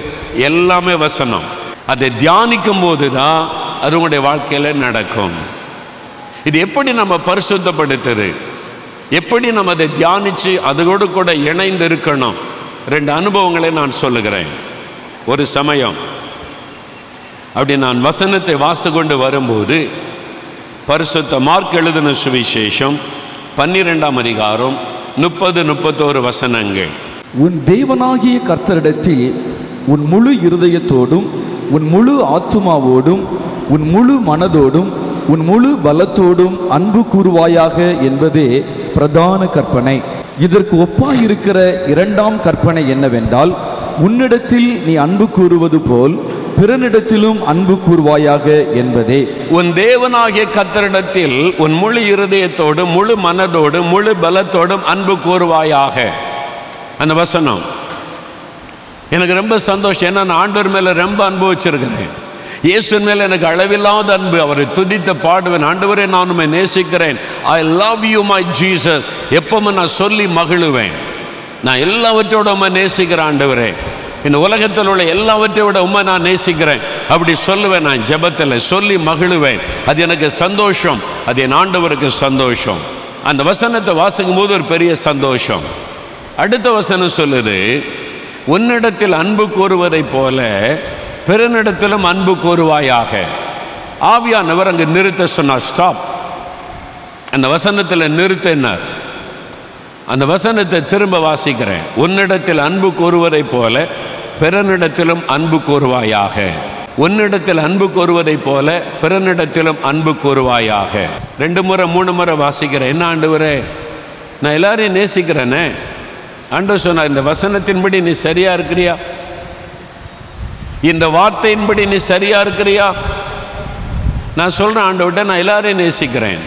[SPEAKER 5] எல்லாமே வசனம் அதை தியானிக்கும் போது தான் அது உங்களுடைய வாழ்க்கையில் நடக்கும் இது எப்படி நம்ம பரிசுத்தப்படுத்துறது எப்படி நம்ம அதை தியானித்து அதோடு கூட இணைந்து இருக்கணும் ரெண்டு அனுபவங்களை நான் சொல்லுகிறேன் ஒரு சமயம் அப்படி நான் வசனத்தை வாசு கொண்டு வரும்போது பரிசுத்த மார்க் எழுதின சுவிசேஷம் பன்னிரெண்டாம் அதிகாரம் முப்பது முப்பத்தோரு வசனங்கள்
[SPEAKER 4] உன் தேவனாகிய கர்த்தரிடத்தில் உன் முழு இருதயத்தோடும் உன் முழு ஆத்துமாவோடும் உன் முழு மனதோடும் உன் முழு பலத்தோடும் அன்பு கூறுவாயாக என்பதே பிரதான கற்பனை இதற்கு ஒப்பாயிருக்கிற இரண்டாம் கற்பனை என்னவென்றால் உன்னிடத்தில் நீ அன்பு கூறுவது போல் பிறனிடத்திலும் அன்பு கூறுவாயாக என்பதே
[SPEAKER 5] உன் தேவனாகிய கத்தரிடத்தில் உன் முழு இருதயத்தோடும் முழு மனதோடும் முழு பலத்தோடும் அன்பு கூறுவாயாக அந்த வசனம் எனக்கு ரொம்ப சந்தோஷம் ஏன்னா நான் ஆண்டவர் மேலே ரொம்ப அனுபவிச்சிருக்கிறேன் இயேசுவின் மேலே எனக்கு அளவில்லாத அன்பு அவரை துதித்த பாடுவேன் ஆண்டவரே நான் உண்மை நேசிக்கிறேன் I love you my Jesus எப்பவுமே நான் சொல்லி மகிழுவேன் நான் எல்லாவற்றோட உண்மை நேசிக்கிறேன் ஆண்டவரே இந்த உலகத்தில் உள்ள எல்லாவற்றையோட உண்மை நான் நேசிக்கிறேன் அப்படி சொல்லுவேன் நான் ஜபத்தில் சொல்லி மகிழுவேன் அது எனக்கு சந்தோஷம் அது என் ஆண்டவருக்கு சந்தோஷம் அந்த வசனத்தை வாசிக்கும் போது ஒரு பெரிய சந்தோஷம் அடுத்த வசனம் சொல்லுது உன்னிடத்தில் அன்பு கோருவதைப் போல பிறனிடத்திலும் அன்பு கோருவாயாக ஆவியானவர் அங்கு நிறுத்த சொன்னார் ஸ்டாப் அந்த வசனத்தில் நிறுத்த என்ன அந்த வசனத்தை திரும்ப வாசிக்கிறேன் உன்னிடத்தில் அன்பு கோருவதைப் போல பிறனிடத்திலும் அன்பு கோருவாயாக உன்னிடத்தில் அன்பு கோருவதைப் போல பிறனிடத்திலும் அன்பு கோருவாயாக ரெண்டு முறை மூணு முறை வாசிக்கிறேன் என்ன ஆண்டு வரே நான் எல்லாரையும் நேசிக்கிறேனே ஆண்டவர் சொன்னார் இந்த வசனத்தின்படி நீ சரியாக இருக்கிறியா இந்த வார்த்தையின்படி நீ சரியாக இருக்கிறியா நான் சொல்கிறேன் ஆண்டவர்கிட்ட நான் எல்லாரையும் நேசிக்கிறேன்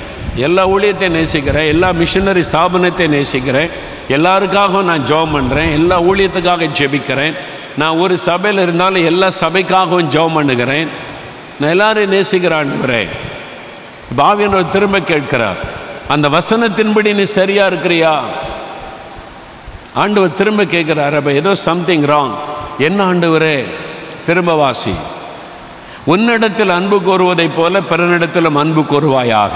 [SPEAKER 5] எல்லா ஊழியத்தையும் நேசிக்கிறேன் எல்லா மிஷினரி ஸ்தாபனத்தையும் நேசிக்கிறேன் எல்லாருக்காகவும் நான் ஜோம் பண்ணுறேன் எல்லா ஊழியத்துக்காக ஜெபிக்கிறேன் நான் ஒரு சபையில் இருந்தாலும் எல்லா சபைக்காகவும் ஜோம் பண்ணுகிறேன் நான் எல்லாரையும் பாவியன் ஒரு திரும்ப கேட்கிறார் அந்த வசனத்தின்படி நீ சரியாக இருக்கிறியா ஆண்டவர் திரும்ப கேட்குறாரு அப்போ ஏதோ சம்திங் ராங் என்ன ஆண்டவரே திரும்பவாசி உன்னிடத்தில் அன்பு கோருவதைப் போல பிறனிடத்திலும் அன்பு கோருவாயாக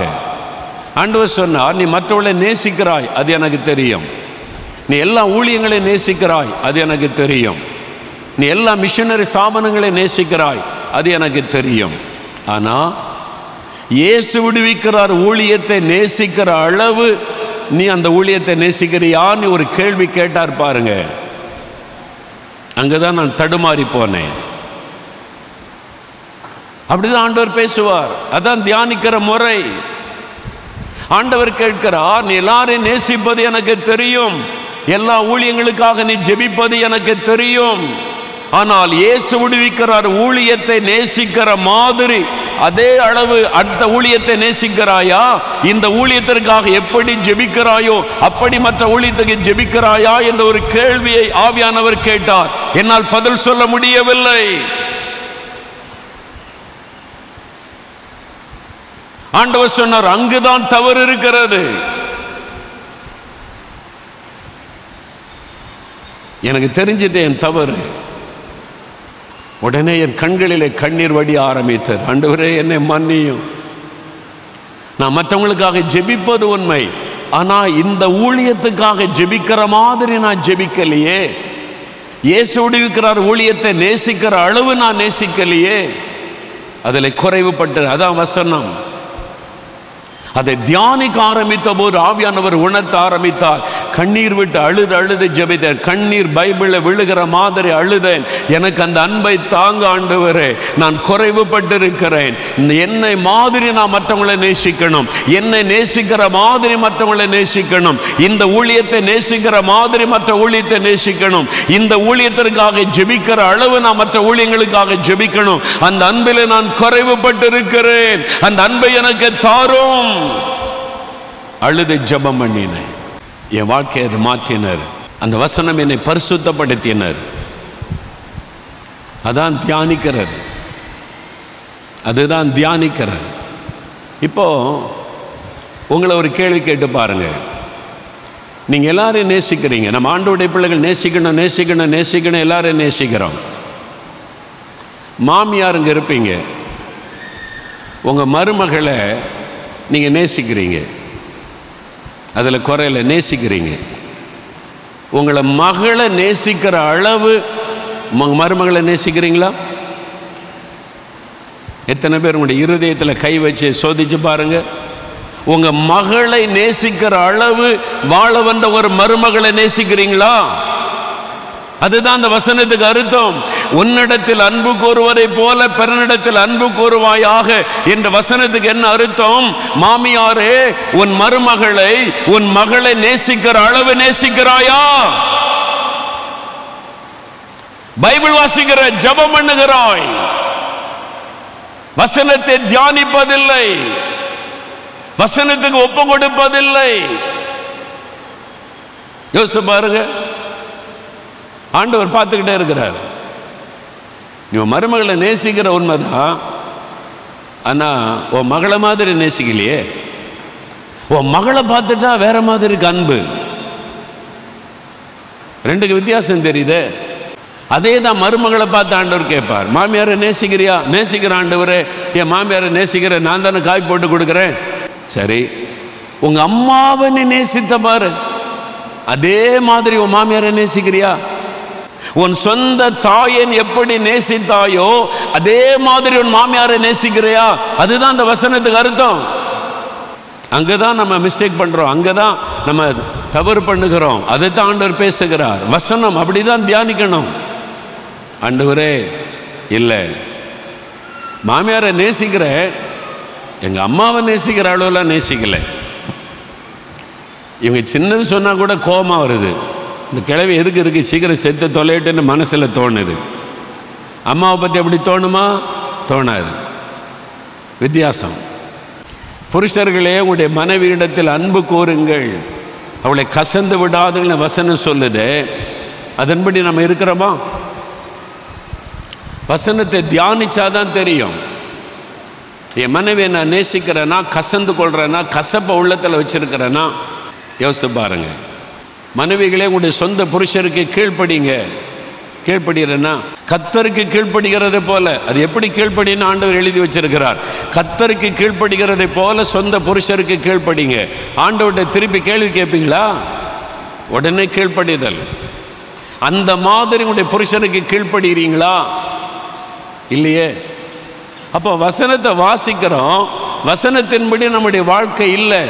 [SPEAKER 5] ஆண்டவர் சொன்னார் நீ மற்றவளை நேசிக்கிறாய் அது எனக்கு தெரியும் நீ எல்லா ஊழியங்களையும் நேசிக்கிறாய் அது எனக்கு தெரியும் நீ எல்லா மிஷனரி ஸ்தாபனங்களை நேசிக்கிறாய் அது எனக்கு தெரியும் ஆனால் இயேசு விடுவிக்கிறார் ஊழியத்தை நேசிக்கிற அளவு நீ அந்த ஊழியத்தை நேசிக்கிறியான்னு ஒரு கேள்வி கேட்டார் பாருங்க அங்கே தான் நான் தடுமாறி போனேன் அப்படிதான் ஆண்டவர் பேசுவார் அதான் தியானிக்கிற முறை ஆண்டவர் கேட்கிறார் நீ எல்லாரையும் நேசிப்பது எனக்கு தெரியும் எல்லா ஊழியங்களுக்காக நீ ஜெபிப்பது எனக்கு தெரியும் ஆனால் இயேசு விடுவிக்கிறார் ஊழியத்தை நேசிக்கிற மாதிரி அதே அளவு அடுத்த ஊழியத்தை நேசிக்கிறாயா இந்த ஊழியத்திற்காக எப்படி ஜெபிக்கிறாயோ அப்படி மற்ற ஊழியத்துக்கு ஜெபிக்கிறாயா என்ற ஒரு கேள்வியை ஆவியானவர் கேட்டார் என்னால் பதில் சொல்ல முடியவில்லை ஆண்டவர் சொன்னார் அங்குதான் தவறு இருக்கிறது எனக்கு தெரிஞ்சிட்டேன் தவறு உடனே என் கண்களிலே கண்ணீர் வடி ஆரம்பித்தது ஆண்டவரே என்னை மன்னியும் நான் மற்றவங்களுக்காக ஜெபிப்பது உண்மை ஆனால் இந்த ஊழியத்துக்காக ஜெபிக்கிற மாதிரி நான் ஜெபிக்கலையே இயேசு விடுவிக்கிறார் ஊழியத்தை நேசிக்கிற அளவு நான் நேசிக்கலையே அதில் குறைவுபட்டு அதான் வசனம் அதை தியானிக்க ஆரம்பித்த போது ஆவியானவர் உணர்த்த ஆரம்பித்தார் கண்ணீர் விட்டு அழுது அழுது ஜெபித்தேன் கண்ணீர் பைபிளில் விழுகிற மாதிரி அழுதேன் எனக்கு அந்த அன்பை தாங்க ஆண்டவரே நான் பட்டிருக்கிறேன் என்னை மாதிரி நான் மற்றவங்களை நேசிக்கணும் என்னை நேசிக்கிற மாதிரி மற்றவங்களை நேசிக்கணும் இந்த ஊழியத்தை நேசிக்கிற மாதிரி மற்ற ஊழியத்தை நேசிக்கணும் இந்த ஊழியத்திற்காக ஜெபிக்கிற அளவு நான் மற்ற ஊழியங்களுக்காக ஜெபிக்கணும் அந்த அன்பில் நான் பட்டிருக்கிறேன் அந்த அன்பை எனக்கு தாரும் அழுதை ஜபம் பண்ணினேன் என் வாழ்க்கையை மாற்றினர் அந்த வசனம் என்னை பரிசுத்தப்படுத்தினர் அதான் தியானிக்கிறார் அதுதான் தியானிக்கிறார் இப்போ உங்களை ஒரு கேள்வி கேட்டு பாருங்கள் நீங்கள் எல்லாரையும் நேசிக்கிறீங்க நம்ம ஆண்டோடைய பிள்ளைகள் நேசிக்கணும் நேசிக்கணும் நேசிக்கணும் எல்லாரையும் நேசிக்கிறோம் மாமியார் இங்கே இருப்பீங்க உங்கள் மருமகளை நீங்கள் நேசிக்கிறீங்க அதில் குறையில நேசிக்கிறீங்க உங்களை மகளை நேசிக்கிற அளவு மருமகளை நேசிக்கிறீங்களா எத்தனை பேர் உங்களுடைய இருதயத்தில் கை வச்சு சோதிச்சு பாருங்கள் உங்கள் மகளை நேசிக்கிற அளவு வாழ வந்த ஒரு மருமகளை நேசிக்கிறீங்களா அதுதான் அந்த வசனத்துக்கு அர்த்தம் உன்னிடத்தில் அன்பு கோருவதை போல பிறனிடத்தில் அன்பு கோருவாயாக என்ற வசனத்துக்கு என்ன அர்த்தம் மாமியாரே உன் மருமகளை உன் மகளை நேசிக்கிற அளவு நேசிக்கிறாயா பைபிள் வாசிக்கிற ஜபம் பண்ணுகிறாய் வசனத்தை தியானிப்பதில்லை வசனத்துக்கு ஒப்பு கொடுப்பதில்லை யோசிச்சு பாருங்க ஆண்டவர் பார்த்துக்கிட்டே இருக்கிறார் நீ மருமகளை நேசிக்கிற உண்மைதான் ஆனால் உன் மகளை மாதிரி நேசிக்கலையே உன் மகளை பார்த்துட்டா வேற மாதிரி இருக்கு அன்பு ரெண்டுக்கு வித்தியாசம் தெரியுது அதே தான் மருமகளை பார்த்து ஆண்டவர் கேட்பார் மாமியாரை நேசிக்கிறியா நேசிக்கிற ஆண்டவரே என் மாமியாரை நேசிக்கிற நான் தானே காய் போட்டு கொடுக்குறேன் சரி உங்கள் அம்மாவை நீ நேசித்த பாரு அதே மாதிரி உன் மாமியாரை நேசிக்கிறியா உன் சொந்த தாயன் எப்படி நேசித்தாயோ அதே மாதிரி உன் மாமியாரை நேசிக்கிறியா அதுதான் அந்த வசனத்துக்கு அர்த்தம் அங்கதான் நம்ம மிஸ்டேக் பண்றோம் அங்கதான் நம்ம தவறு பண்ணுகிறோம் அதை தான் ஆண்டவர் பேசுகிறார் வசனம் அப்படிதான் தியானிக்கணும் ஆண்டவரே இல்லை மாமியாரை நேசிக்கிற எங்க அம்மாவை நேசிக்கிற அளவுலாம் நேசிக்கலை இவங்க சின்னது சொன்னா கூட கோபமா வருது இந்த கிழவி எதுக்கு இருக்குது சீக்கிரம் செத்து தொலைட்டுன்னு மனசில் தோணுது அம்மாவை பற்றி எப்படி தோணுமா தோணாது வித்தியாசம் புருஷர்களே உங்களுடைய மனைவியிடத்தில் அன்பு கூறுங்கள் அவளை கசந்து விடாதுன்னு வசனம் சொல்லுது அதன்படி நம்ம இருக்கிறோமா வசனத்தை தியானிச்சாதான் தெரியும் என் மனைவியை நான் நேசிக்கிறேன்னா கசந்து கொள்கிறேன்னா கசப்பை உள்ளத்தில் வச்சுருக்கிறேன்னா யோசித்து பாருங்கள் மனைவிகளே உங்களுடைய சொந்த புருஷருக்கு கீழ்ப்படிங்க கீழ்ப்படுகிறேன்னா கத்தருக்கு கீழ்ப்படுகிறது போல அது எப்படி கீழ்ப்படின்னு ஆண்டவர் எழுதி வச்சிருக்கிறார் கத்தருக்கு கீழ்ப்படுகிறதை போல சொந்த புருஷருக்கு கீழ்ப்படிங்க ஆண்டவர்கிட்ட திருப்பி கேள்வி கேட்பீங்களா உடனே கீழ்ப்படிதல் அந்த மாதிரி உங்களுடைய புருஷனுக்கு கீழ்ப்படுகிறீங்களா இல்லையே அப்போ வசனத்தை வாசிக்கிறோம் வசனத்தின்படி நம்முடைய வாழ்க்கை இல்லை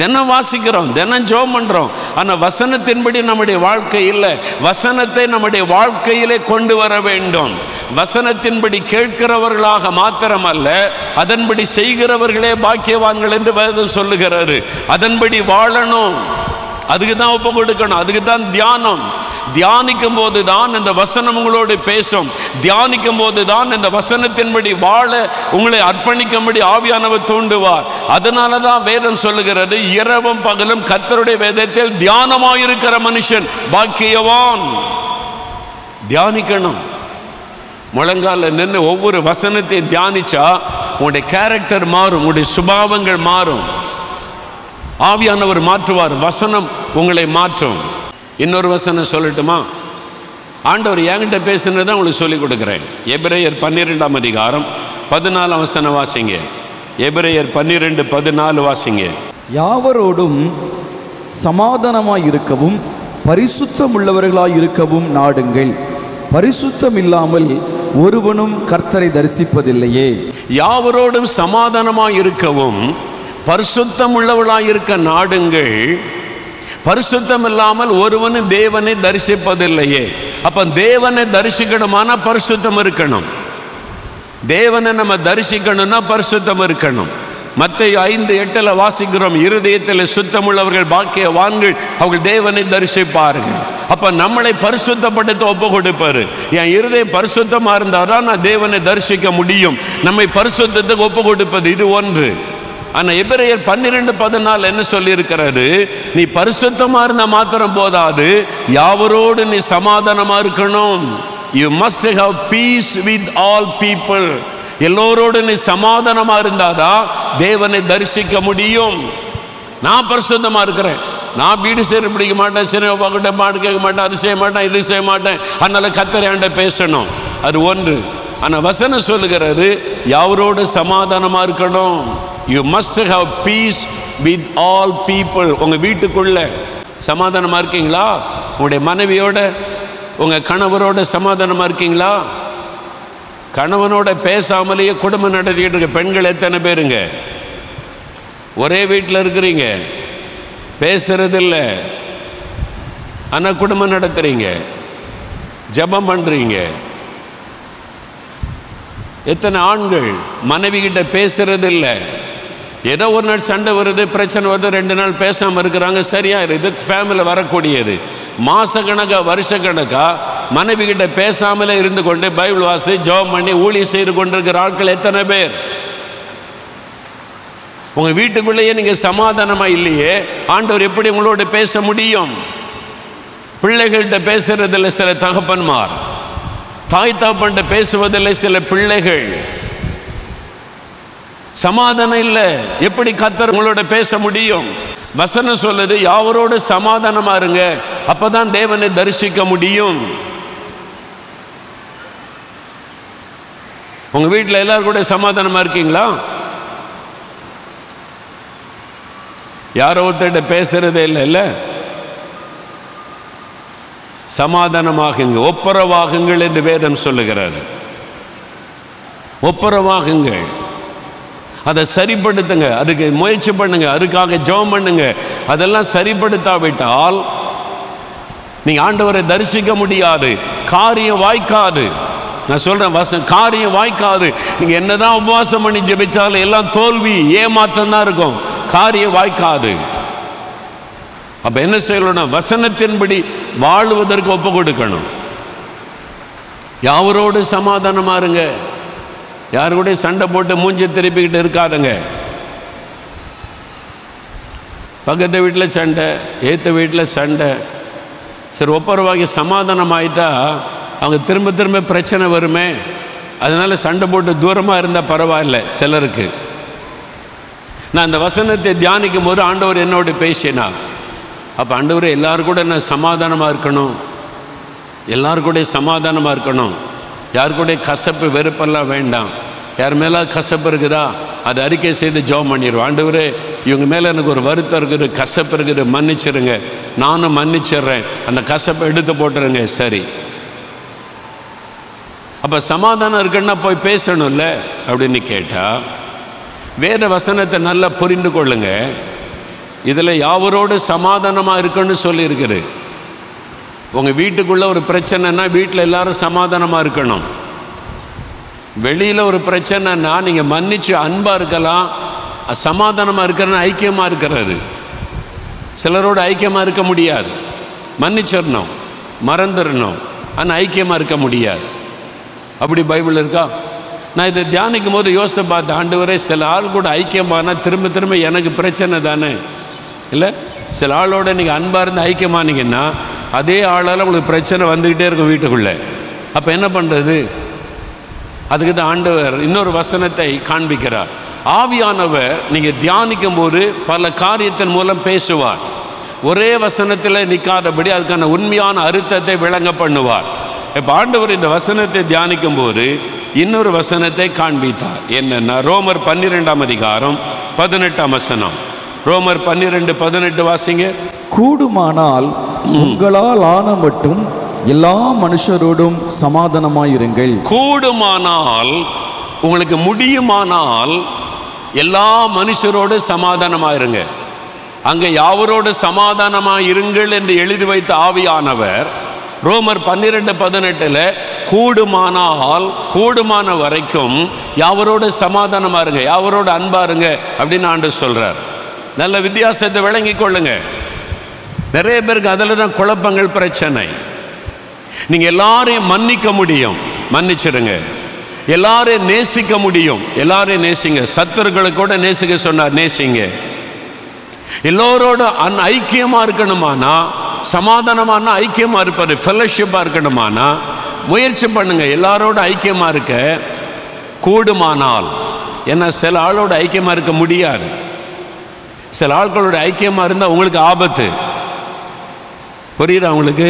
[SPEAKER 5] தினம் வாசிக்கிறோம் தினம் ஜோம் பண்ணுறோம் ஆனால் வசனத்தின்படி நம்முடைய வாழ்க்கை இல்லை வசனத்தை நம்முடைய வாழ்க்கையிலே கொண்டு வர வேண்டும் வசனத்தின்படி கேட்கிறவர்களாக மாத்திரமல்ல அதன்படி செய்கிறவர்களே பாக்கியவான்கள் என்று வேதம் சொல்லுகிறாரு அதன்படி வாழணும் அதுக்கு தான் ஒப்பு கொடுக்கணும் அதுக்கு தான் தியானம் தியானிக்கும் போது தான் இந்த வசனம் உங்களோடு பேசும் தியானிக்கும் போது தான் இந்த வசனத்தின்படி வாழ உங்களை அர்ப்பணிக்கும்படி ஆவியானவர் தூண்டுவார் அதனால தான் வேதம் சொல்லுகிறது இரவும் பகலும் கத்தருடைய வேதத்தில் தியானமாயிருக்கிற மனுஷன் பாக்கியவான் தியானிக்கணும் முழங்கால நின்று ஒவ்வொரு வசனத்தையும் தியானிச்சா உங்களுடைய கேரக்டர் மாறும் உங்களுடைய சுபாவங்கள் மாறும் ஆவியானவர் மாற்றுவார் வசனம் உங்களை மாற்றும் இன்னொரு வசனம் சொல்லட்டுமா ஆண்டவர் என்கிட்ட பேசுனதான் உங்களுக்கு சொல்லிக் கொடுக்குறேன் எபிரேயர் பன்னிரெண்டாம் அதிகாரம் பதினாலாம் வசனம் வாசிங்க எபிரேயர் பன்னிரெண்டு பதினாலு வாசிங்க
[SPEAKER 4] யாவரோடும் சமாதானமாக இருக்கவும் பரிசுத்தம் உள்ளவர்களாக இருக்கவும் நாடுங்கள் பரிசுத்தம் இல்லாமல் ஒருவனும்
[SPEAKER 5] கர்த்தரை தரிசிப்பதில்லையே யாவரோடும் சமாதானமாக இருக்கவும் பரிசுத்தம் உள்ளவர்களாக இருக்க நாடுங்கள் பரிசுத்தம் இல்லாமல் ஒருவனும் தேவனை தரிசிப்பதில்லையே அப்போ தேவனை தரிசிக்கணுமானா பரிசுத்தம் இருக்கணும் தேவனை நம்ம தரிசிக்கணும்னா பரிசுத்தம் இருக்கணும் மற்ற ஐந்து எட்டில் வாசிக்கிறோம் இருதயத்தில் சுத்தமுள்ளவர்கள் பாக்கிய வாங்கள் அவர்கள் தேவனை தரிசிப்பார்கள் அப்போ நம்மளை பரிசுத்தப்படுத்த ஒப்பு கொடுப்பாரு என் இருதயம் பரிசுத்தமாக இருந்தால் தான் நான் தேவனை தரிசிக்க முடியும் நம்மை பரிசுத்தத்துக்கு ஒப்பு கொடுப்பது இது ஒன்று ஆனா எபிரேயர் பன்னிரெண்டு பதினாலு என்ன சொல்லியிருக்கிறாரு நீ பரிசுத்தமாக இருந்தால் மாத்திரம் போதாது யாவரோடு நீ சமாதானமாக இருக்கணும் you must have peace with all people எல்லோரோடு நீ சமாதானமாக இருந்தாதான் தேவனை தரிசிக்க முடியும் நான் பரிசுத்தமாக இருக்கிறேன் நான் வீடு சேர பிடிக்க மாட்டேன் சினிமா பார்க்கட்ட பாட்டு கேட்க மாட்டேன் அது செய்ய மாட்டேன் இது செய்ய மாட்டேன் அதனால் கத்தரையாண்ட பேசணும் அது ஒன்று ஆனால் வசனம் சொல்லுகிறது யாரோடு சமாதானமாக இருக்கணும் you must have peace with all people உங்கள் வீட்டுக்குள்ளே சமாதானமாக இருக்கீங்களா உங்களுடைய மனைவியோட உங்கள் கணவரோட சமாதானமாக இருக்கீங்களா கணவனோட பேசாமலேயே குடும்பம் நடத்திக்கிட்டு இருக்க பெண்கள் எத்தனை பேருங்க ஒரே வீட்டில் இருக்கிறீங்க பேசுறதில்ல ஆனால் குடும்பம் நடத்துகிறீங்க ஜபம் பண்ணுறீங்க எத்தனை ஆண்கள் மனைவி கிட்ட பேசுறதில்லை ஏதோ ஒரு நாள் சண்டை வருது பிரச்சனை வருது ரெண்டு நாள் பேசாமல் இருக்கிறாங்க சரியா இது ஃபேமிலியில் வரக்கூடியது வருஷ வருஷக்கணக்காக மனைவி கிட்ட பேசாமலே இருந்து கொண்டு பைபிள் வாசி ஜோம் பண்ணி ஊழி செய்து கொண்டிருக்கிற ஆட்கள் எத்தனை பேர் உங்கள் வீட்டுக்குள்ளேயே நீங்கள் சமாதானமாக இல்லையே ஆண்டவர் எப்படி உங்களோட பேச முடியும் பிள்ளைகள்கிட்ட பேசுறதில்லை சில தகப்பன்மார் தாய் தாப்பன்ட்ட பேசுவதில்லை சில பிள்ளைகள் சமாதானம் இல்லை எப்படி கத்தர் உங்களோட பேச முடியும் வசனம் சொல்லுது யாவரோடு சமாதானமா இருங்க அப்பதான் தேவனை தரிசிக்க முடியும் உங்க வீட்டில் எல்லாரும் கூட சமாதானமா இருக்கீங்களா யாரோ ஒருத்தர்கிட்ட பேசுறதே இல்லை இல்லை சமாதானமாகுங்க ஒப்புரவாகுங்கள் என்று வேதம் சொல்லுகிறார் ஒப்புரவாகுங்கள் அதை சரிப்படுத்துங்க அதுக்கு முயற்சி பண்ணுங்க அதுக்காக ஜெபம் பண்ணுங்க அதெல்லாம் சரிப்படுத்தாவிட்டால் நீ ஆண்டவரை தரிசிக்க முடியாது காரியம் வாய்க்காது நான் சொல்கிறேன் வச காரியம் வாய்க்காது நீங்கள் என்னதான் உபவாசம் பண்ணி ஜெபிச்சாலும் எல்லாம் தோல்வி ஏமாற்றம் தான் இருக்கும் காரியம் வாய்க்காது அப்போ என்ன செய்யணும் வசனத்தின்படி வாழ்வதற்கு ஒப்பு கொடுக்கணும் யாவரோடு சமாதானமாக இருங்க யாரு கூட சண்டை போட்டு மூஞ்சி திருப்பிக்கிட்டு இருக்காதுங்க பக்கத்து வீட்டில் சண்டை ஏற்ற வீட்டில் சண்டை சரி ஒப்பரவாகி சமாதானம் ஆயிட்டா அவங்க திரும்ப திரும்ப பிரச்சனை வருமே அதனால் சண்டை போட்டு தூரமாக இருந்தால் பரவாயில்ல சிலருக்கு நான் அந்த வசனத்தை தியானிக்கும் போது ஆண்டவர் என்னோட பேசினா அப்போ ஆண்டவர் எல்லாரும் கூட நான் சமாதானமாக இருக்கணும் எல்லாரும் கூட சமாதானமாக இருக்கணும் யாருக்கூடிய கசப்பு வெறுப்பெல்லாம் வேண்டாம் யார் மேலே கசப்பு இருக்குதா அதை அறிக்கை செய்து ஜோம் பண்ணிடுவோம் ஆண்டவர் இவங்க மேலே எனக்கு ஒரு வருத்தம் இருக்குது கசப்பு இருக்குது மன்னிச்சிருங்க நானும் மன்னிச்சிடுறேன் அந்த கசப்பை எடுத்து போட்டுருங்க சரி அப்போ சமாதானம் இருக்குன்னா போய் பேசணும்ல அப்படின்னு கேட்டால் வேத வசனத்தை நல்லா புரிந்து கொள்ளுங்க இதில் யாவரோடு சமாதானமாக இருக்குன்னு சொல்லியிருக்கிறது உங்கள் வீட்டுக்குள்ளே ஒரு பிரச்சனைனா வீட்டில் எல்லோரும் சமாதானமாக இருக்கணும் வெளியில் ஒரு பிரச்சனைனா நீங்கள் மன்னித்து அன்பாக இருக்கலாம் சமாதானமாக இருக்கிறன்னு ஐக்கியமாக இருக்கிறாரு சிலரோடு ஐக்கியமாக இருக்க முடியாது மன்னிச்சிடணும் மறந்துடணும் ஆனால் ஐக்கியமாக இருக்க முடியாது அப்படி பைபிள் இருக்கா நான் இதை தியானிக்கும் போது யோசித்து பார்த்த ஆண்டு வரை சில ஆள் கூட ஐக்கியமானால் திரும்ப திரும்ப எனக்கு பிரச்சனை தானே இல்லை சில ஆளோட நீங்கள் அன்பாக இருந்து ஐக்கியமானீங்கன்னா அதே ஆளால் உங்களுக்கு பிரச்சனை வந்துக்கிட்டே இருக்கும் வீட்டுக்குள்ளே அப்போ என்ன பண்ணுறது அதுக்கிட்ட ஆண்டவர் இன்னொரு வசனத்தை காண்பிக்கிறார் ஆவியானவர் நீங்கள் தியானிக்கும் போது பல காரியத்தின் மூலம் பேசுவார் ஒரே வசனத்தில் நிற்காதபடி அதுக்கான உண்மையான அறுத்தத்தை விளங்க பண்ணுவார் இப்போ ஆண்டவர் இந்த வசனத்தை தியானிக்கும் போது இன்னொரு வசனத்தை காண்பித்தார் என்னென்னா ரோமர் பன்னிரெண்டாம் அதிகாரம் பதினெட்டாம் வசனம் ரோமர் பன்னிரெண்டு பதினெட்டு வாசிங்க
[SPEAKER 4] கூடுமானால் உங்களால் ஆன மட்டும் எல்லா மனுஷரோடும் சமாதானமாயிருங்கள்
[SPEAKER 5] கூடுமானால் உங்களுக்கு முடியுமானால் எல்லா மனுஷரோடு சமாதானமாயிருங்க அங்கே யாவரோடு சமாதானமாக இருங்கள் என்று எழுதி வைத்த ஆவியானவர் ரோமர் பன்னிரெண்டு பதினெட்டில் கூடுமானால் கூடுமான வரைக்கும் யாவரோடு சமாதானமாக இருங்க யாவரோடு அன்பாருங்க அப்படின்னு ஆண்டு சொல்கிறார் நல்ல வித்தியாசத்தை விளங்கி கொள்ளுங்கள் நிறைய பேருக்கு அதில் தான் குழப்பங்கள் பிரச்சனை நீங்கள் எல்லாரையும் மன்னிக்க முடியும் மன்னிச்சிடுங்க எல்லாரையும் நேசிக்க முடியும் எல்லாரையும் நேசிங்க சத்துருக்களை கூட நேசிக்க சொன்னார் நேசிங்க எல்லோரோட அன் ஐக்கியமாக இருக்கணுமானா சமாதானமான ஐக்கியமாக இருப்பார் ஃபெல்லோஷிப்பாக இருக்கணுமானா முயற்சி பண்ணுங்க எல்லாரோட ஐக்கியமாக இருக்க கூடுமானால் ஏன்னா சில ஆளோட ஐக்கியமாக இருக்க முடியாது சில ஆட்களோட ஐக்கியமாக இருந்தால் உங்களுக்கு ஆபத்து புரியுதா அவங்களுக்கு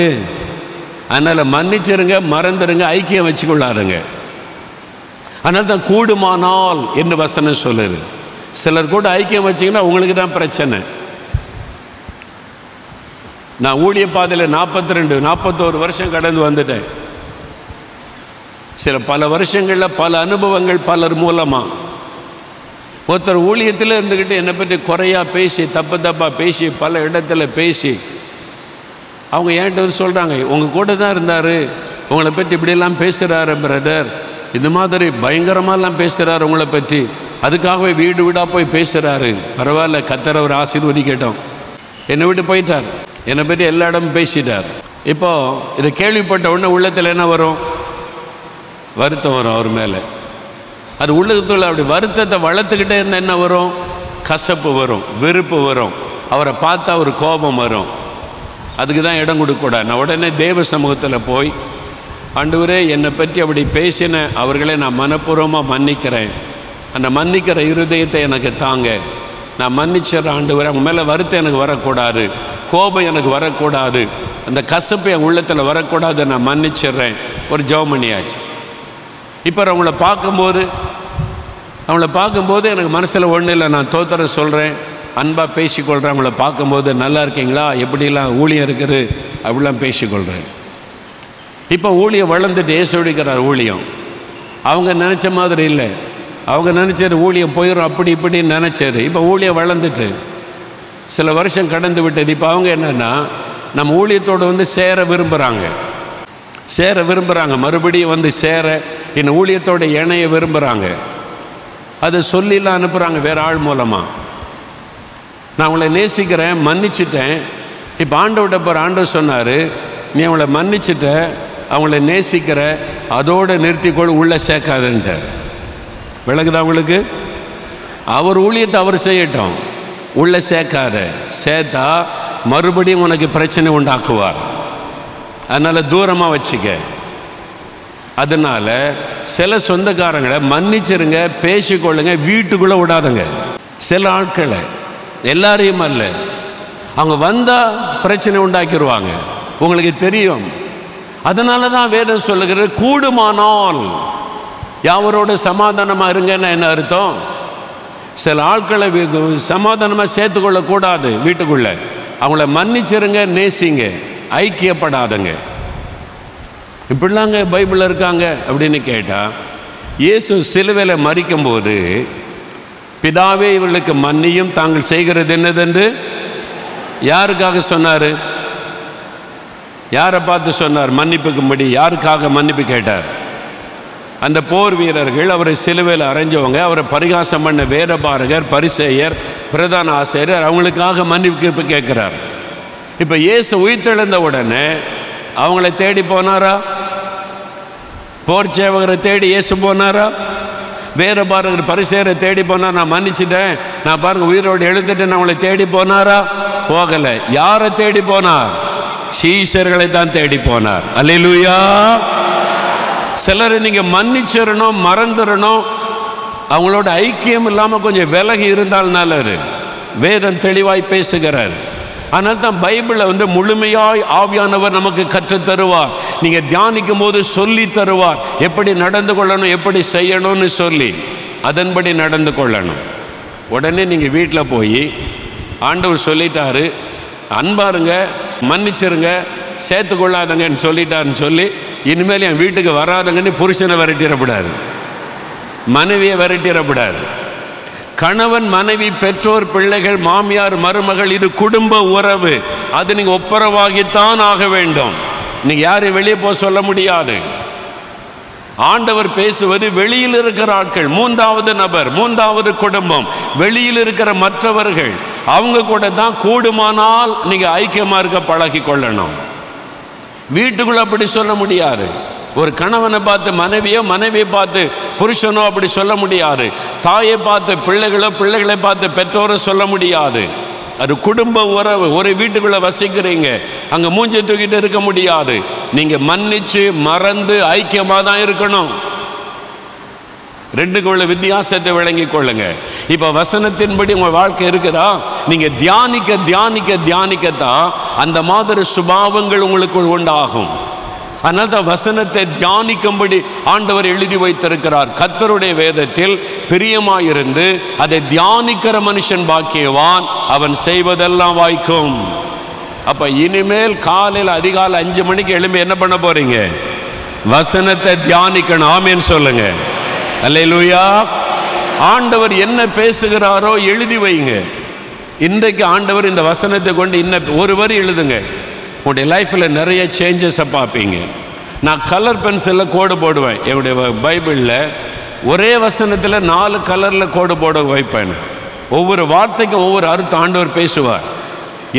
[SPEAKER 5] அதனால் மன்னிச்சிருங்க மறந்துருங்க ஐக்கியம் வச்சு கொள்ளாருங்க அதனால தான் கூடுமானால் என்று வசனம் சொல்லுது சிலர் கூட ஐக்கியம் வச்சிங்கன்னா உங்களுக்கு தான் பிரச்சனை நான் ஊழிய பாதையில் நாற்பத்தி ரெண்டு நாற்பத்தோரு வருஷம் கடந்து வந்துட்டேன் சில பல வருஷங்களில் பல அனுபவங்கள் பலர் மூலமாக ஒருத்தர் ஊழியத்தில் இருந்துக்கிட்டு என்னை பற்றி குறையாக பேசி தப்பு தப்பாக பேசி பல இடத்துல பேசி அவங்க ஏன்ட்டு வந்து சொல்கிறாங்க உங்கள் கூட தான் இருந்தார் உங்களை பற்றி இப்படியெல்லாம் பேசுகிறாரு பிரதர் இது மாதிரி பயங்கரமாகலாம் பேசுகிறாரு உங்களை பற்றி அதுக்காகவே வீடு வீடாக போய் பேசுகிறாரு பரவாயில்ல கத்தர் அவர் ஆசீர்வதி கேட்டோம் என்னை விட்டு போயிட்டார் என்னை பற்றி எல்லா இடமும் பேசிட்டார் இப்போது இதை கேள்விப்பட்ட உடனே உள்ளத்தில் என்ன வரும் வருத்தம் வரும் அவர் மேலே அது உள்ளத்துல அப்படி வருத்தத்தை வளர்த்துக்கிட்டே இருந்தால் என்ன வரும் கசப்பு வரும் வெறுப்பு வரும் அவரை பார்த்தா ஒரு கோபம் வரும் அதுக்கு தான் இடம் கொடுக்கக்கூடாது நான் உடனே தேவ சமூகத்தில் போய் ஆண்டவரே என்னை பற்றி அப்படி பேசின அவர்களை நான் மனப்பூர்வமாக மன்னிக்கிறேன் அந்த மன்னிக்கிற இருதயத்தை எனக்கு தாங்க நான் மன்னிச்சிட்ற ஆண்டவர் அவங்க மேலே வருத்தம் எனக்கு வரக்கூடாது கோபம் எனக்கு வரக்கூடாது அந்த கசப்பு என் உள்ளத்தில் வரக்கூடாது நான் மன்னிச்சிட்றேன் ஒரு ஜவுமணியாச்சு இப்போ அவங்கள பார்க்கும்போது அவங்கள பார்க்கும்போது எனக்கு மனசில் ஒன்றும் இல்லை நான் தோத்தர சொல்கிறேன் அன்பாக பேசிக்கொள்கிறேன் அவங்கள பார்க்கும்போது நல்லா இருக்கீங்களா எப்படிலாம் ஊழியம் இருக்குது அப்படிலாம் பேசிக்கொள்கிறேன் இப்போ ஊழியம் வளர்ந்துட்டு ஏசுடிக்கிறார் ஊழியம் அவங்க நினச்ச மாதிரி இல்லை அவங்க நினச்சது ஊழியம் போயிடும் அப்படி இப்படின்னு நினச்சது இப்போ ஊழியம் வளர்ந்துட்டு சில வருஷம் கடந்து விட்டது இப்போ அவங்க என்னென்னா நம்ம ஊழியத்தோடு வந்து சேர விரும்புகிறாங்க சேர விரும்புகிறாங்க மறுபடியும் வந்து சேர என் ஊழியத்தோட இணைய விரும்புகிறாங்க அதை சொல்லிலாம் அனுப்புகிறாங்க வேறு ஆள் மூலமாக நான் உங்களை நேசிக்கிறேன் மன்னிச்சிட்டேன் இப்போ ஆண்டவர்கிட்ட போகிற ஆண்டவர் சொன்னார் நீ அவங்கள மன்னிச்சிட்ட அவங்கள நேசிக்கிற அதோடு நிறுத்திக்கொள் உள்ளே சேர்க்காதுன்ட்டார் விளங்குதா அவங்களுக்கு அவர் ஊழியத்தை அவர் செய்யட்டும் உள்ளே சேர்க்காத சேர்த்தா மறுபடியும் உனக்கு பிரச்சனை உண்டாக்குவார் அதனால் தூரமாக வச்சுக்க அதனால் சில சொந்தக்காரங்களை மன்னிச்சிருங்க பேசிக்கொள்ளுங்க வீட்டுக்குள்ளே விடாதுங்க சில ஆட்களை எல்லாரையும் அல்ல அவங்க வந்தால் பிரச்சனை உண்டாக்கிடுவாங்க உங்களுக்கு தெரியும் அதனால தான் வேதம் சொல்லுகிறது கூடுமானால் யாவரோட சமாதானமாக இருங்கன்னா என்ன அர்த்தம் சில ஆட்களை சமாதானமாக சேர்த்துக்கொள்ளக்கூடாது வீட்டுக்குள்ளே அவங்கள மன்னிச்சிருங்க நேசிங்க ஐக்கியப்படாதங்க இப்படிலாங்க பைபிளில் இருக்காங்க அப்படின்னு கேட்டால் இயேசு சிலுவையில் மறிக்கும்போது பிதாவே இவர்களுக்கு மன்னியும் தாங்கள் செய்கிறது என்னதென்று யாருக்காக சொன்னார் யாரை பார்த்து சொன்னார் மன்னிப்புக்கும்படி யாருக்காக மன்னிப்பு கேட்டார் அந்த போர் வீரர்கள் அவரை சிலுவையில் அரைஞ்சவங்க அவரை பரிகாசம் பண்ண வேரபாரகர் பரிசேயர் பிரதான ஆசிரியர் அவங்களுக்காக மன்னிப்பு கேட்குறார் இப்போ இயேசு உயிர்த்தெழுந்த உடனே அவங்கள தேடி போனாரா போர் சேவகரை தேடி இயேசு போனாரா வேறு பாருங்கள் பரிசேரை தேடி போனால் நான் மன்னிச்சிட்டேன் நான் பாருங்கள் உயிரோடு எழுந்துட்டு நான் அவளை தேடி போனாரா போகலை யாரை தேடி போனார் சீசர்களை தான் தேடி போனார் அலிலுயா சிலரை நீங்கள் மன்னிச்சிடணும் மறந்துடணும் அவங்களோட ஐக்கியம் இல்லாமல் கொஞ்சம் விலகி இருந்தால் நல்லது வேதம் தெளிவாய் பேசுகிறார் அதனால தான் பைபிளில் வந்து முழுமையாய் ஆவியானவர் நமக்கு கற்று தருவார் நீங்கள் தியானிக்கும் போது சொல்லி தருவார் எப்படி நடந்து கொள்ளணும் எப்படி செய்யணும்னு சொல்லி அதன்படி நடந்து கொள்ளணும் உடனே நீங்கள் வீட்டில் போய் ஆண்டவர் சொல்லிட்டாரு அன்பாருங்க மன்னிச்சிருங்க சேர்த்து கொள்ளாதங்கன்னு சொல்லிட்டாருன்னு சொல்லி இனிமேல் என் வீட்டுக்கு வராதங்கன்னு புருஷனை விரட்டிடப்படாது மனைவியை விரட்டிடப்படாது கணவன் மனைவி பெற்றோர் பிள்ளைகள் மாமியார் மருமகள் இது குடும்ப உறவு அது நீங்கள் ஒப்புரவாகித்தான் ஆக வேண்டும் நீங்கள் யாரும் வெளியே போக சொல்ல முடியாது ஆண்டவர் பேசுவது வெளியில் இருக்கிற ஆட்கள் மூன்றாவது நபர் மூன்றாவது குடும்பம் வெளியில் இருக்கிற மற்றவர்கள் அவங்க கூட தான் கூடுமானால் நீங்கள் ஐக்கியமாக இருக்க பழகி கொள்ளணும் வீட்டுக்குள்ளே அப்படி சொல்ல முடியாது ஒரு கணவனை பார்த்து மனைவியோ மனைவியை பார்த்து புருஷனோ அப்படி சொல்ல முடியாது தாயை பார்த்து பிள்ளைகளோ பிள்ளைகளை பார்த்து பெற்றோரோ சொல்ல முடியாது அது குடும்ப உறவு ஒரு வீட்டுக்குள்ளே வசிக்கிறீங்க அங்கே மூஞ்சி தூக்கிட்டு இருக்க முடியாது நீங்கள் மன்னிச்சு மறந்து ஐக்கியமாக தான் இருக்கணும் உள்ள வித்தியாசத்தை விளங்கி கொள்ளுங்க இப்போ வசனத்தின்படி உங்கள் வாழ்க்கை இருக்குதா நீங்கள் தியானிக்க தியானிக்க தியானிக்கத்தான் அந்த மாதிரி சுபாவங்கள் உங்களுக்குள் உண்டாகும் அதனால் தான் வசனத்தை தியானிக்கும்படி ஆண்டவர் எழுதி வைத்திருக்கிறார் கத்தருடைய வேதத்தில் பிரியமாயிருந்து அதை தியானிக்கிற மனுஷன் பாக்கியவான் அவன் செய்வதெல்லாம் வாய்க்கும் அப்போ இனிமேல் காலையில் அதிகாலை அஞ்சு மணிக்கு எழும்பி என்ன பண்ண போறீங்க வசனத்தை தியானிக்கணும் ஆமேன்னு சொல்லுங்க அல்லையா ஆண்டவர் என்ன பேசுகிறாரோ எழுதி வைங்க இன்றைக்கு ஆண்டவர் இந்த வசனத்தை கொண்டு இன்ன ஒருவர் எழுதுங்க உங்களுடைய லைஃப்பில் நிறைய சேஞ்சஸை பார்ப்பீங்க நான் கலர் பென்சிலில் கோடு போடுவேன் என்னுடைய பைபிளில் ஒரே வசனத்தில் நாலு கலரில் கோடு போட வைப்பேன் ஒவ்வொரு வார்த்தைக்கும் ஒவ்வொரு அர்த்தம் ஆண்டவர் பேசுவார்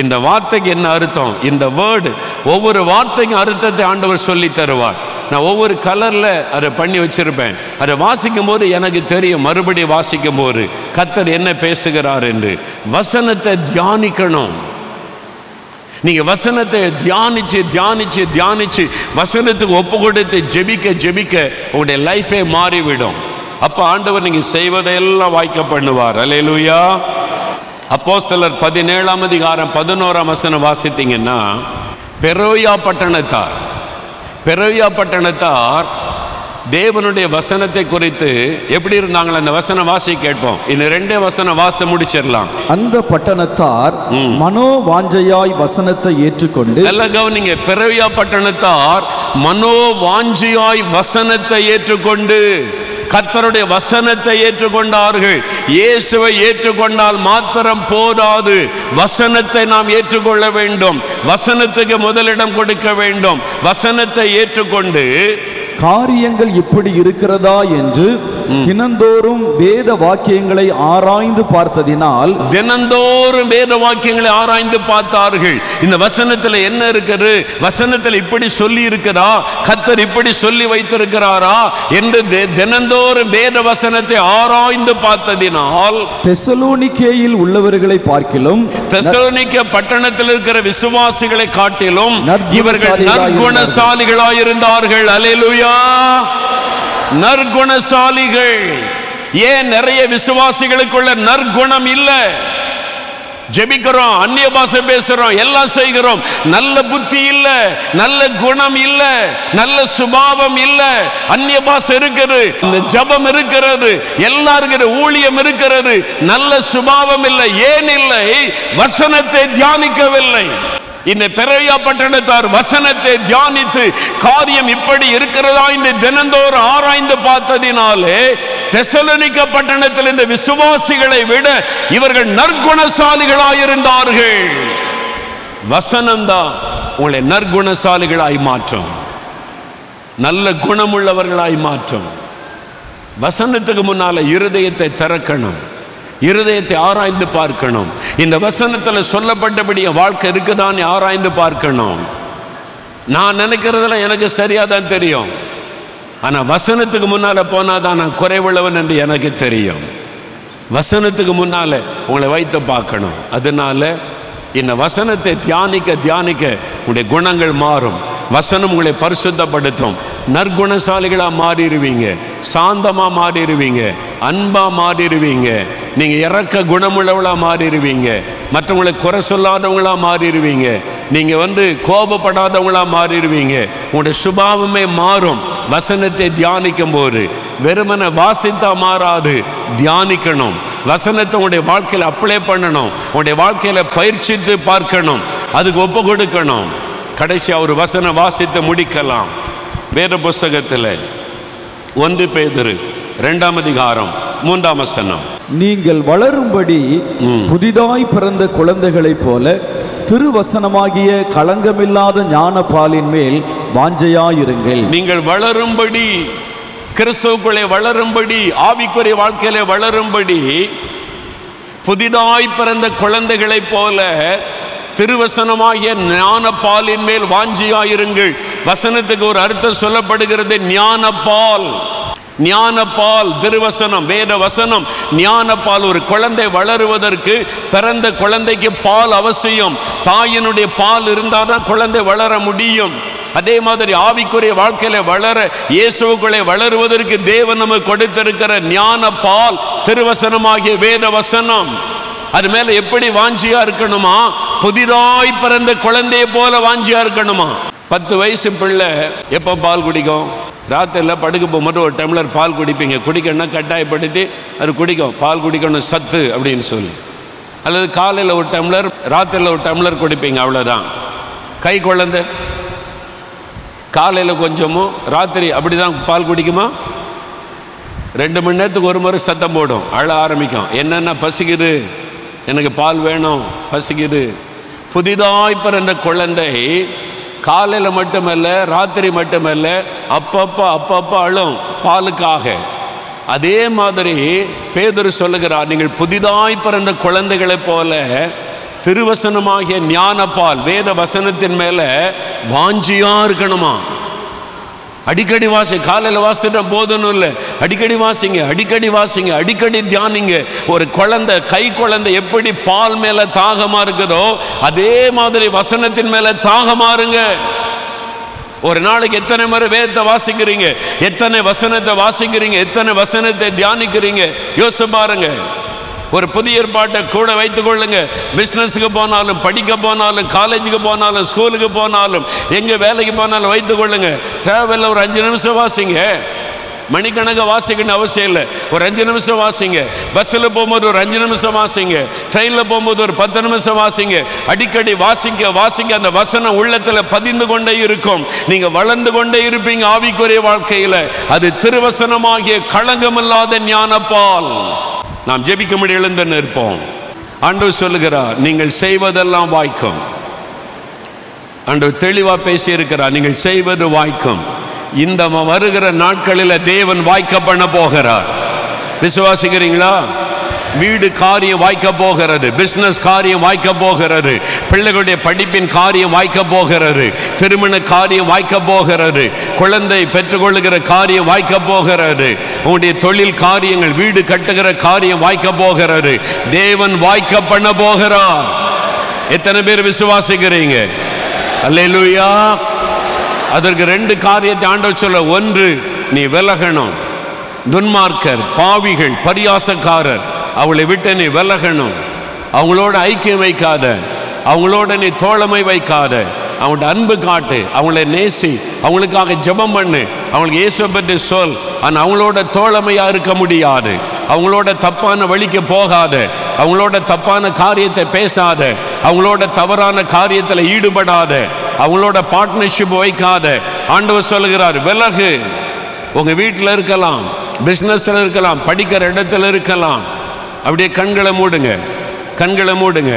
[SPEAKER 5] இந்த வார்த்தைக்கு என்ன அர்த்தம் இந்த வேர்டு ஒவ்வொரு வார்த்தைக்கும் அர்த்தத்தை ஆண்டவர் சொல்லி தருவார் நான் ஒவ்வொரு கலரில் அதை பண்ணி வச்சுருப்பேன் அதை வாசிக்கும் போது எனக்கு தெரியும் மறுபடியும் வாசிக்கும் போது கத்தர் என்ன பேசுகிறார் என்று வசனத்தை தியானிக்கணும் நீங்கள் வசனத்தை தியானிச்சு தியானிச்சு தியானிச்சு வசனத்துக்கு ஒப்பு கொடுத்து ஜெபிக்க ஜெபிக்க உங்களுடைய லைஃபே மாறிவிடும் அப்போ ஆண்டவர் நீங்கள் செய்வதையெல்லாம் வாய்க்க பண்ணுவார் அப்போ அப்போஸ்தலர் பதினேழாம் அதிகாரம் பதினோராம் வசனம் வாசித்தீங்கன்னா பெரோயா பட்டணத்தார் பெரோயா பட்டணத்தார் தேவனுடைய வசனத்தை குறித்து எப்படி இருந்தாங்களோ அந்த வசன வாசி கேட்போம் இந்த ரெண்டே வசன வாசத்தை முடிச்சிடலாம்
[SPEAKER 4] அந்த பட்டணத்தார் மனோ வாஞ்சையாய் வசனத்தை ஏற்றுக்கொண்டு நல்லா
[SPEAKER 5] கவனிங்க பிறவியா பட்டணத்தார் மனோ வாஞ்சையாய் வசனத்தை ஏற்றுக்கொண்டு கத்தருடைய வசனத்தை ஏற்றுக்கொண்டார்கள் இயேசுவை ஏற்றுக்கொண்டால் மாத்திரம் போதாது வசனத்தை நாம் ஏற்றுக்கொள்ள வேண்டும் வசனத்துக்கு முதலிடம் கொடுக்க வேண்டும் வசனத்தை ஏற்றுக்கொண்டு
[SPEAKER 4] காரியங்கள் இப்படி இருக்கிறதா என்று தினந்தோறும் வேத வாக்கியங்களை ஆராய்ந்து பார்த்ததினால்
[SPEAKER 5] தினந்தோறும் வேத வாக்கியங்களை ஆராய்ந்து பார்த்தார்கள் இந்த வசனத்தில் என்ன இருக்கிறது வசனத்தில் இப்படி சொல்லி இருக்கிறா கத்தர் இப்படி சொல்லி வைத்திருக்கிறாரா என்று தினந்தோறும் வேத வசனத்தை ஆராய்ந்து பார்த்ததினால்
[SPEAKER 4] தெசலோனிக்கேயில் உள்ளவர்களை பார்க்கிலும்
[SPEAKER 5] தெசலோனிக்க பட்டணத்தில் இருக்கிற விசுவாசிகளை காட்டிலும் இவர்கள் நற்குணசாலிகளாயிருந்தார்கள் அலையிலுயா நற்குணசாலிகள் ஏன் நிறைய விசுவாசிகளுக்குள்ள நற்குணம் இல்லை ஜெபிக்கிறோம் அந்நிய பாஷை பேசுகிறோம் எல்லாம் செய்கிறோம் நல்ல புத்தி இல்லை நல்ல குணம் இல்லை நல்ல சுபாவம் இல்லை அந்நிய பாஷை இருக்கிறது இந்த ஜபம் இருக்கிறது எல்லாருக்கிற ஊழியம் இருக்கிறது நல்ல சுபாவம் இல்லை ஏன் இல்லை வசனத்தை தியானிக்கவில்லை இந்த பெரையா பட்டணத்தார் வசனத்தை தியானித்து காரியம் இப்படி இருக்கிறதா இந்த தினந்தோறும் ஆராய்ந்து பார்த்ததினாலே தெசலனிக்க பட்டணத்தில் இந்த விசுவாசிகளை விட இவர்கள் நற்குணசாலிகளாயிருந்தார்கள் வசனம்தான் உங்களை நற்குணசாலிகளாய் மாற்றும் நல்ல குணமுள்ளவர்களாய் மாற்றும் வசனத்துக்கு முன்னால இருதயத்தை திறக்கணும் இருதயத்தை ஆராய்ந்து பார்க்கணும் இந்த வசனத்தில் சொல்லப்பட்டபடி என் வாழ்க்கை இருக்குதான்னு ஆராய்ந்து பார்க்கணும் நான் நினைக்கிறதுல எனக்கு சரியாக தான் தெரியும் ஆனால் வசனத்துக்கு முன்னால் போனால் தான் நான் குறைவுள்ளவன் என்று எனக்கு தெரியும் வசனத்துக்கு முன்னால் உங்களை வைத்து பார்க்கணும் அதனால் இந்த வசனத்தை தியானிக்க தியானிக்க உங்களுடைய குணங்கள் மாறும் வசனம் உங்களை பரிசுத்தப்படுத்தும் நற்குணசாலிகளாக மாறிடுவீங்க சாந்தமாக மாறிடுவீங்க அன்பாக மாறிடுவீங்க நீங்கள் இறக்க குணமுள்ளவளாக மாறிடுவீங்க மற்றவங்களை குறை சொல்லாதவங்களாக மாறிடுவீங்க நீங்கள் வந்து கோபப்படாதவங்களாக மாறிடுவீங்க உங்களுடைய சுபாவமே மாறும் வசனத்தை தியானிக்கும் போது வெறுமனை வாசித்தா மாறாது தியானிக்கணும் வசனத்தை உங்களுடைய வாழ்க்கையில் அப்ளை பண்ணணும் உங்களுடைய வாழ்க்கையில் பயிற்சித்து பார்க்கணும் அதுக்கு ஒப்பு கொடுக்கணும் கடைசியாக ஒரு வசனம் வாசித்து முடிக்கலாம் வேத புஸ்தகத்தில் ஒன்று பேதரு ரெண்டாம் அதிகாரம் மூன்றாம் வசனம்
[SPEAKER 4] நீங்கள் வளரும்படி புதிதாய் பிறந்த குழந்தைகளைப் போல திருவசனமாகிய களங்கமில்லாத ஞான பாலின் மேல் வாஞ்சையாயிருங்கள்
[SPEAKER 5] நீங்கள் வளரும்படி கிறிஸ்துவுக்குள்ளே வளரும்படி ஆவிக்குறை வாழ்க்கையிலே வளரும்படி புதிதாய் பிறந்த குழந்தைகளைப் போல திருவசனமாகிய ஞான பாலின் மேல் வாஞ்சியாயிருங்கள் வசனத்துக்கு ஒரு அர்த்தம் சொல்லப்படுகிறது ஞானப்பால் ஞானப்பால் திருவசனம் வேத வசனம் ஞானப்பால் ஒரு குழந்தை வளருவதற்கு பிறந்த குழந்தைக்கு பால் அவசியம் தாயினுடைய பால் இருந்தால் தான் குழந்தை வளர முடியும் அதே மாதிரி ஆவிக்குரிய வாழ்க்கையில வளர இயேசுக்களை வளருவதற்கு தேவன் நமக்கு கொடுத்திருக்கிற ஞான பால் திருவசனமாகிய வேத வசனம் அது மேல எப்படி வாஞ்சியா இருக்கணுமா புதிதாய் பிறந்த குழந்தையை போல வாஞ்சியா இருக்கணுமா பத்து வயசு பிள்ளை எப்போ பால் குடிக்கும் ராத்திரியில் படுக்க போகும்போது ஒரு டம்ளர் பால் குடிப்பீங்க குடிக்கணும்னா கட்டாயப்படுத்தி அது குடிக்கும் பால் குடிக்கணும் சத்து அப்படின்னு சொல்லி அல்லது காலையில் ஒரு டம்ளர் ராத்திரியில் ஒரு டம்ளர் குடிப்பீங்க அவ்வளோதான் கை குழந்தை காலையில் கொஞ்சமும் ராத்திரி அப்படி தான் பால் குடிக்குமா ரெண்டு மணி நேரத்துக்கு ஒரு முறை சத்தம் போடும் அழ ஆரம்பிக்கும் என்னென்ன பசிக்குது எனக்கு பால் வேணும் பசிக்குது புதிதாக இப்போ இந்த குழந்தை காலையில் மட்டுமல்ல ராத்திரி மட்டுமல்ல அப்பப்போ அப்பப்போ அழும் பாலுக்காக அதே மாதிரி பேதர் சொல்லுகிறார் நீங்கள் புதிதாய் பிறந்த குழந்தைகளைப் போல திருவசனமாகிய ஞானப்பால் வேத வசனத்தின் மேலே வாஞ்சியாக இருக்கணுமா அடிக்கடி வாசி காலையில் வாசிட்டா போதும்னு இல்லை அடிக்கடி வாசிங்க அடிக்கடி வாசிங்க அடிக்கடி தியானிங்க ஒரு குழந்தை கை குழந்தை எப்படி பால் மேலே தாகமா இருக்குதோ அதே மாதிரி வசனத்தின் மேலே தாகமா இருங்க ஒரு நாளைக்கு எத்தனை முறை வேதத்தை வாசிக்கிறீங்க எத்தனை வசனத்தை வாசிக்கிறீங்க எத்தனை வசனத்தை தியானிக்கிறீங்க யோசிச்சு பாருங்க ஒரு புதிய ஏற்பாட்டை கூட வைத்துக் கொள்ளுங்க பிஸ்னஸுக்கு போனாலும் படிக்க போனாலும் காலேஜுக்கு போனாலும் ஸ்கூலுக்கு போனாலும் எங்கே வேலைக்கு போனாலும் வைத்துக் கொள்ளுங்க தேவையில்ல ஒரு அஞ்சு நிமிஷம் வாசிங்க மணிக்கணக்க வாசிக்கணும் அவசியம் இல்லை ஒரு அஞ்சு நிமிஷம் வாசிங்க பஸ்ஸில் போகும்போது ஒரு அஞ்சு நிமிஷம் வாசிங்க ட்ரெயினில் போகும்போது ஒரு பத்து நிமிஷம் வாசிங்க அடிக்கடி வாசிக்க வாசிங்க அந்த வசனம் உள்ளத்தில் பதிந்து கொண்டே இருக்கும் நீங்கள் வளர்ந்து கொண்டே இருப்பீங்க ஆவிக்குரிய வாழ்க்கையில் அது திருவசனமாகிய களங்கமில்லாத ஞானப்பால் நாம் ஜெபிக்க முடிய எழுந்து நிற்போம் அன்று சொல்லுகிறார் நீங்கள் செய்வதெல்லாம் வாய்க்கும் தெளிவா பேசி இருக்கிறார் நீங்கள் செய்வது வாய்க்கும் இந்த வருகிற நாட்களில் தேவன் வாய்க்க பண்ண போகிறார் விசுவாசிக்கிறீங்களா வீடு காரியம் வாய்க்க போகிறது பிஸ்னஸ் காரியம் வாய்க்க போகிறது பிள்ளைகளுடைய படிப்பின் காரியம் வாய்க்க போகிறது திருமண காரியம் வாய்க்க போகிறது குழந்தை பெற்றுக்கொள்ளுகிற காரியம் வாய்க்க போகிறது உங்களுடைய தொழில் காரியங்கள் வீடு கட்டுகிற காரியம் வாய்க்க போகிறது தேவன் வாய்க்க பண்ண போகிறார் எத்தனை பேர் விசுவாசிக்கிறீங்க அல்லேலூயா அதற்கு ரெண்டு காரியத்தை ஆண்டவர் சொல்ல ஒன்று நீ விலகணும் துன்மார்க்கர் பாவிகள் பரியாசக்காரர் அவளை விட்டு நீ விலகணும் அவங்களோட ஐக்கியம் வைக்காத அவங்களோட நீ தோழமை வைக்காத அவங்கள்ட அன்பு காட்டு அவங்கள நேசி அவங்களுக்காக ஜபம் பண்ணு அவங்களுக்கு இயேசுவை பற்றி சொல் ஆனால் அவங்களோட தோழமையாக இருக்க முடியாது அவங்களோட தப்பான வழிக்கு போகாத அவங்களோட தப்பான காரியத்தை பேசாத அவங்களோட தவறான காரியத்தில் ஈடுபடாத அவங்களோட பார்ட்னர்ஷிப் வைக்காத ஆண்டவர் சொல்கிறார் விலகு உங்கள் வீட்டில் இருக்கலாம் பிஸ்னஸில் இருக்கலாம் படிக்கிற இடத்துல இருக்கலாம் அப்படியே கண்களை மூடுங்க கண்களை மூடுங்க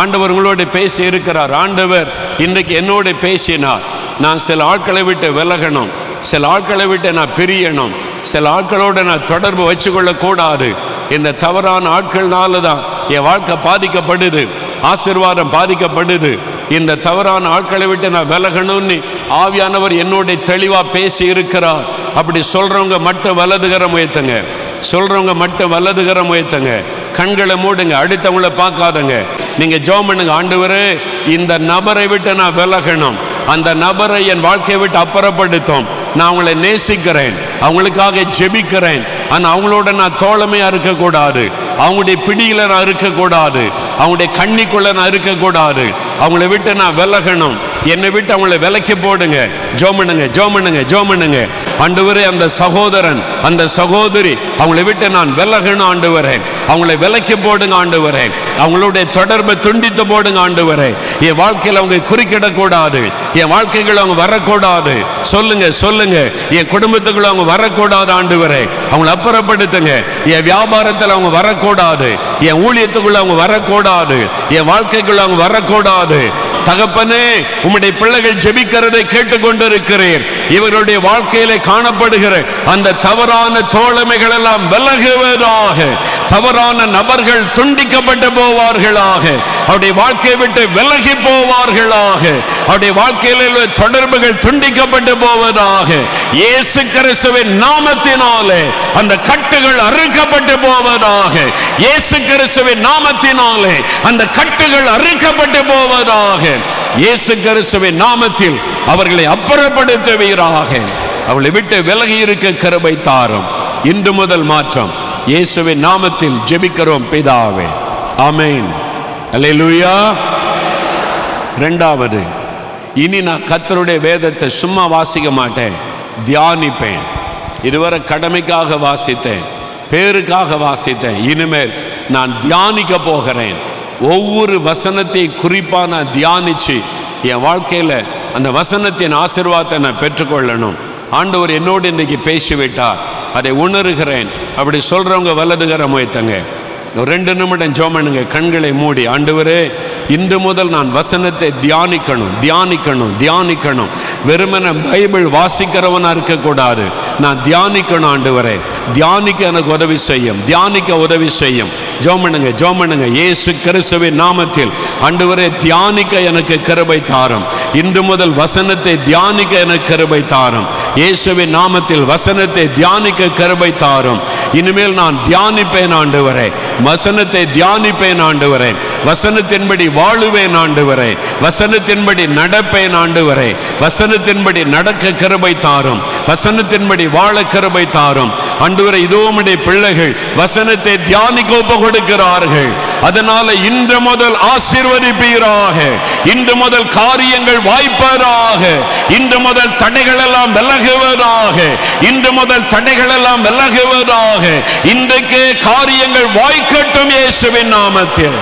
[SPEAKER 5] ஆண்டவர் உங்களோட பேசி இருக்கிறார் ஆண்டவர் இன்றைக்கு என்னோட பேசினார் நான் சில ஆட்களை விட்டு விலகணும் சில ஆட்களை விட்டு நான் பிரியணும் சில ஆட்களோடு நான் தொடர்பு வச்சுக்கொள்ளக்கூடாது இந்த தவறான ஆட்கள்னால தான் என் வாழ்க்கை பாதிக்கப்படுது ஆசிர்வாதம் பாதிக்கப்படுது இந்த தவறான ஆட்களை விட்டு நான் விலகணும்னு ஆவியானவர் என்னோட தெளிவாக பேசி இருக்கிறார் அப்படி சொல்கிறவங்க மட்டும் வலதுகிற முயற்சங்க சொல்கிறவங்க மட்டும் வல்லதுகிற முயத்துங்க கண்களை மூடுங்க அடுத்தவங்களை பார்க்காதங்க நீங்கள் ஜோம் பண்ணுங்க ஆண்டவர் இந்த நபரை விட்டு நான் விலகணும் அந்த நபரை என் வாழ்க்கையை விட்டு அப்புறப்படுத்தும் நான் அவங்களை நேசிக்கிறேன் அவங்களுக்காக ஜெபிக்கிறேன் ஆனால் அவங்களோட நான் தோழமையாக இருக்கக்கூடாது அவங்களுடைய பிடியில் நான் இருக்கக்கூடாது அவங்களுடைய கண்ணிக்குள்ளே நான் இருக்கக்கூடாது அவங்கள விட்டு நான் விலகணும் என்னை விட்டு அவங்கள விலக்கி போடுங்க ஜோமண்ணுங்க ஜோமனுங்க ஜோமனுங்க ஆண்டவரே அந்த சகோதரன் அந்த சகோதரி அவங்களை விட்டு நான் விலகணும் ஆண்டு வரேன் அவங்களை விலக்கி போடுங்க ஆண்டு வரேன் அவங்களுடைய தொடர்பை துண்டித்து போடுங்க ஆண்டு வரேன் என் வாழ்க்கையில் அவங்க குறுக்கிடக்கூடாது என் வாழ்க்கைகள் அவங்க வரக்கூடாது சொல்லுங்க சொல்லுங்க என் குடும்பத்துக்குள்ள அவங்க வரக்கூடாது ஆண்டு வரேன் அவங்களை அப்புறப்படுத்துங்க என் வியாபாரத்தில் அவங்க வரக்கூடாது என் ஊழியத்துக்குள்ள அவங்க வரக்கூடாது என் வாழ்க்கைக்குள்ள அவங்க வரக்கூடாது தகப்பனே உம்முடைய பிள்ளைகள் ஜெபிக்கிறதை கேட்டுக்கொண்டிருக்கிறேன் இவர்களுடைய வாழ்க்கையிலே காணப்படுகிற அந்த தவறான தோழமைகள் எல்லாம் விலகுவதாக தவறான நபர்கள் துண்டிக்கப்பட்டு போவார்களாக அவருடைய வாழ்க்கையை விட்டு விலகி போவார்களாக அவருடைய வாழ்க்கையில் தொடர்புகள் துண்டிக்கப்பட்டு போவதாக இயேசு கிறிஸ்துவின் நாமத்தினாலே அந்த கட்டுகள் அறுக்கப்பட்டு போவதாக இயேசு கிறிஸ்துவின் நாமத்தினாலே அந்த கட்டுகள் அறுக்கப்பட்டு போவதாக இயேசு கிறிஸ்துவின் நாமத்தில் அவர்களை அப்புறப்படுத்துவீராக அவளை விட்டு விலகி இருக்க கருவை தாரும் இன்று முதல் மாற்றம் இயேசுவின் நாமத்தில் ஜெபிக்கிறோம் பிதாவே ஆமேன் அலே லூயா ரெண்டாவது இனி நான் கத்தருடைய வேதத்தை சும்மா வாசிக்க மாட்டேன் தியானிப்பேன் இதுவரை கடமைக்காக வாசித்தேன் பேருக்காக வாசித்தேன் இனிமேல் நான் தியானிக்க போகிறேன் ஒவ்வொரு வசனத்தை குறிப்பாக நான் தியானித்து என் வாழ்க்கையில் அந்த வசனத்தின் ஆசிர்வாதத்தை நான் பெற்றுக்கொள்ளணும் ஆண்டவர் என்னோடு இன்றைக்கு பேசிவிட்டார் அதை உணர்கிறேன் அப்படி சொல்கிறவங்க வலதுகரம் வைத்தங்க ரெண்டு நிமிடம் ஜோமனுங்க கண்களை மூடி ஆண்டவரே இன்று முதல் நான் வசனத்தை தியானிக்கணும் தியானிக்கணும் தியானிக்கணும் வெறுமன பைபிள் வாசிக்கிறவனாக இருக்கக்கூடாது நான் தியானிக்கணும் ஆண்டு வரேன் தியானிக்க எனக்கு உதவி செய்யும் தியானிக்க உதவி செய்யும் ஜோமனுங்க ஜோமனுங்க ஏசு இயேசு கிறிஸ்துவின் நாமத்தில் ஆண்டு வரே தியானிக்க எனக்கு கருபை தாரும் இன்று முதல் வசனத்தை தியானிக்க எனக்கு கருபை தாரும் இயேசுவின் நாமத்தில் வசனத்தை தியானிக்க கருபை தாரும் இனிமேல் நான் தியானிப்பேன் ஆண்டு வரேன் வசனத்தை தியானிப்பேன் ஆண்டு வரேன் வசனத்தின்படி வாழுவேன் ஆண்டு வரேன் வசனத்தின்படி நடப்பேன் ஆண்டு வரேன் வசனத்தின்படி நடக்க கருபை தாரும் வசனத்தின்படி வாழ கருமை தாரும் அன்றுவரை இதுவுமுடைய பிள்ளைகள் வசனத்தை தியானிக்க ஒப்பு கொடுக்கிறார்கள் அதனால இன்று முதல் ஆசிர்வதிப்பீராக இன்று முதல் காரியங்கள் வாய்ப்பதாக இன்று முதல் தடைகள் எல்லாம் விலகுவதாக இன்று முதல் தடைகள் எல்லாம் விலகுவதாக இன்றைக்கு காரியங்கள் வாய்க்கட்டும் இயேசுவின் நாமத்தில்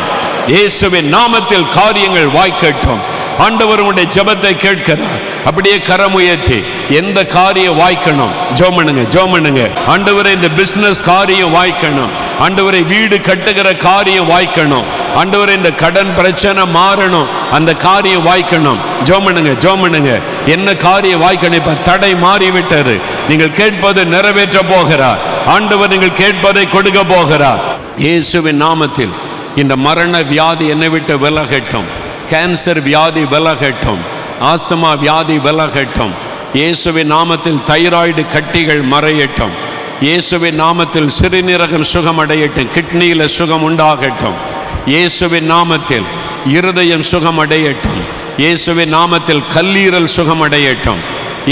[SPEAKER 5] இயேசுவின் நாமத்தில் காரியங்கள் வாய்க்கட்டும் ஆண்டவர் உடைய ஜபத்தை கேட்கிறார் அப்படியே கரம் உயர்த்தி எந்த காரியம் வாய்க்கணும் ஜோம் பண்ணுங்க ஜோம் பண்ணுங்க ஆண்டவரை இந்த பிசினஸ் காரியம் வாய்க்கணும் ஆண்டவரை வீடு கட்டுகிற காரியம் வாய்க்கணும் ஆண்டவரை இந்த கடன் பிரச்சனை மாறணும் அந்த காரியம் வாய்க்கணும் ஜோம் பண்ணுங்க ஜோம் பண்ணுங்க என்ன காரியம் வாய்க்கணும் இப்ப தடை மாறி நீங்கள் கேட்பது நிறைவேற்ற போகிறார் ஆண்டவர் நீங்கள் கேட்பதை கொடுக்க போகிறார் இயேசுவின் நாமத்தில் இந்த மரண வியாதி என்னை விட்டு விலகட்டும் கேன்சர் வியாதி விலகட்டும் ஆஸ்துமா வியாதி விலகட்டும் இயேசுவின் நாமத்தில் தைராய்டு கட்டிகள் மறையட்டும் இயேசுவின் நாமத்தில் சிறுநீரகம் சுகம் அடையட்டும் கிட்னியில் சுகம் உண்டாகட்டும் இயேசுவின் நாமத்தில் இருதயம் சுகம் அடையட்டும் இயேசுவின் நாமத்தில் கல்லீரல் சுகம் அடையட்டும்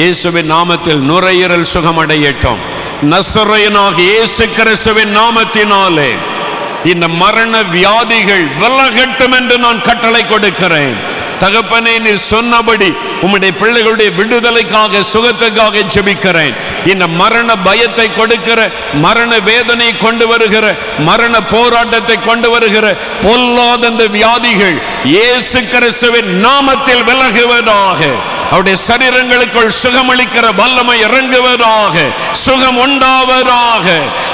[SPEAKER 5] இயேசுவின் நாமத்தில் நுரையீரல் சுகம் அடையட்டும் நசுரையனாக இயேசு கிறிஸ்துவின் நாமத்தினாலே இந்த மரண வியாதிகள் விலகட்டும் என்று நான் கட்டளை கொடுக்கிறேன் தகப்பனே நீர் சொன்னபடி உம்முடைய பிள்ளைகளுடைய விடுதலைக்காக சுகத்துக்காக ஜெபிக்கிறேன் இந்த மரண பயத்தை கொடுக்கிற மரண வேதனை கொண்டு வருகிற மரண போராட்டத்தை கொண்டு வருகிற பொல்லாத வியாதிகள் இயேசு கிறிஸ்துவின் நாமத்தில் விலகுவதாக அவருடைய சரீரங்களுக்குள் அளிக்கிற வல்லமை இறங்குவதாக சுகம் உண்டாவதாக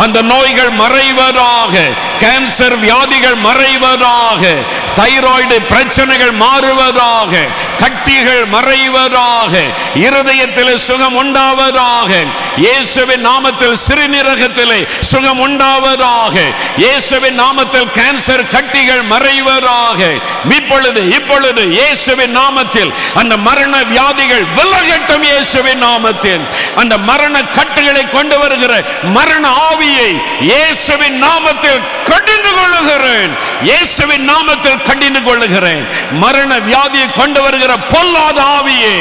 [SPEAKER 5] அந்த நோய்கள் மறைவதாக கேன்சர் வியாதிகள் மறைவதாக தைராய்டு பிரச்சனைகள் மாறுவதாக கட்டிகள் மறைவதாக இருதயத்தில் சுகம் உண்டாவதாக இயேசுவின் நாமத்தில் சிறுநீரகத்தில் சுகம் உண்டாவதாக இயேசுவின் நாமத்தில் கேன்சர் கட்டிகள் மறைவதாக இப்பொழுது இப்பொழுது இயேசுவின் நாமத்தில் அந்த மரண வியாதி வியாதிகள் விலகட்டும் இயேசுவின் நாமத்தில் அந்த மரண கட்டுகளை கொண்டு வருகிற மரண ஆவியை இயேசுவின் நாமத்தில் கடிந்து கொள்ளுகிறேன் இயேசுவின் நாமத்தில் கடிந்து கொள்ளுகிறேன் மரண வியாதியை கொண்டு வருகிற பொல்லாத ஆவியே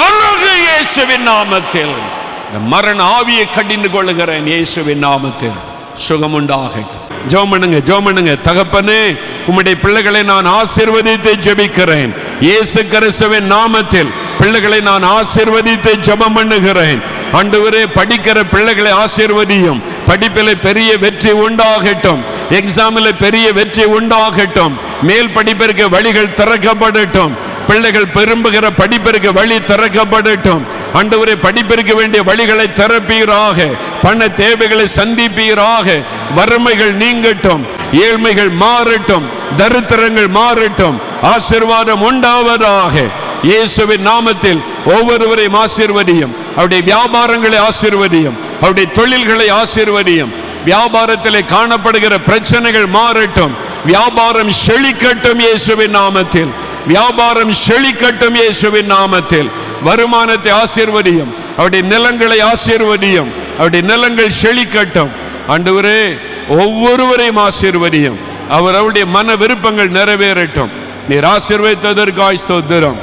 [SPEAKER 5] விலகு இயேசுவின் நாமத்தில் இந்த மரண ஆவியை கடிந்து கொள்ளுகிறேன் இயேசுவின் நாமத்தில் சுகம் உண்டாகட்டும் ஜோமனுங்க ஜோமனுங்க தகப்பனு உம்முடைய பிள்ளைகளை நான் ஆசிர்வதித்து ஜெபிக்கிறேன் இயேசு கிறிஸ்துவின் நாமத்தில் பிள்ளைகளை நான் ஆசிர்வதித்து ஜபம் பண்ணுகிறேன் அன்றுவரே படிக்கிற பிள்ளைகளை ஆசிர்வதியும் படிப்பில் பெரிய வெற்றி உண்டாகட்டும் எக்ஸாமில் பெரிய வெற்றி உண்டாகட்டும் மேல் படிப்பிற்கு வழிகள் திறக்கப்படட்டும் பிள்ளைகள் பெரும்புகிற படிப்பிற்கு வழி திறக்கப்படட்டும் அண்டவரை படிப்பிற்க வேண்டிய வழிகளை திறப்பீராக பண தேவைகளை சந்திப்பீராக வறுமைகள் நீங்கட்டும் ஏழ்மைகள் மாறட்டும் தரித்திரங்கள் மாறட்டும் ஆசிர்வாதம் உண்டாவதாக இயேசுவின் நாமத்தில் ஒவ்வொருவரையும் ஆசிர்வதியும் அவருடைய வியாபாரங்களை ஆசிர்வதியும் அவருடைய தொழில்களை ஆசிர்வதியும் வியாபாரத்தில் காணப்படுகிற பிரச்சனைகள் மாறட்டும் வியாபாரம் செழிக்கட்டும் இயேசுவின் நாமத்தில் வியாபாரம் செழிக்கட்டும் இயேசுவின் நாமத்தில் வருமானத்தை ஆசீர்வதியும் அவருடைய நிலங்களை ஆசீர்வதியும் அவருடைய நிலங்கள் செழிக்கட்டும் அன்றுவரே ஒவ்வொருவரையும் ஆசீர்வதியும் அவர் அவருடைய மன விருப்பங்கள் நிறைவேறட்டும் நீர் ஆசீர்வதித்ததற்காய் ஸ்தோத்திரம்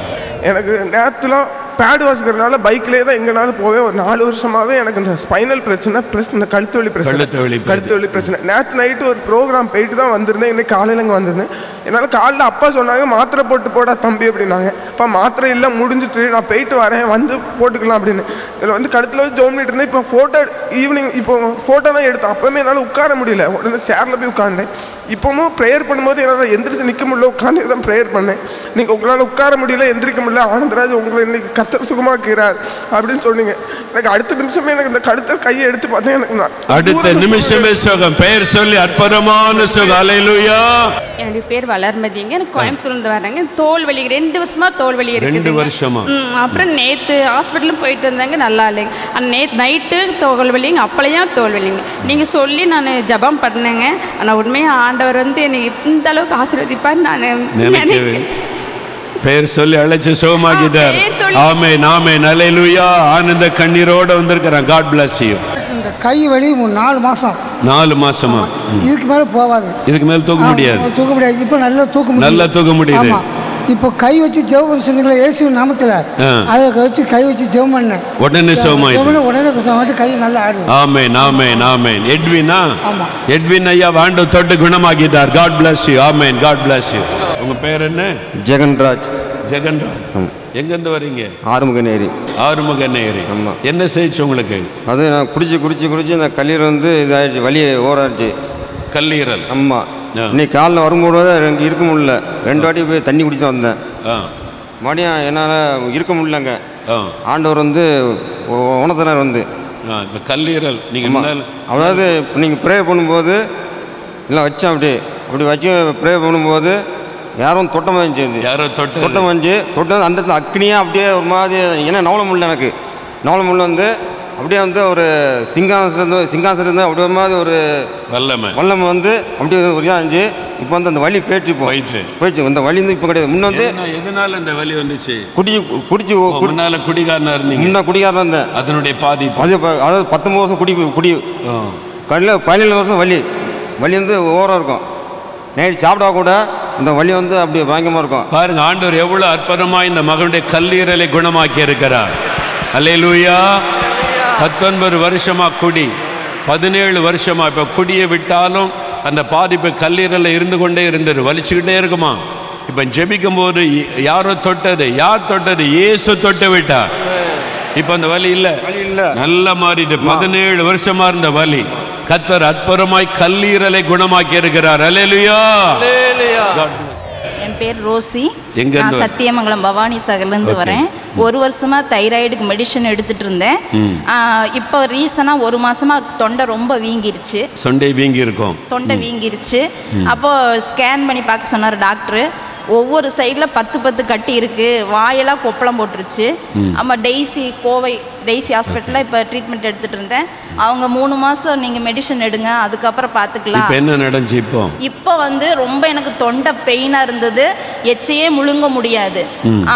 [SPEAKER 6] எனக்கு நேரத்தில் பேடு வாசிக்கிறதுனால பைக்லேயே தான் எங்கனாலும் போவேன் ஒரு நாலு வருஷமாகவே எனக்கு இந்த ஸ்பைனல் பிரச்சனை ப்ளஸ் இந்த கழுத்து வழி பிரச்சனை கழுத்து வலி பிரச்சனை நேற்று நைட்டு ஒரு ப்ரோக்ராம் போயிட்டு தான் வந்திருந்தேன் இன்னைக்கு காலையில் இங்கே வந்திருந்தேன் என்னால் காலைல அப்பா சொன்னாங்க மாத்திரை போட்டு போடா தம்பி அப்படின்னாங்க இப்போ மாத்திரை இல்லை முடிஞ்சிட்டு நான் போயிட்டு வரேன் வந்து போட்டுக்கலாம் அப்படின்னு இதில் வந்து கழுத்தில் வந்து ஜோம் இருந்தேன் இப்போ ஃபோட்டோ ஈவினிங் இப்போ ஃபோட்டோ தான் எடுத்தேன் அப்போவுமே என்னால் உட்கார முடியல உடனே சேரில் போய் உட்காந்தேன் இப்போவும் ப்ரேயர் பண்ணும்போது என்னால் எந்திரிச்சு நிற்க முடியல உட்காந்து தான் ப்ரேயர் பண்ணேன் நீங்கள் உங்களால் உட்கார முடியல எந்திரிக்க முடியல ஆனந்தராஜ் உங்களை இன்றைக்கி கத்தர் சுகமாக்குகிறார் அப்படின்னு சொன்னீங்க எனக்கு அடுத்த நிமிஷமே எனக்கு இந்த கடுத்த கையை எடுத்து பார்த்தேன் எனக்கு நான் அடுத்த நிமிஷமே
[SPEAKER 5] சுகம் பெயர் சொல்லி அற்புதமான சுகம் அலையிலுயா
[SPEAKER 2] என்னுடைய பேர் வளர்மதிங்க எனக்கு கோயம்புத்தூர்லேருந்து வரேங்க தோல் வலி ரெண்டு வருஷமா தோல் வலி ரெண்டு வருஷமா அப்புறம் நேற்று ஹாஸ்பிட்டலும் போயிட்டு இருந்தாங்க நல்லா இல்லைங்க அந்த நேத் நைட்டு தோல் வலிங்க அப்பளையும் தோல் வலிங்க நீங்கள் சொல்லி நான் ஜபம் பண்ணேங்க ஆனால் உண்மையாக ஆண்டு ஆண்டவர் வந்து என்னை இந்த அளவுக்கு ஆசீர்வதிப்பார் நான்
[SPEAKER 5] பேர் சொல்லி அழைச்சு சுகமாக்கிட்டார் ஆமே நாமே நலையிலுயா ஆனந்த கண்ணீரோட வந்திருக்கிறேன் காட் பிளஸ் யூ
[SPEAKER 6] இந்த கை வலி நாலு மாசம்
[SPEAKER 5] நாலு மாசமா
[SPEAKER 6] இதுக்கு மேல போவாது
[SPEAKER 5] இதுக்கு மேல தூக்க முடியாது
[SPEAKER 6] தூக்க முடியாது இப்ப நல்லா தூக்க நல்லா தூக்க முடியுது இப்போ கை வச்சு ஜெபம் சொன்னீங்களா இயேசு நாமத்துல அதை வச்சு கை வச்சு ஜெபம் பண்ணேன்
[SPEAKER 5] உடனே ஜெபம்
[SPEAKER 6] உடனே வந்து கை நல்லா ஆடு
[SPEAKER 5] ஆமென் ஆமென் ஆமென் எட்வினா எட்வின் ஐயா வாண்டு தொட்டு குணமாக்கிட்டார் God bless you amen God bless you உங்க பேர் என்ன ஜெகன்ராஜ் ஜெகன்ராஜ் எங்கேருந்து வரீங்க ஆறுமுகநேரி
[SPEAKER 6] ஆறுமுகநேரி ஆமாம் என்ன செய்து உங்களுக்கு அது நான் குடிச்சு குடிச்சு குடிச்சு அந்த கல்லீரல் வந்து இதாயிடுச்சு வலி ஓராச்சு கல்லீரல் ஆமாம் இன்னைக்கு காலைல வரும்போது எனக்கு இருக்க முடியல ரெண்டு வாட்டி போய் தண்ணி குடிச்சு வந்தேன் மறுபடியும் என்னால் இருக்க முடியலங்க ஆண்டவர் வந்து உணத்தனர் வந்து கல்லீரல் நீங்கள் அதாவது நீங்கள் ப்ரே பண்ணும்போது எல்லாம் வச்சேன் அப்படி அப்படி வச்சு ப்ரே பண்ணும்போது யாரும் தொட்டம் வந்துச்சு
[SPEAKER 5] யாரும் தொட்டு தொட்டம்
[SPEAKER 6] வந்துச்சு தொட்டம் அந்த இடத்துல அக்னியாக அப்படியே ஒரு மாதிரி ஏன்னா நவல எனக்கு நவல வந்து அப்படியே வந்து ஒரு சிங்காசனத்துலேருந்து சிங்காசனத்துலேருந்து அப்படியே மாதிரி ஒரு வல்லமை வல்லமை வந்து அப்படியே ஒரு இதாக இருந்துச்சு இப்போ வந்து அந்த வழி போயிட்டு போயிட்டு போயிடுச்சு இந்த வழி வந்து இப்போ கிடையாது முன்னே வந்து
[SPEAKER 5] எதனால இந்த வழி வந்துச்சு
[SPEAKER 6] குடி குடிச்சு
[SPEAKER 5] முன்னால குடிகாரனா இருந்தீங்க
[SPEAKER 6] முன்ன குடிகாரனா இருந்தேன் அதனுடைய பாதி அது அதாவது பத்தொம்பது வருஷம் குடி குடி கண்ணில் பதினேழு வருஷம் வலி வலி வந்து ஓரம் இருக்கும் நைட் சாப்பிடா கூட இந்த வழி வந்து அப்படி
[SPEAKER 5] பயங்கரமாக இருக்கும் பாருங்க ஆண்டவர் எவ்வளோ அற்புதமாக இந்த மகனுடைய கல்லீரலை குணமாக்கி இருக்கிறார் லூயா பத்தொன்பது வருஷமாக குடி பதினேழு வருஷமாக இப்போ குடியை விட்டாலும் அந்த பாதிப்பு கல்லீரலில் இருந்து கொண்டே இருந்தது வலிச்சுக்கிட்டே இருக்குமா இப்போ ஜெபிக்கும் போது யாரோ தொட்டது யார் தொட்டது ஏசு தொட்டு விட்டா இப்போ அந்த வலி இல்லை நல்ல மாறிட்டு பதினேழு வருஷமா இருந்த வலி கத்தர் அற்புதமாய் கல்லீரலை குணமாக்கி இருக்கிறார் அலேலுயா
[SPEAKER 2] பேர் ரோசி நான் சத்தியமங்கலம் பவானி சகர்லேருந்து வரேன் ஒரு வருஷமாக தைராய்டுக்கு மெடிசன் எடுத்துகிட்டு இருந்தேன் இப்போ ரீசனாக ஒரு மாதமாக தொண்டை ரொம்ப வீங்கிருச்சு
[SPEAKER 5] தொண்டை வீங்கி இருக்கும் தொண்டை
[SPEAKER 2] வீங்கிருச்சு அப்போது ஸ்கேன் பண்ணி பார்க்க சொன்னார் டாக்டரு ஒவ்வொரு சைடில் பத்து பத்து கட்டி இருக்குது வாயெல்லாம் கொப்பளம் போட்டுருச்சு ஆமாம் டெய்ஸி கோவை டெய்ஸி ஹாஸ்பிட்டலில் இப்போ ட்ரீட்மெண்ட் எடுத்துகிட்டு இருந்தேன் அவங்க மூணு மாதம் நீங்கள் மெடிசன் எடுங்க அதுக்கப்புறம் பார்த்துக்கலாம் என்ன நடந்துச்சு இப்போ இப்போ வந்து ரொம்ப எனக்கு தொண்டை பெயினாக இருந்தது எச்சையே முழுங்க முடியாது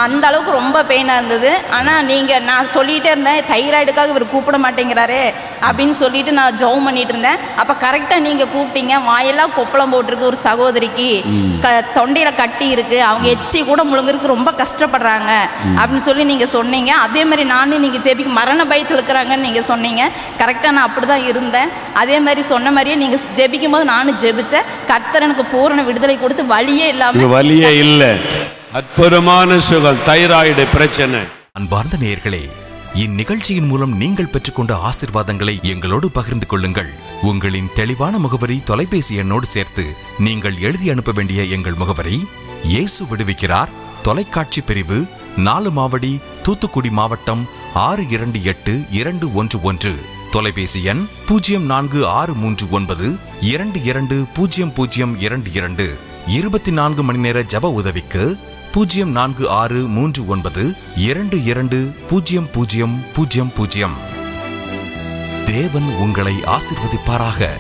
[SPEAKER 2] அந்த அளவுக்கு ரொம்ப பெயினாக இருந்தது ஆனால் நீங்கள் நான் சொல்லிகிட்டே இருந்தேன் தைராய்டுக்காக இவர் கூப்பிட மாட்டேங்கிறாரே அப்படின்னு சொல்லிட்டு நான் ஜவு பண்ணிட்டு இருந்தேன் அப்போ கரெக்டாக நீங்கள் கூப்பிட்டீங்க வாயெல்லாம் கொப்பளம் போட்டிருக்கு ஒரு சகோதரிக்கு க தொண்டையில் கட்டி இருக்குது அவங்க எச்சி கூட முழுங்கிறதுக்கு ரொம்ப கஷ்டப்படுறாங்க அப்படின்னு சொல்லி நீங்கள் சொன்னீங்க அதே மாதிரி நானும் நீங்கள் ஜெபிக்க மரண பயத்தில் இருக்கிறாங்கன்னு நீங்கள் சொன்னீங்க கரெக்டாக நான் அப்படி தான் இருந்தேன் அதே மாதிரி சொன்ன மாதிரியே நீங்கள் ஜெபிக்கும் போது நானும் ஜெபித்தேன் கர்த்தர் எனக்கு பூரண விடுதலை கொடுத்து வழியே இல்லாமல்
[SPEAKER 5] வழியே இல்லை அற்புதமான சுகம் தைராய்டு பிரச்சனை அன்பார்ந்த நேர்களே
[SPEAKER 4] இந்நிகழ்ச்சியின் மூலம் நீங்கள் பெற்றுக்கொண்ட ஆசிர்வாதங்களை எங்களோடு பகிர்ந்து கொள்ளுங்கள் உங்களின் தெளிவான முகவரி தொலைபேசி எண்ணோடு சேர்த்து நீங்கள் எழுதி அனுப்ப வேண்டிய எங்கள் முகவரி இயேசு விடுவிக்கிறார் தொலைக்காட்சி பிரிவு நாலு மாவடி தூத்துக்குடி மாவட்டம் ஆறு இரண்டு எட்டு இரண்டு ஒன்று ஒன்று தொலைபேசி எண் பூஜ்ஜியம் நான்கு ஆறு மூன்று ஒன்பது இரண்டு இரண்டு பூஜ்ஜியம் பூஜ்ஜியம் இரண்டு இரண்டு இருபத்தி நான்கு மணி நேர ஜப உதவிக்கு பூஜ்ஜியம் நான்கு ஆறு மூன்று ஒன்பது இரண்டு இரண்டு பூஜ்ஜியம் பூஜ்ஜியம்
[SPEAKER 1] பூஜ்ஜியம் பூஜ்ஜியம் தேவன் உங்களை ஆசிர்வதிப்பாராக